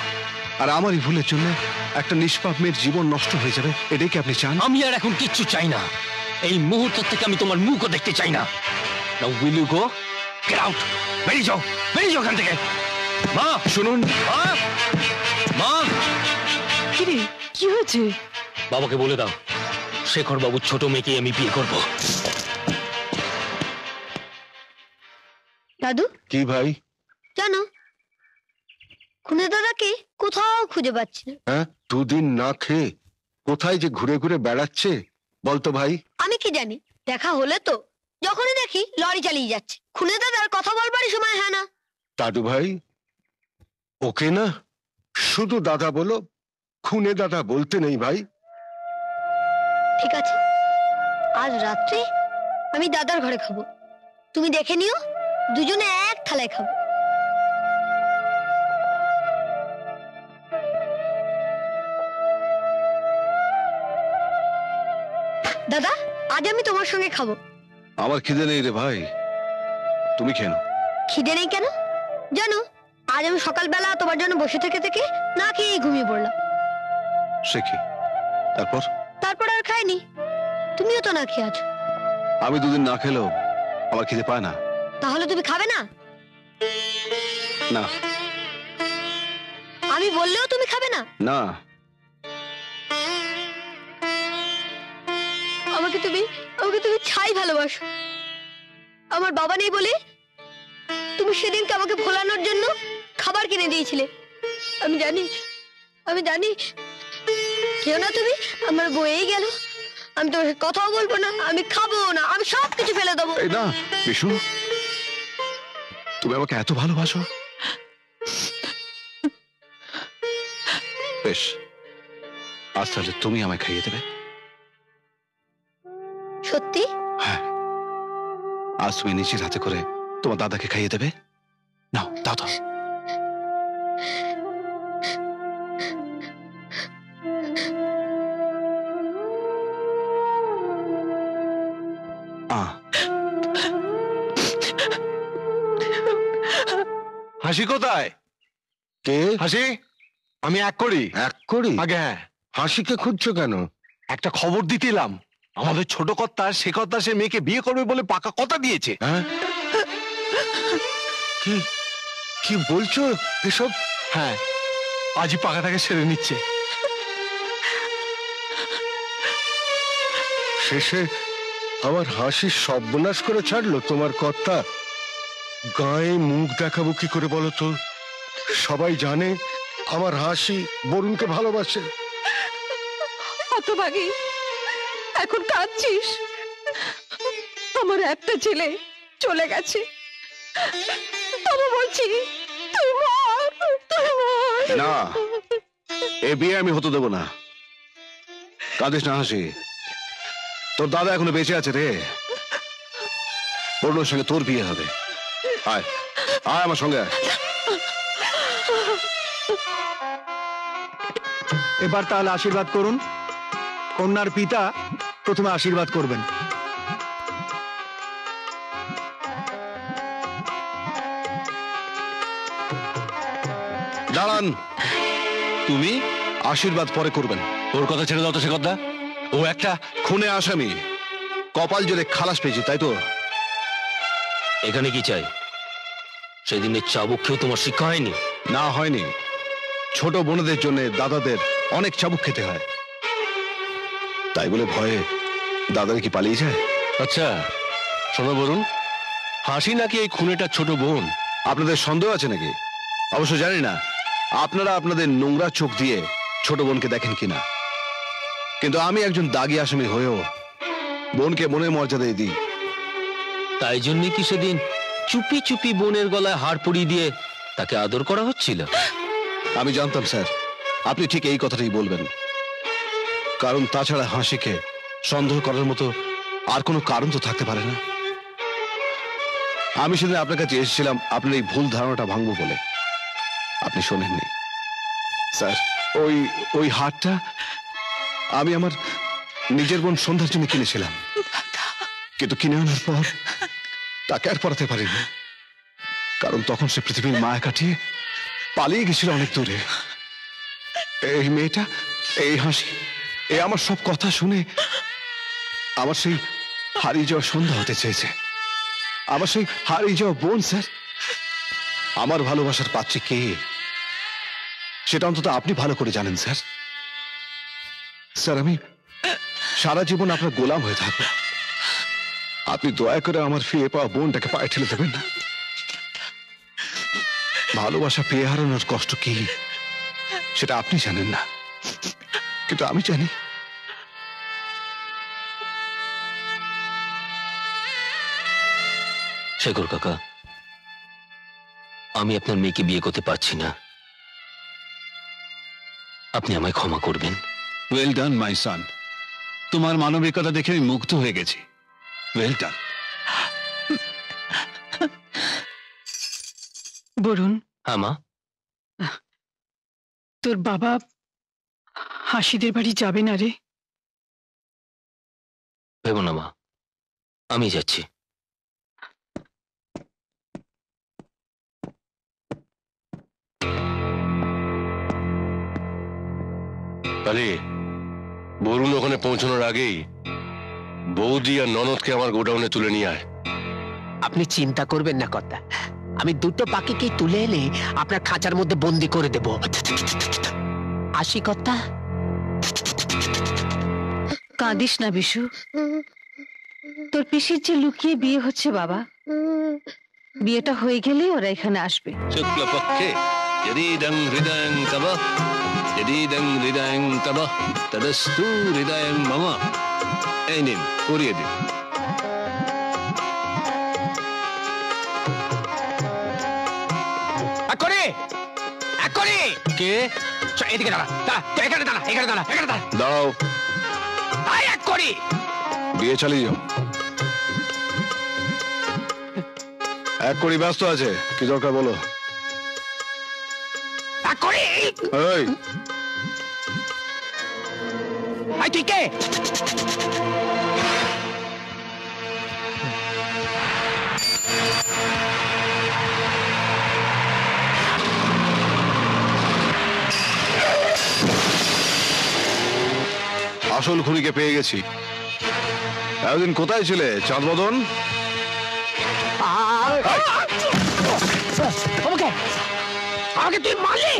আর আমারই ভুলের জন্য একটা নিষ্পাপ মেয়ের জীবন নষ্ট হয়ে যাবে এটাই কি আপনি চান? আমি আর এখন কিচ্ছু চাই না। এই মুহূর্ত থেকে আমি তোমার মুখও দেখতে চাই না। Now will you go? Get out! বেরিয়ে যাও! বেরিয়ে যাও এখান থেকে! মা! শুনুন। মা! মা! কিরে কি হয়েছে? বাবাকে বলে দাও। শেখর বাবুর ছোট মেয়েকে আমি বিয়ে করব। দাদু? কি ভাই? জানো খুনে দাদাকে কোথাও খুঁজে পাচ্ছি না। হ্যাঁ? দুদিন না খেয়ে কোথায় যে ঘুরে ঘুরে বেড়াচ্ছে? বলতো ভাই। আমি কি জানি? দেখা হলে তো যখনই দেখি লরি চালিয়ে যাচ্ছে। খুনে দাদার কথা বলবারই সময় হয় না। দাদু ভাই ওকে না শুধু দাদা বলো খুনে দাদা বলতে নেই ভাই। ঠিক আছে আজ রাত্রে আমি দাদার ঘরে খাব। তুমি দেখে নিও দুজনে এক থালায় খাব। দাদা আজ আমি তোমার সঙ্গে খাব। আমার খিদে নেই রে ভাই। তুমি খেয়ে নাও। খিদে নেই কেন? জানো আজ আমি সকালবেলা তোমার জন্য বসে থেকে থেকে না খেয়ে ঘুমিয়ে পড়লাম। সে কি? তারপর? তারপর আর খাইনি। তুমিও তো না খেয়ে আছো। আমি দুদিন না খেলেও আমার খিদে পায় না। তাহলে তুমি খাবে না? না। আমি বললেও তুমি খাবে না? না। আমাকে তুমি আমাকে তুমি ছাই ভালোবাসো। আমার বাবা নেই বলে তুমি সেদিনকে আমাকে ভোলানোর জন্য খাবার কিনে দিয়েছিলে। আমি জানি আমি জানি। কেউ না তুমি, আমার বয়েই গেল। আমি সাথে কথাও বলব না, আমি খাব না, আমি সব কিছু ফেলে দেবো। না, বিশু, তুমি আমাকে এত ভালোবাসো। বেশ, আজ তাহলে তুমি আমায় খাইয়ে দেবে। সত্যি? আজ তুমি নিজের হাতে করে তোমার দাদাকে খাইয়ে দেবে? নাও দাও দাও আহ। হাসি কোথায়? কে? হাসি? আমি এক করি। এক করি? আগে হ্যাঁ। হাসিকে খুঁজছো কেন? একটা খবর দিতে এলাম। আমাদের ছোট কর্তা সে কর্তা সে মেয়েকে বিয়ে করবে বলে পাকা কথা দিয়েছে। হ্যাঁ? কি? কি বলছো? এসব? হ্যাঁ আজই পাকাটাকে সেরে নিচ্ছে। শেষে আমার হাসি সর্বনাশ করে ছাড়লো তোমার কর্তা। গায়ে মুখ দেখাবো কি করে বলো তো? সবাই জানে আমার হাসি বরুণকে ভালোবাসে। হতভাগী। এখন কাঁদছিস? আমার একটা ছেলে চলে গেছে। তবু বলছি তুই মর তুই মর। না এ বিয়ে আমি হতে দেবো না। কাঁদিস না হাসি। তোর দাদা এখনও বেঁচে আছে রে। অরুণের সঙ্গে তোর বিয়ে হবে। আয় আয় আমার সঙ্গে। এবার তাহলে আশীর্বাদ করুন। কন্যার পিতা প্রথমে আশীর্বাদ করবেন। দাঁড়ান। তুমি আশীর্বাদ পরে করবেন। ওর কথা ছেড়ে দাও তো সে কথা ও একটা খুনে আসামি। কপাল জোরে খালাস পেয়েছি তাই তো? এখানে কি চাই? সেদিনের চাবুক খেয়েও তোমার শিক্ষা হয়নি? না হয়নি। ছোট বোনদের জন্য দাদাদের অনেক চাবুক খেতে হয়। তাই বলে ভয়ে দাদার কি পালিয়ে যায়? আচ্ছা শোনো বলুন হাসি নাকি এই খুনেটা ছোট বোন? আপনাদের সন্দেহ আছে নাকি? অবশ্য জানি না। আপনারা আপনাদের নোংরা চোখ দিয়ে ছোট বোনকে দেখেন কিনা। কিন্তু আমি একজন দাগি আসামি হয়েও বোনকে মনের মর্যাদায় দিই। তাই জন্য কি সেদিন চুপি চুপি বোনের গলায় হাড় পরিয়ে দিয়ে তাকে আদর করা হচ্ছিল? আমি জানতাম স্যার। আপনি ঠিক এই কথাটাই বলবেন। কারণ তাছাড়া হাসিকে সন্দেহ করার মতো আর কোনো কারণ তো থাকতে পারে না। আমি সেদিন আপনার কাছে এসেছিলাম, আপনার এই ভুল ধারণাটা ভাঙবো বলে। আপনি শোনেননি। স্যার, ওই ওই হারটা আমি আমার নিজের বোন সন্ধ্যার জন্য কিনেছিলাম। কিন্তু কিনে আনার পর তাকে আর পড়াতে পারিনি। কারণ তখন সে পৃথিবীর মায়া কাটিয়ে পালিয়ে গেছিল অনেক দূরে। এই মেয়েটা, এই হাসি এই আমার সব কথা শুনে আমার সেই হারিয়ে যাওয়া সন্ধ্যা হতে চেয়েছে। আমার সেই হারিয়ে যাওয়া বোন, স্যার। আমার ভালোবাসার পাত্রী কে? সেটা অন্তত আপনি ভালো করে জানেন, স্যার। স্যার, আমি সারা জীবন আপনার গোলাম হয়ে থাকব। আপনি দয়া করে আমার ফিরে পাওয়া বোনটাকে পায়ে ঠেলে দেবেন না। ভালোবাসা পেয়ে হারানোর কষ্ট কি? সেটা আপনি জানেন না। কিন্তু আমি জানি। শেখর কাকা আমি আপনার মেয়েকে বিয়ে করতে পারছি না। আপনি আমায় ক্ষমা করবেন। ওয়েল ডান মাই সান তোমার মানবিকতা দেখে আমি মুগ্ধ হয়ে গেছি। Well done Barun. হ্যাঁ মা। তোর বাবা হাসিদের বাড়ি যাবে না রে। ভেবো না মা। আমি যাচ্ছি। আরে বরুণ ওখানে পৌঁছানোর আগেই বৌদি আর ননদকে আমার গোডাউনে তুলে নিয়ে আয়। আপনি চিন্তা করবেন না কথা আমি দুটো পাখিকে তুলে এলে আপনার খাঁচার মধ্যে বন্দি করে দেব। আসি কথা কাঁদিস না বিশু। তোর পিসির যে লুকিয়ে বিয়ে হচ্ছে বাবা বিয়েটা হয়ে গেলেই ওরা এখানে আসবে। শুক্লপক্ষে যদিদং হৃদয়ং তব যদিদং হৃদয়ং তব তদস্তু হৃদয়ং মম। এই নিন করিয়ে দিন। করে করে কে? এদিকে দাঁড়া। দাঁড়া তুই এখানে দাঁড়া এখানে দাঁড়া এখানে দাঁড়া। দাঁড়াও। আয় এক করি। বিয়ে চালিয়ে যাও। এক করি ব্যস্ত আছে কি দরকার বলো? এক করি? এই। তুই কে? আসল খুনিকে পেয়ে গেছি। এতদিন কোথায় ছিলে চাঁদ বদন আমাকে তুই মারলি?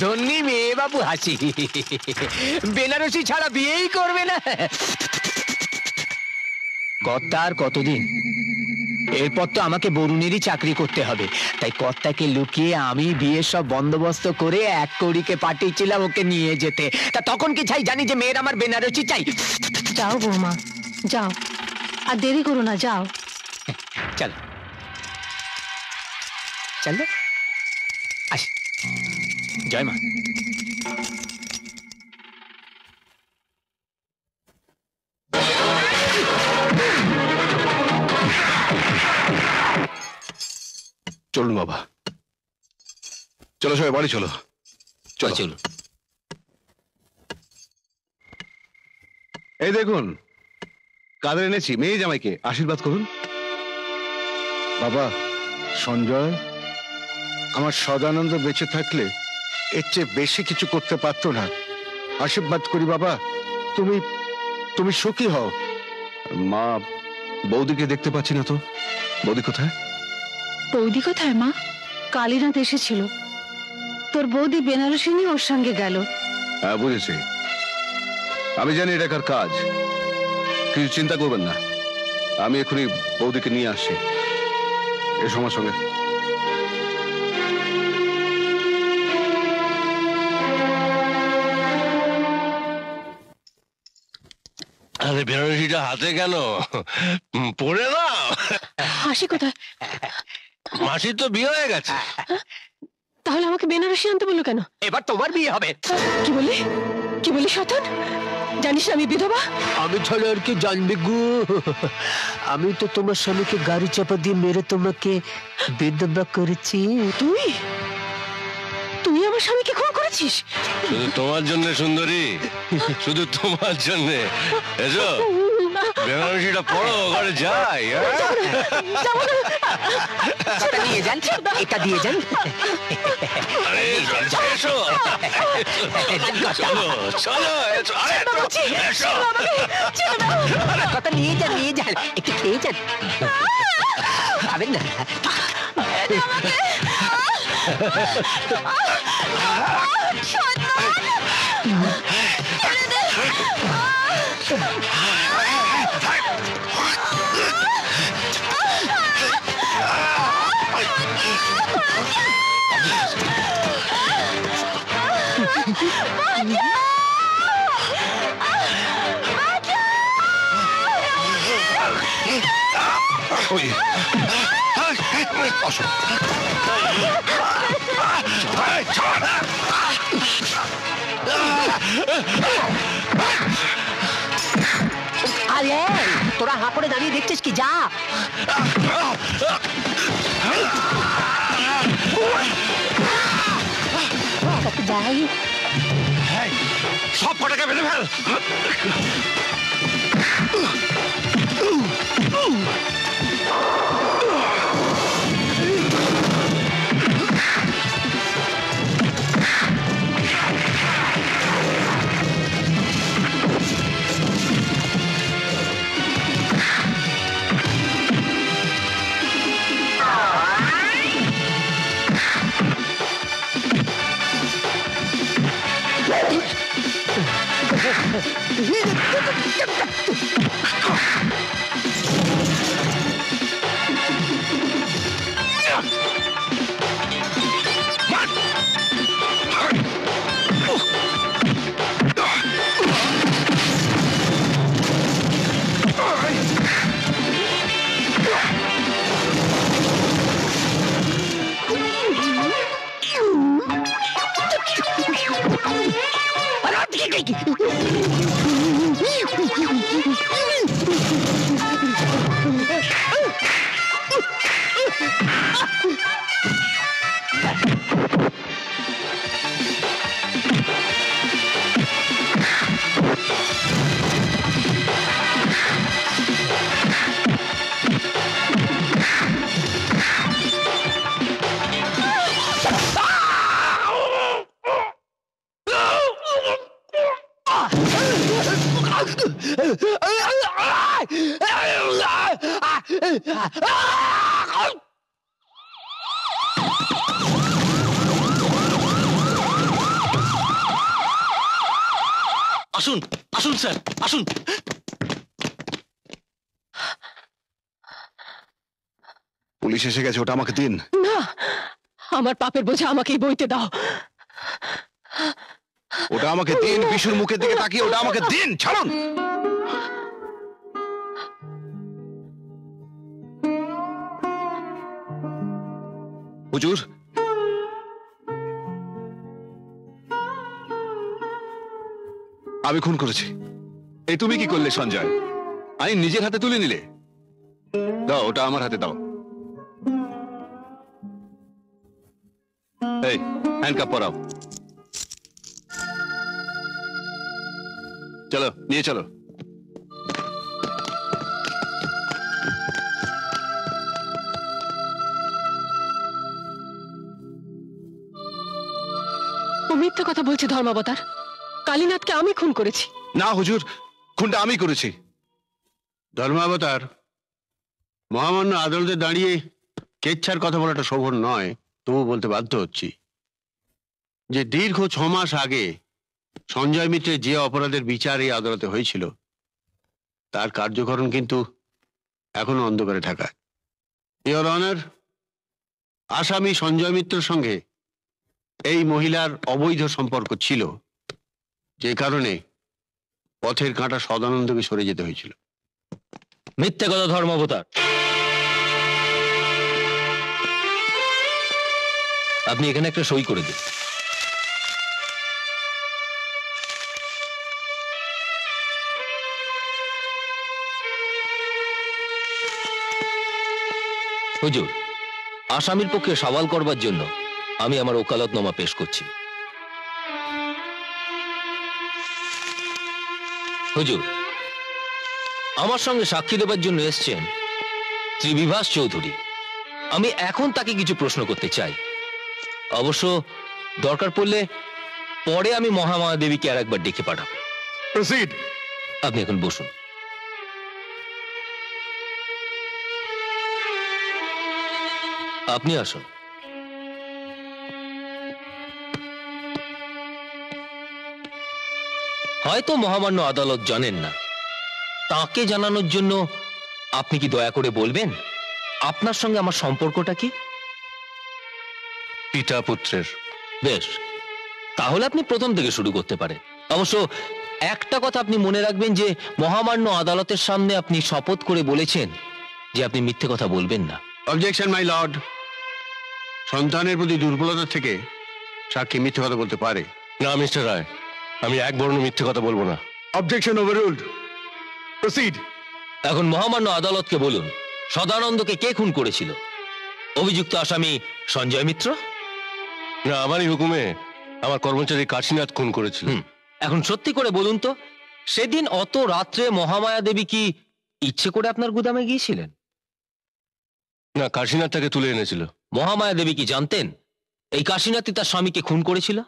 ধন্যী মেয়ে বাবু হাসি। বেনারসি ছাড়া বিয়েই করবে না। কর্তা আর কতদিন? এরপর তো আমাকে বরুণেরই চাকরি করতে হবে। তাই কর্তাকে লুকিয়ে আমি বিয়ের সব বন্দোবস্ত করে এক কড়িকে পাঠিয়েছিলাম ওকে নিয়ে যেতে। তা তখন কি চাই? জানি যে মেয়ের আমার বেনারসি চাই। যাও বৌমা যাও। আর দেরি করো না যাও। চলো। চলো। আস। জয় মা চলুন বাবা। চলো সবাই বাড়ি চলো। চলো। চলো। এই দেখুন কাদের এনেছি? মেয়ে জামাইকে। আশীর্বাদ করুন। বাবা সঞ্জয় আমার সদানন্দ বেঁচে থাকলে এর চেয়ে বেশি কিছু করতে পারতো না। আশীর্বাদ করি বাবা তুমি তুমি সুখী হও। মা বৌদিকে দেখতে পাচ্ছি না তো। বৌদি কোথায়? বৌদি কোথায় মা? কালীনাথ এসেছিল। তোর বৌদি বেনারসি নিয়ে ওর সঙ্গে গেল। হ্যাঁ বুঝেছি। আমি জানি এটা কার কাজ। কিছু চিন্তা করবেন না। আমি এখনই বৌদিকে নিয়ে আসছি। এসো আমার সঙ্গে। আরে বেনারসিটা হাতে কেন? পড়ে না হাসি কোথায়? মাসির তো বিয়ে হয়ে গেছে। তাহলে আমাকে বেনারসি আনতে বলল কেন? এবার তোমার বিয়ে হবে। কি বলি কি বলি সতন? জানিস না আমি বিধবা? আমি ছাড়া আর কি জানবে গো? আমি তো তোমার স্বামীকে গাড়ি চাপা দিয়ে মেরে তোমাকে বেদবা করেছি। তুই? তুই আমার স্বামীকে খুন করেছিস? শুধু তোমার জন্য সুন্দরী। শুধু তোমার জন্য। এসো। বেনারসিটা পড়ো ঘরে যাই হ্যাঁ? এটা নিয়ে যান এটা দিয়ে যান। আরে এসো, এসো চলো চলো আরে এসো। কথা নিয়ে যান নিয়ে যান। একটু খেয়ে যান। খাবেন না। ওই আসো আরে তোরা হাঁ করে দাঁড়িয়ে দেখছিস কি? যা। যাই সব কটাকে বেঁধে ফেল। আসুন Hit it. পুলিশ এসে গেছে ওটা আমাকে দিন। না আমার পাপের বোঝা আমাকেই বইতে দাও। ওটা আমাকে দিন বিশুর মুখের দিকে তাকিয়ে ওটা আমাকে দিন ছাড়ুন! হুজুর? আমি খুন করেছি। এই তুমি কি করলে সঞ্জয়? আমি নিজের হাতে তুলে নিলে? দাও ওটা আমার হাতে দাও। এই হ্যান্ডকাপ পরাও। চলো নিয়ে চলো। ও মিথ্যে কথা বলছে ধর্মাবতার। কালীনাথকে আমি খুন করেছি। না হুজুর খুনটা আমি করেছি। ধর্মাবতার মহামান্য আদালতে দাঁড়িয়ে কেচ্ছার কথা বলাটা শোভন নয়। তবু বলতে বাধ্য হচ্ছি। যে দীর্ঘ ছ মাস আগে সঞ্জয় মিত্রের যে অপরাধের বিচার এই আদালতে হয়েছিল, তার কার্যকরণ কিন্তু এখনও অন্ধকারে ঢাকায়। ইয়র অনার আসামি সঞ্জয় মিত্রের সঙ্গে এই মহিলার অবৈধ সম্পর্ক ছিল, যে কারণে পথের কাঁটা সদানন্দকে সরে যেতে হয়েছিল। মিথ্যে কথা ধর্মাবতার আপনি এখানে একটা সই করে দিন। হুজুর, আসামির পক্ষে সওয়াল করবার জন্য আমি আমার ওকালতনামা পেশ করছি। হুজুর, আমার সঙ্গে সাক্ষী দেবার জন্য এসছেন শ্রী বিভাস চৌধুরী। আমি এখন তাকে কিছু প্রশ্ন করতে চাই। অবশ্য দরকার পড়লে পরে আমি মহামায়া দেবীকে আর একবার ডেকে পাঠাবো। প্রসিড আপনি এখন বসুন। আপনি আসুন। হয়তো মহামান্য আদালত জানেন না। তাকে জানানোর জন্য আপনি কি দয়া করে বলবেন? আপনার সঙ্গে আমার সম্পর্কটা কি? পিতা পুত্রের বেশ। তাহলে আপনি প্রথম থেকে শুরু করতে পারেন। অবশ্য একটা কথা আপনি মনে রাখবেন যে মহামান্য আদালতের সামনে আপনি শপথ করে বলেছেন যে আপনি মিথ্যে কথা বলবেন না। অবজেকশন মাই লর্ড সন্তানের প্রতি দুর্বলতা থেকে সাক্ষী মিথ্যে কথা বলতে পারে। না মিস্টার রায় আমি এক বর্ণ মিথ্যে কথা বলব না। অবজেকশন ওভাররুলড প্রসিড এখন মহামান্য আদালতকে বলুন সদানন্দকে কে খুন করেছিল? অভিযুক্ত আসামি সঞ্জয় মিত্র? না আমারই হুকুমে আমার কর্মচারী কাশীনাথ খুন করেছিল। এখন সত্যি করে বলুন তো সেদিন অত রাত্রে মহামায়া দেবী কি ইচ্ছে করে আপনার গুদামে গিয়েছিলেন? না কাশীনাথ তাকে তুলে এনেছিল। মহামায়া দেবী কি জানতেন এই কাশীনাথই তার স্বামীকে খুন করেছিল?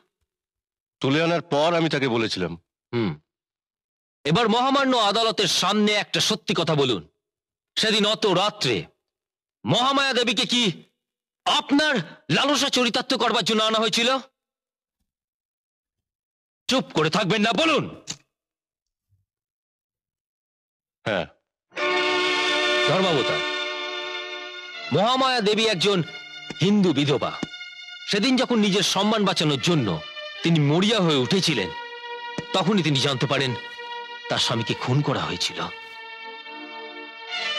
তুলে আনার পর আমি তাকে বলেছিলাম। হুম। এবার মহামান্য আদালতের সামনে একটা সত্যি কথা বলুন। সেদিন অত রাত্রে মহামায়া দেবীকে কি আপনার লালসা চরিতার্থ করবার জন্য আনা হয়েছিল? চুপ করে থাকবেন না, বলুন। হ্যাঁ। ধর্মাবতার, মহামায়া দেবী একজন হিন্দু বিধবা। সেদিন যখন নিজের সম্মান বাঁচানোর জন্য তিনি মরিয়া হয়ে উঠেছিলেন, তখনই তিনি জানতে পারেন তার স্বামীকে খুন করা হয়েছিল।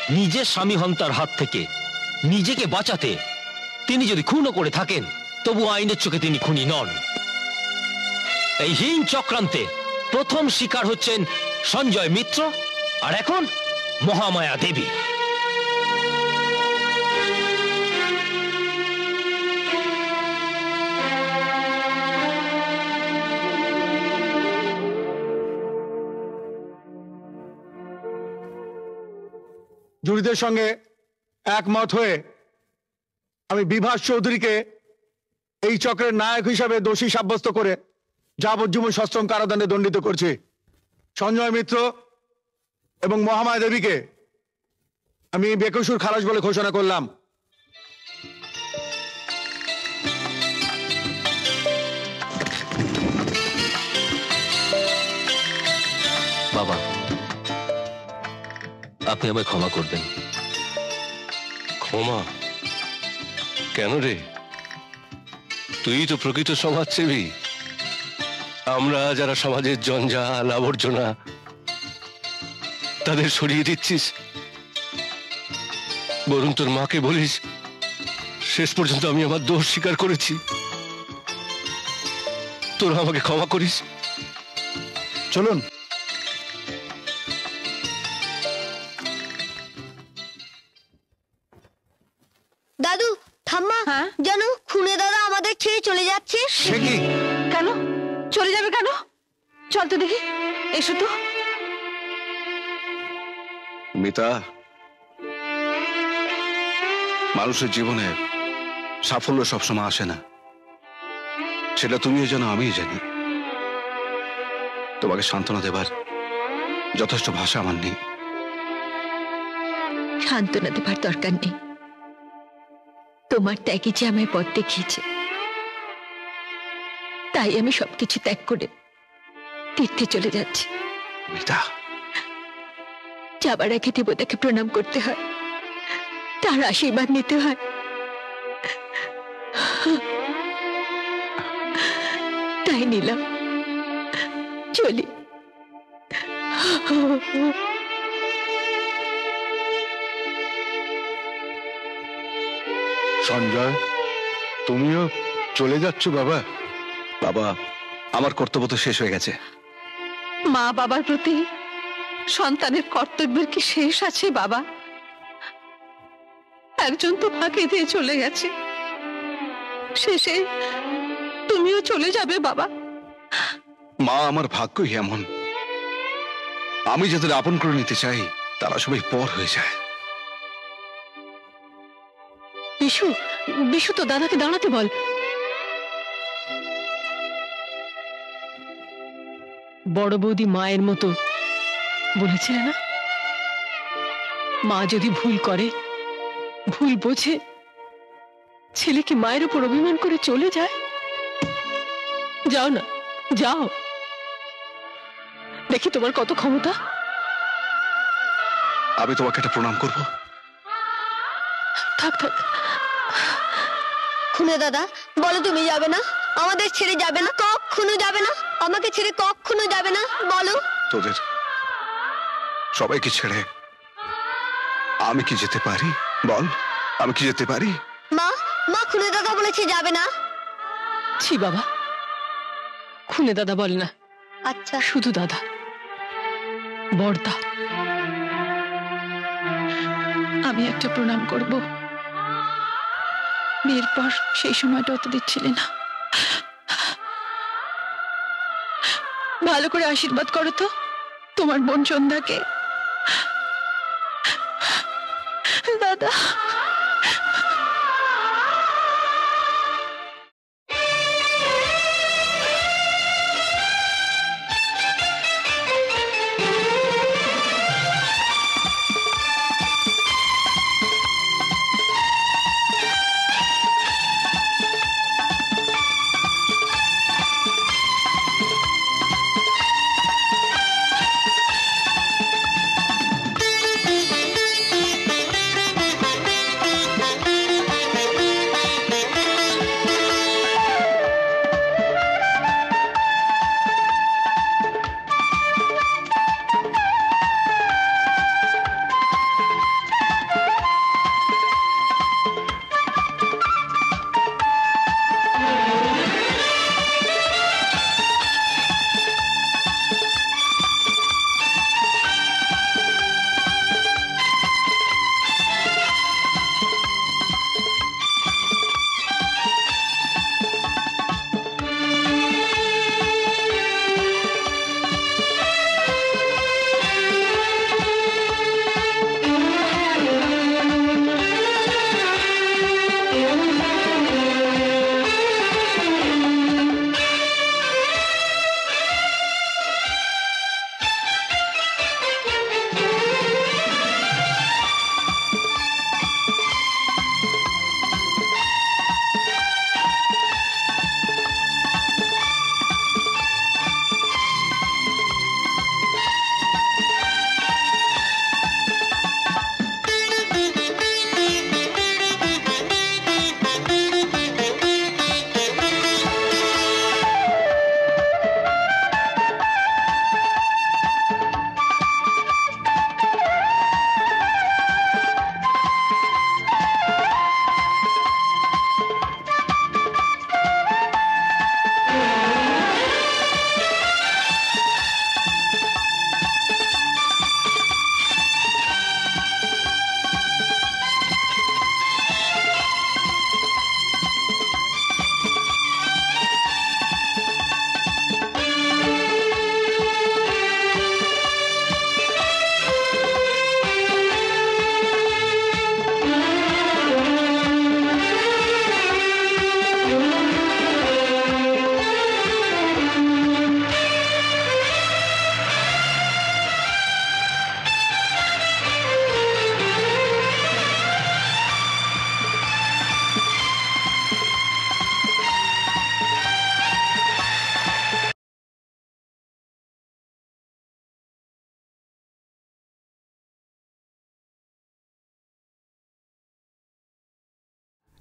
নিজের স্বামী হন হাত থেকে নিজেকে বাঁচাতে তিনি যদি খুনও করে থাকেন, তবু আইনের চোখে তিনি খুনি নন। এই হীন চক্রান্তে প্রথম শিকার হচ্ছেন সঞ্জয় মিত্র আর এখন মহামায়া দেবী। জুরিদের সঙ্গে একমত হয়ে আমি বিভাস চৌধুরীকে এই চক্রের নায়ক হিসাবে দোষী সাব্যস্ত করে যাবজ্জীবন সশ্রম কারাদণ্ডে দণ্ডিত করছি। সঞ্জয় মিত্র এবং মহামায়া দেবীকে আমি বেকসুর খালাস বলে ঘোষণা করলাম। বাবা, আপনি আমায় ক্ষমা করবেন। ক্ষমা? কেন রে? তুই তো প্রকৃত সমাজসেবী। আমরা যারা সমাজের জঞ্জাল, আবর্জনা তাদের সরিয়ে দিচ্ছিস। বরং তোর মাকে বলিস, শেষ পর্যন্ত আমি আমার দোষ স্বীকার করেছি। তোরা আমাকে ক্ষমা করিস। চলুন যেন খুনে দাদা আমাদের ছেড়ে চলে যাচ্ছে। সে কি? কেন? চলে যাবে কেন? চল তো দেখি। এসো তো। মিতা মানুষের জীবনে সাফল্য সবসময় আসে না। সেটা তুমিও জানো আমিও জানি। তোমাকে সান্ত্বনা দেবার যথেষ্ট ভাষা আমার নেই। সান্ত্বনা দেবার দরকার নেই। তোমার ত্যাগই যে আমায় পথ দেখিয়েছে তাই আমি সবকিছু ত্যাগ করে তীর্থে চলে যাচ্ছি। মিতা যাবার আগে দেবতাকে প্রণাম করতে হয় তার আশীর্বাদ নিতে হয়। তাই নিলাম। চলি। সঞ্জয় তুমিও চলে যাচ্ছ বাবা। বাবা আমার কর্তব্য তো শেষ হয়ে গেছে। মা বাবার প্রতি সন্তানের কর্তব্যের কি শেষ আছে বাবা? একজন তো ফাঁকে দিয়ে চলে গেছে। শেষে তুমিও চলে যাবে বাবা। মা আমার ভাগ্যই এমন। আমি যাদের আপন করে নিতে চাই তারা সবাই পর হয়ে যায়। বিশু বিশু তো দাদাকে দাঁড়াতে বল। বড় বৌদি মায়ের মতো বলেছিলে না? মা যদি ভুল করে ভুল বোঝে ছেলে কি মায়ের উপর অভিমান করে চলে যায়? যাও না যাও। দেখি তোমার কত ক্ষমতা। আমি তোমাকে একটা প্রণাম করব। থাক থাক। খুনে দাদা? বলো তুমি যাবে না? আমাদের ছেড়ে যাবে না? কখনো যাবে না? আমাকে ছেড়ে কখনো যাবে না? বলো। তোদের সবাইকে ছেড়ে আমি কি যেতে পারি? বল আমি কি যেতে পারি? মা মা খুনে দাদা বলেছে যাবে না। ছি বাবা খুনে দাদা বল না। আচ্ছা। শুধু দাদা বর্দা। আমি একটা প্রণাম করব। বিয়ের পর সেই সময়টা অত দিচ্ছিলে না। ভালো করে আশীর্বাদ করো তো, তোমার বোন সন্ধ্যাকে। দাদা।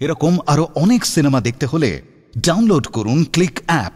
এরকম আরও অনেক সিনেমা দেখতে হলে ডাউনলোড করুন ক্লিক অ্যাপ।